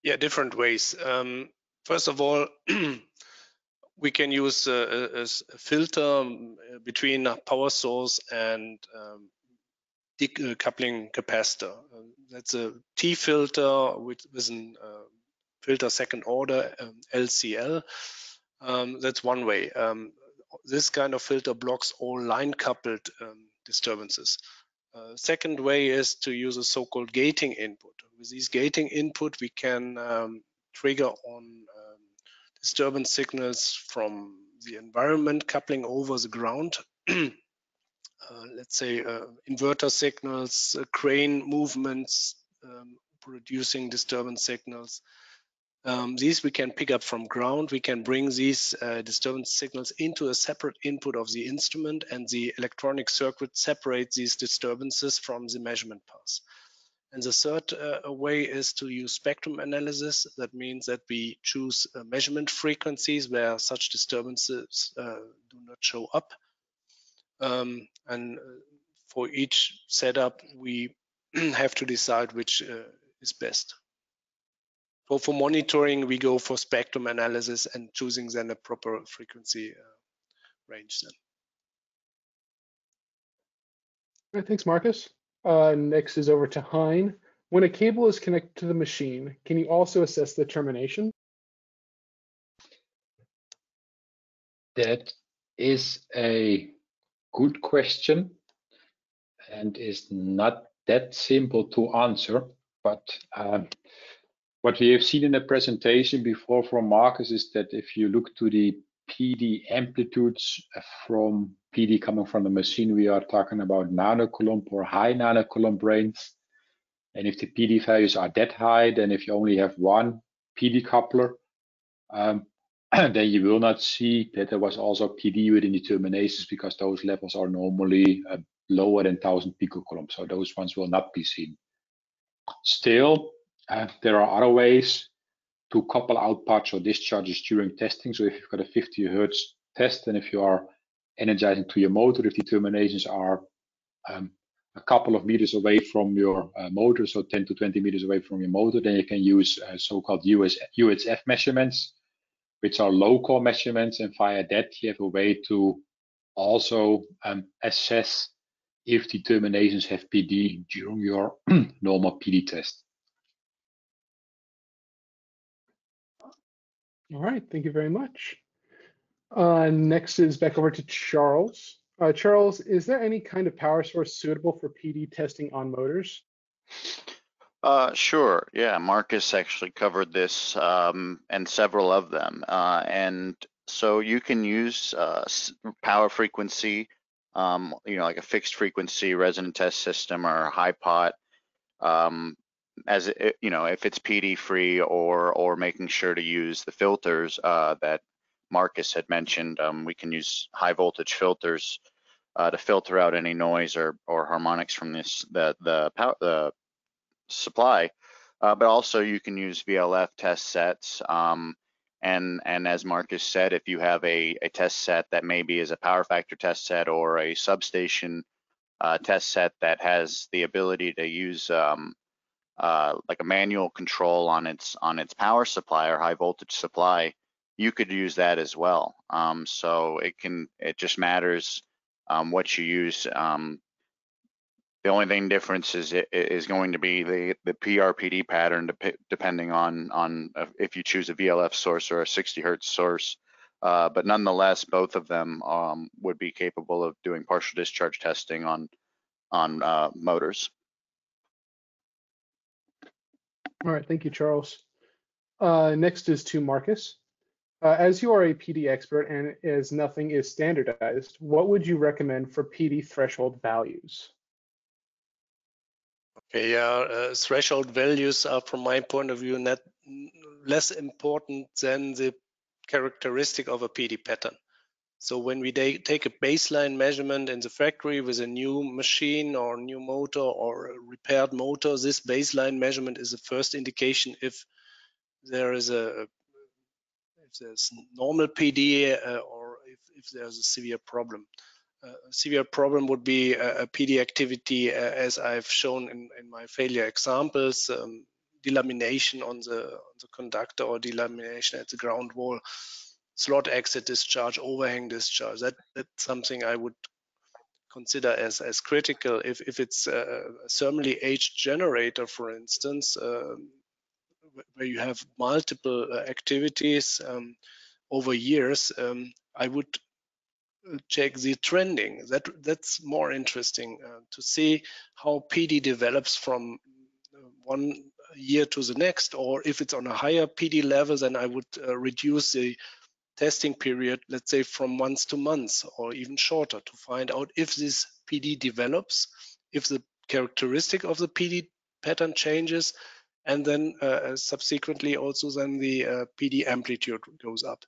Yeah, different ways. Um, first of all, we can use a, a, a, filter um, between a power source and um, decoupling capacitor. Uh, that's a T filter with, with a uh, filter second order um, LCL. Um, that's one way. Um, this kind of filter blocks all line coupled um, disturbances. Uh, second way is to use a so-called gating input. With these gating input, we can um, trigger on um, disturbance signals from the environment coupling over the ground. uh, let's say uh, inverter signals, uh, crane movements, um, producing disturbance signals, um, these we can pick up from ground. We can bring these uh, disturbance signals into a separate input of the instrument and the electronic circuit separates these disturbances from the measurement path. And the third uh, way is to use spectrum analysis. That means that we choose uh, measurement frequencies where such disturbances uh, do not show up. Um, and uh, for each setup, we have to decide which uh, is best. For, for monitoring, we go for spectrum analysis and choosing then a proper frequency uh, range then. All right, thanks, Markus. Uh, next is over to Hein. When a cable is connected to the machine, can you also assess the termination? That is a good question and is not that simple to answer, but um, what we have seen in the presentation before from Markus is that if you look to the PD amplitudes from PD coming from the machine, we are talking about nanocoulomb or high nanocoulomb brains. And if the PD values are that high, then if you only have one PD coupler, um, then you will not see that there was also PD within the terminations because those levels are normally uh, lower than 1000 picocoulomb. So those ones will not be seen. Still, uh, there are other ways to couple out partial discharges during testing. So if you've got a 50 hertz test and if you are energizing to your motor, if the are um, a couple of meters away from your uh, motor, so 10 to 20 meters away from your motor, then you can use uh, so-called US, UHF measurements, which are local measurements. And via that, you have a way to also um, assess if the terminations have PD during your normal PD test. All right, thank you very much. Uh, next is back over to Charles. Uh, Charles, is there any kind of power source suitable for PD testing on motors? Uh, sure. Yeah, Markus actually covered this um, and several of them. Uh, and so you can use uh, power frequency, um, you know, like a fixed frequency resonant test system or high pot um, as it, you know, if it's PD free or or making sure to use the filters uh, that Markus had mentioned, um, we can use high voltage filters uh, to filter out any noise or or harmonics from this the the power the supply. Uh, but also you can use VLF test sets. Um, and and as Markus said, if you have a, a test set that maybe is a power factor test set or a substation uh, test set that has the ability to use um, uh, like a manual control on its on its power supply or high voltage supply, you could use that as well. Um, so it can it just matters um, what you use. Um, the only thing difference is it is going to be the the PRPD pattern dep depending on on if you choose a VLF source or a 60 hertz source. Uh, but nonetheless, both of them um, would be capable of doing partial discharge testing on on uh, motors. All right, thank you, Charles. Uh, next is to Markus. Uh, as you are a PD expert and as nothing is standardized, what would you recommend for PD threshold values? Okay, yeah, uh, threshold values are, from my point of view, not less important than the characteristic of a PD pattern. So when we take a baseline measurement in the factory with a new machine or new motor or a repaired motor, this baseline measurement is the first indication if there is a if there's normal PD uh, or if, if there's a severe problem. a severe problem would be a, a PD activity, uh, as I've shown in, in my failure examples, um, delamination on the, on the conductor or delamination at the ground wall, slot exit discharge, overhang discharge. That, that's something I would consider as, as critical. If, if it's a, thermally aged generator, for instance, um, where you have multiple uh, activities um, over years, um, I would uh, check the trending. That that's more interesting uh, to see how PD develops from uh, one year to the next, or if it's on a higher PD level, then I would uh, reduce the testing period, let's say from months to months or even shorter to find out if this PD develops, if the characteristic of the PD pattern changes, and then uh, uh, subsequently also then the uh, PD amplitude goes up.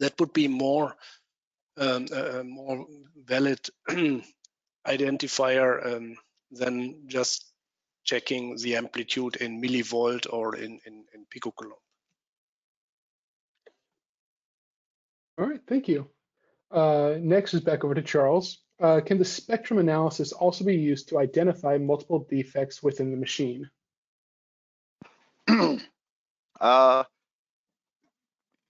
That would be more um, uh, more valid identifier um, than just checking the amplitude in millivolt or in, in, in picocoulomb. All right, thank you. Uh, next is back over to Charles. Uh, can the spectrum analysis also be used to identify multiple defects within the machine? uh,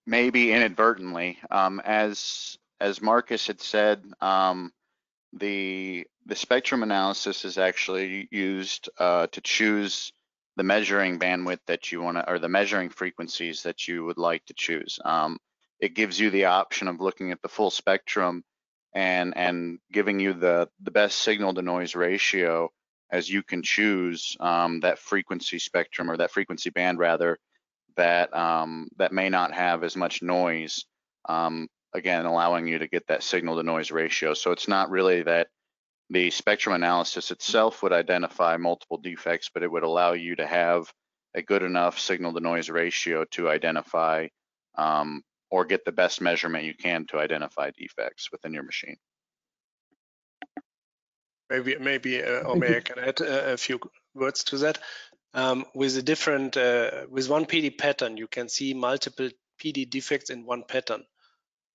maybe inadvertently. Um, as as Markus had said, um, the the spectrum analysis is actually used uh, to choose the measuring bandwidth that you want to, or the measuring frequencies that you would like to choose. Um, it gives you the option of looking at the full spectrum and and giving you the the best signal to noise ratio as you can choose um, that frequency spectrum or that frequency band rather that um, that may not have as much noise um, again allowing you to get that signal to noise ratio. So it's not really that the spectrum analysis itself would identify multiple defects but it would allow you to have a good enough signal to noise ratio to identify um, or get the best measurement you can to identify defects within your machine. Maybe, maybe, uh, or may I can add a, a few words to that. Um, with a different, uh, with one PD pattern, you can see multiple PD defects in one pattern.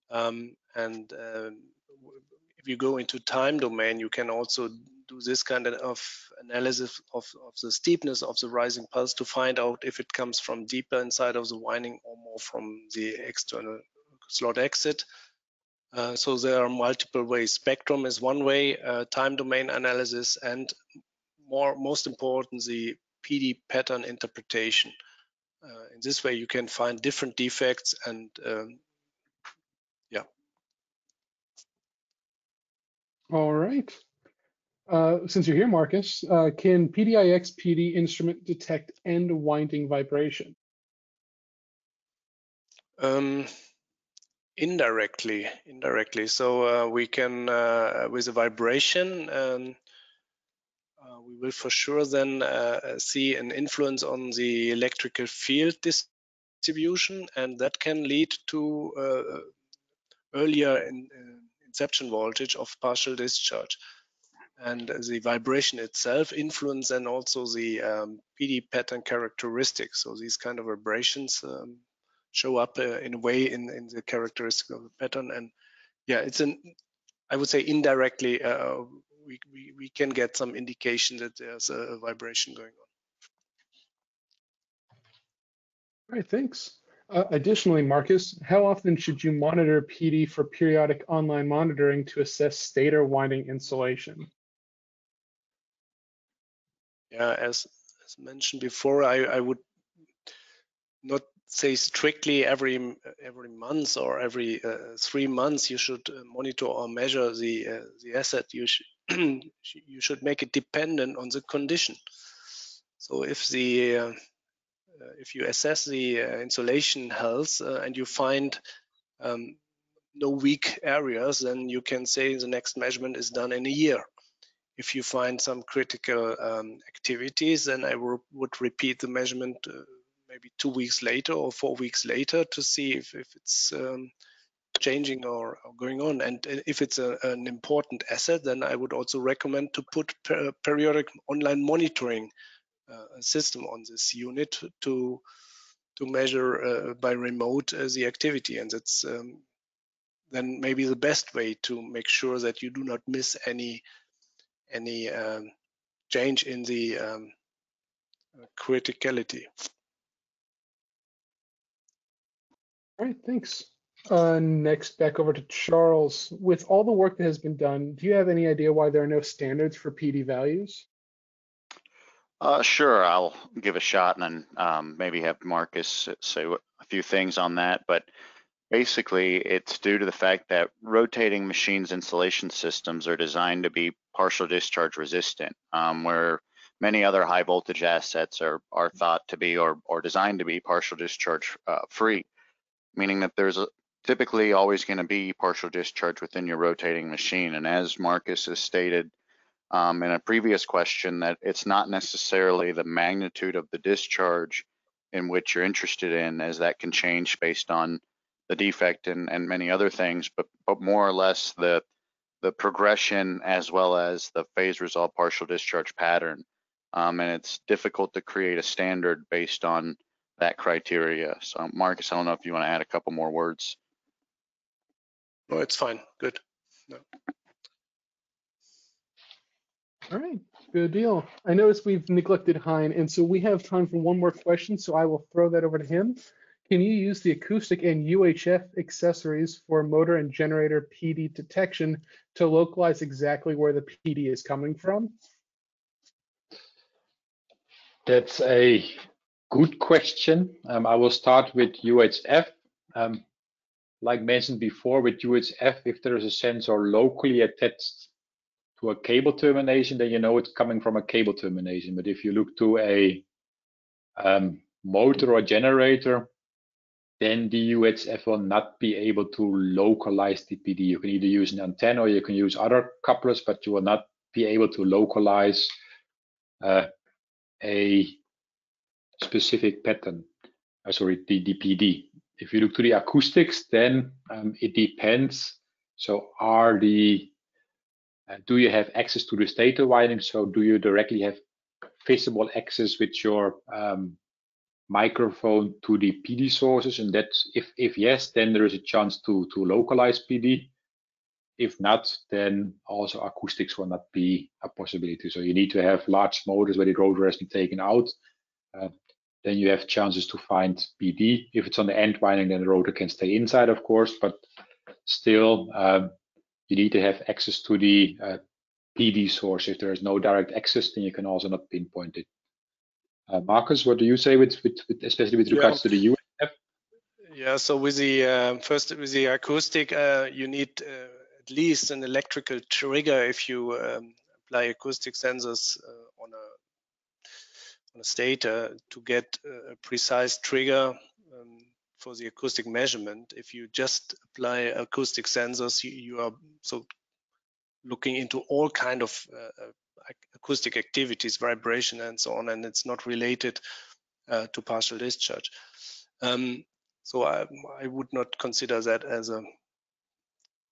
Um, and uh, if you go into time domain, you can also do this kind of analysis of, of the steepness of the rising pulse to find out if it comes from deeper inside of the winding or more from the external slot exit. Uh, so there are multiple ways. Spectrum is one way, uh, time domain analysis, and more most important, the PD pattern interpretation. Uh, in this way, you can find different defects and um, yeah. All right. Uh, since you're here, Markus, uh, can PDIX PD instrument detect end winding vibration? Um, indirectly, indirectly. So uh, we can, uh, with a vibration, um, uh, we will for sure then see an influence on the electrical field distribution, and that can lead to earlier in, inception voltage of partial discharge and the vibration itself influence and also the um, PD pattern characteristics. So these kind of vibrations um, show up uh, in a way in, in the characteristic of the pattern. And yeah, it's an, I would say indirectly, uh, we, we, we can get some indication that there's a vibration going on. Right, thanks. Uh, additionally, Markus, how often should you monitor PD for periodic online monitoring to assess stator winding insulation? Yeah, as, as mentioned before, I, I would not say strictly every every month or every uh, three months you should uh, monitor or measure the uh, the asset. You should you should make it dependent on the condition. So if the uh, uh, if you assess the uh, insulation health and you find um, no weak areas, then you can say the next measurement is done in a year if you find some critical um, activities, then I would repeat the measurement uh, maybe two weeks later or four weeks later to see if, if it's um, changing or, or, going on. And uh, if it's a, an important asset, then I would also recommend to put per periodic online monitoring uh, system on this unit to to measure uh, by remote uh, the activity. And that's um, then maybe the best way to make sure that you do not miss any any um, change in the um, criticality. All right, thanks. Uh, next, back over to Charles. With all the work that has been done, do you have any idea why there are no standards for PD values? Uh, sure, I'll give a shot and then um, maybe have Markus say a few things on that. But basically, it's due to the fact that rotating machines insulation systems are designed to be partial discharge resistant, um, where many other high voltage assets are are thought to be or or designed to be partial discharge uh, free, meaning that there's a, typically always going to be partial discharge within your rotating machine. And as Markus has stated um, in a previous question, that it's not necessarily the magnitude of the discharge in which you're interested in, as that can change based on the defect and, and many other things, but but more or less the the progression as well as the phase resolve partial discharge pattern. Um, and it's difficult to create a standard based on that criteria. So Markus, I don't know if you want to add a couple more words. No, it's fine. Good. No. All right, good deal. I notice we've neglected Hein, and so we have time for one more question, so I will throw that over to him. Can you use the acoustic and UHF accessories for motor and generator PD detection to localize exactly where the PD is coming from? That's a good question. Um, I will start with UHF. Um, like mentioned before with UHF, if there is a sensor locally attached to a cable termination, then you know it's coming from a cable termination. But if you look to a um, motor or generator, then the UHF will not be able to localize the PD. You can either use an antenna or you can use other couplers, but you will not be able to localize uh, a specific pattern. Uh, sorry, the, the PD. If you look to the acoustics, then um, it depends. So are the uh, do you have access to the stator winding? So do you directly have visible access with your um, microphone to the PD sources? And that's if if yes, then there is a chance to to localize PD. If not, then also acoustics will not be a possibility. So you need to have large motors where the rotor has been taken out. Uh, then you have chances to find PD. If it's on the end winding, then the rotor can stay inside, of course, but still um, you need to have access to the uh, PD source. If there is no direct access, then you can also not pinpoint it. Uh, Markus, what do you say with, with, with especially with regards yeah. to the UHF? Yeah, so with the uh, first with the acoustic, uh, you need uh, at least an electrical trigger if you um, apply acoustic sensors uh, on a on a stator to get a precise trigger um, for the acoustic measurement. If you just apply acoustic sensors, you, you are so looking into all kind of uh, uh acoustic activities, vibration, and so on, and it's not related uh, to partial discharge. Um, so I, I, would not consider that as a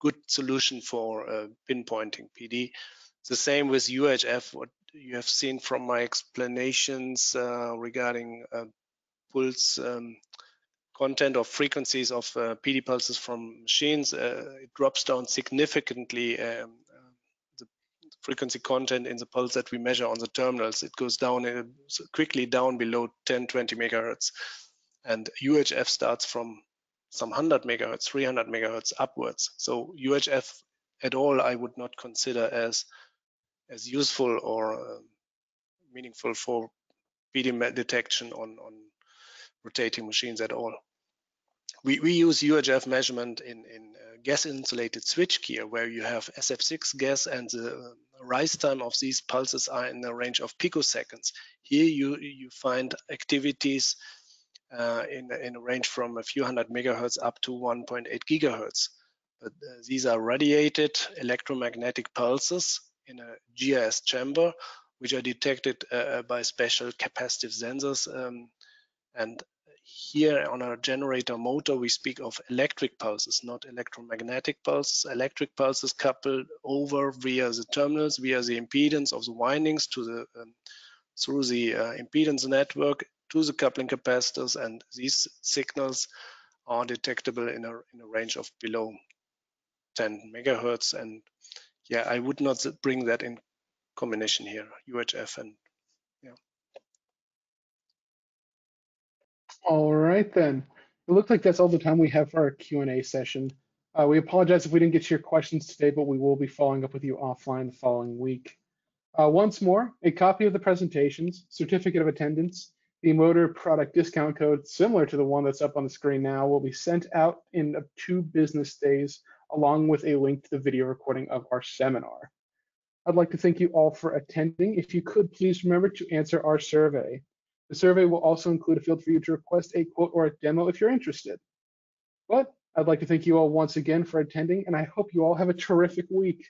good solution for uh, pinpointing PD. The same with UHF. What you have seen from my explanations uh, regarding uh, pulse um, content or frequencies of uh, PD pulses from machines, uh, it drops down significantly um, frequency content in the pulse that we measure on the terminals. It goes down uh, quickly down below 10, 20 megahertz. And UHF starts from some 100 megahertz, 300 megahertz upwards. So UHF at all, I would not consider as as useful or uh, meaningful for PD detection on, on rotating machines at all. We, we use UHF measurement in, in uh, gas insulated switchgear where you have SF6 gas and the rise time of these pulses are in the range of picoseconds. Here you, you find activities uh, in, in a range from a few hundred megahertz up to 1.8 gigahertz. But uh, these are radiated electromagnetic pulses in a GIS chamber, which are detected uh, by special capacitive sensors. Um, and here on our generator motor, we speak of electric pulses, not electromagnetic pulses. Electric pulses coupled over via the terminals, via the impedance of the windings to the um, through the uh, impedance network to the coupling capacitors, and these signals are detectable in a, in a range of below 10 megahertz. And yeah, I would not bring that in combination here, UHF and All right then. It looks like that's all the time we have for our Q&A session. Uh, we apologize if we didn't get to your questions today, but we will be following up with you offline the following week. Uh, once more, a copy of the presentations, certificate of attendance, the motor product discount code, similar to the one that's up on the screen now, will be sent out in two business days, along with a link to the video recording of our seminar. I'd like to thank you all for attending. If you could, please remember to answer our survey. The survey will also include a field for you to request a quote or a demo if you're interested. But I'd like to thank you all once again for attending, and I hope you all have a terrific week.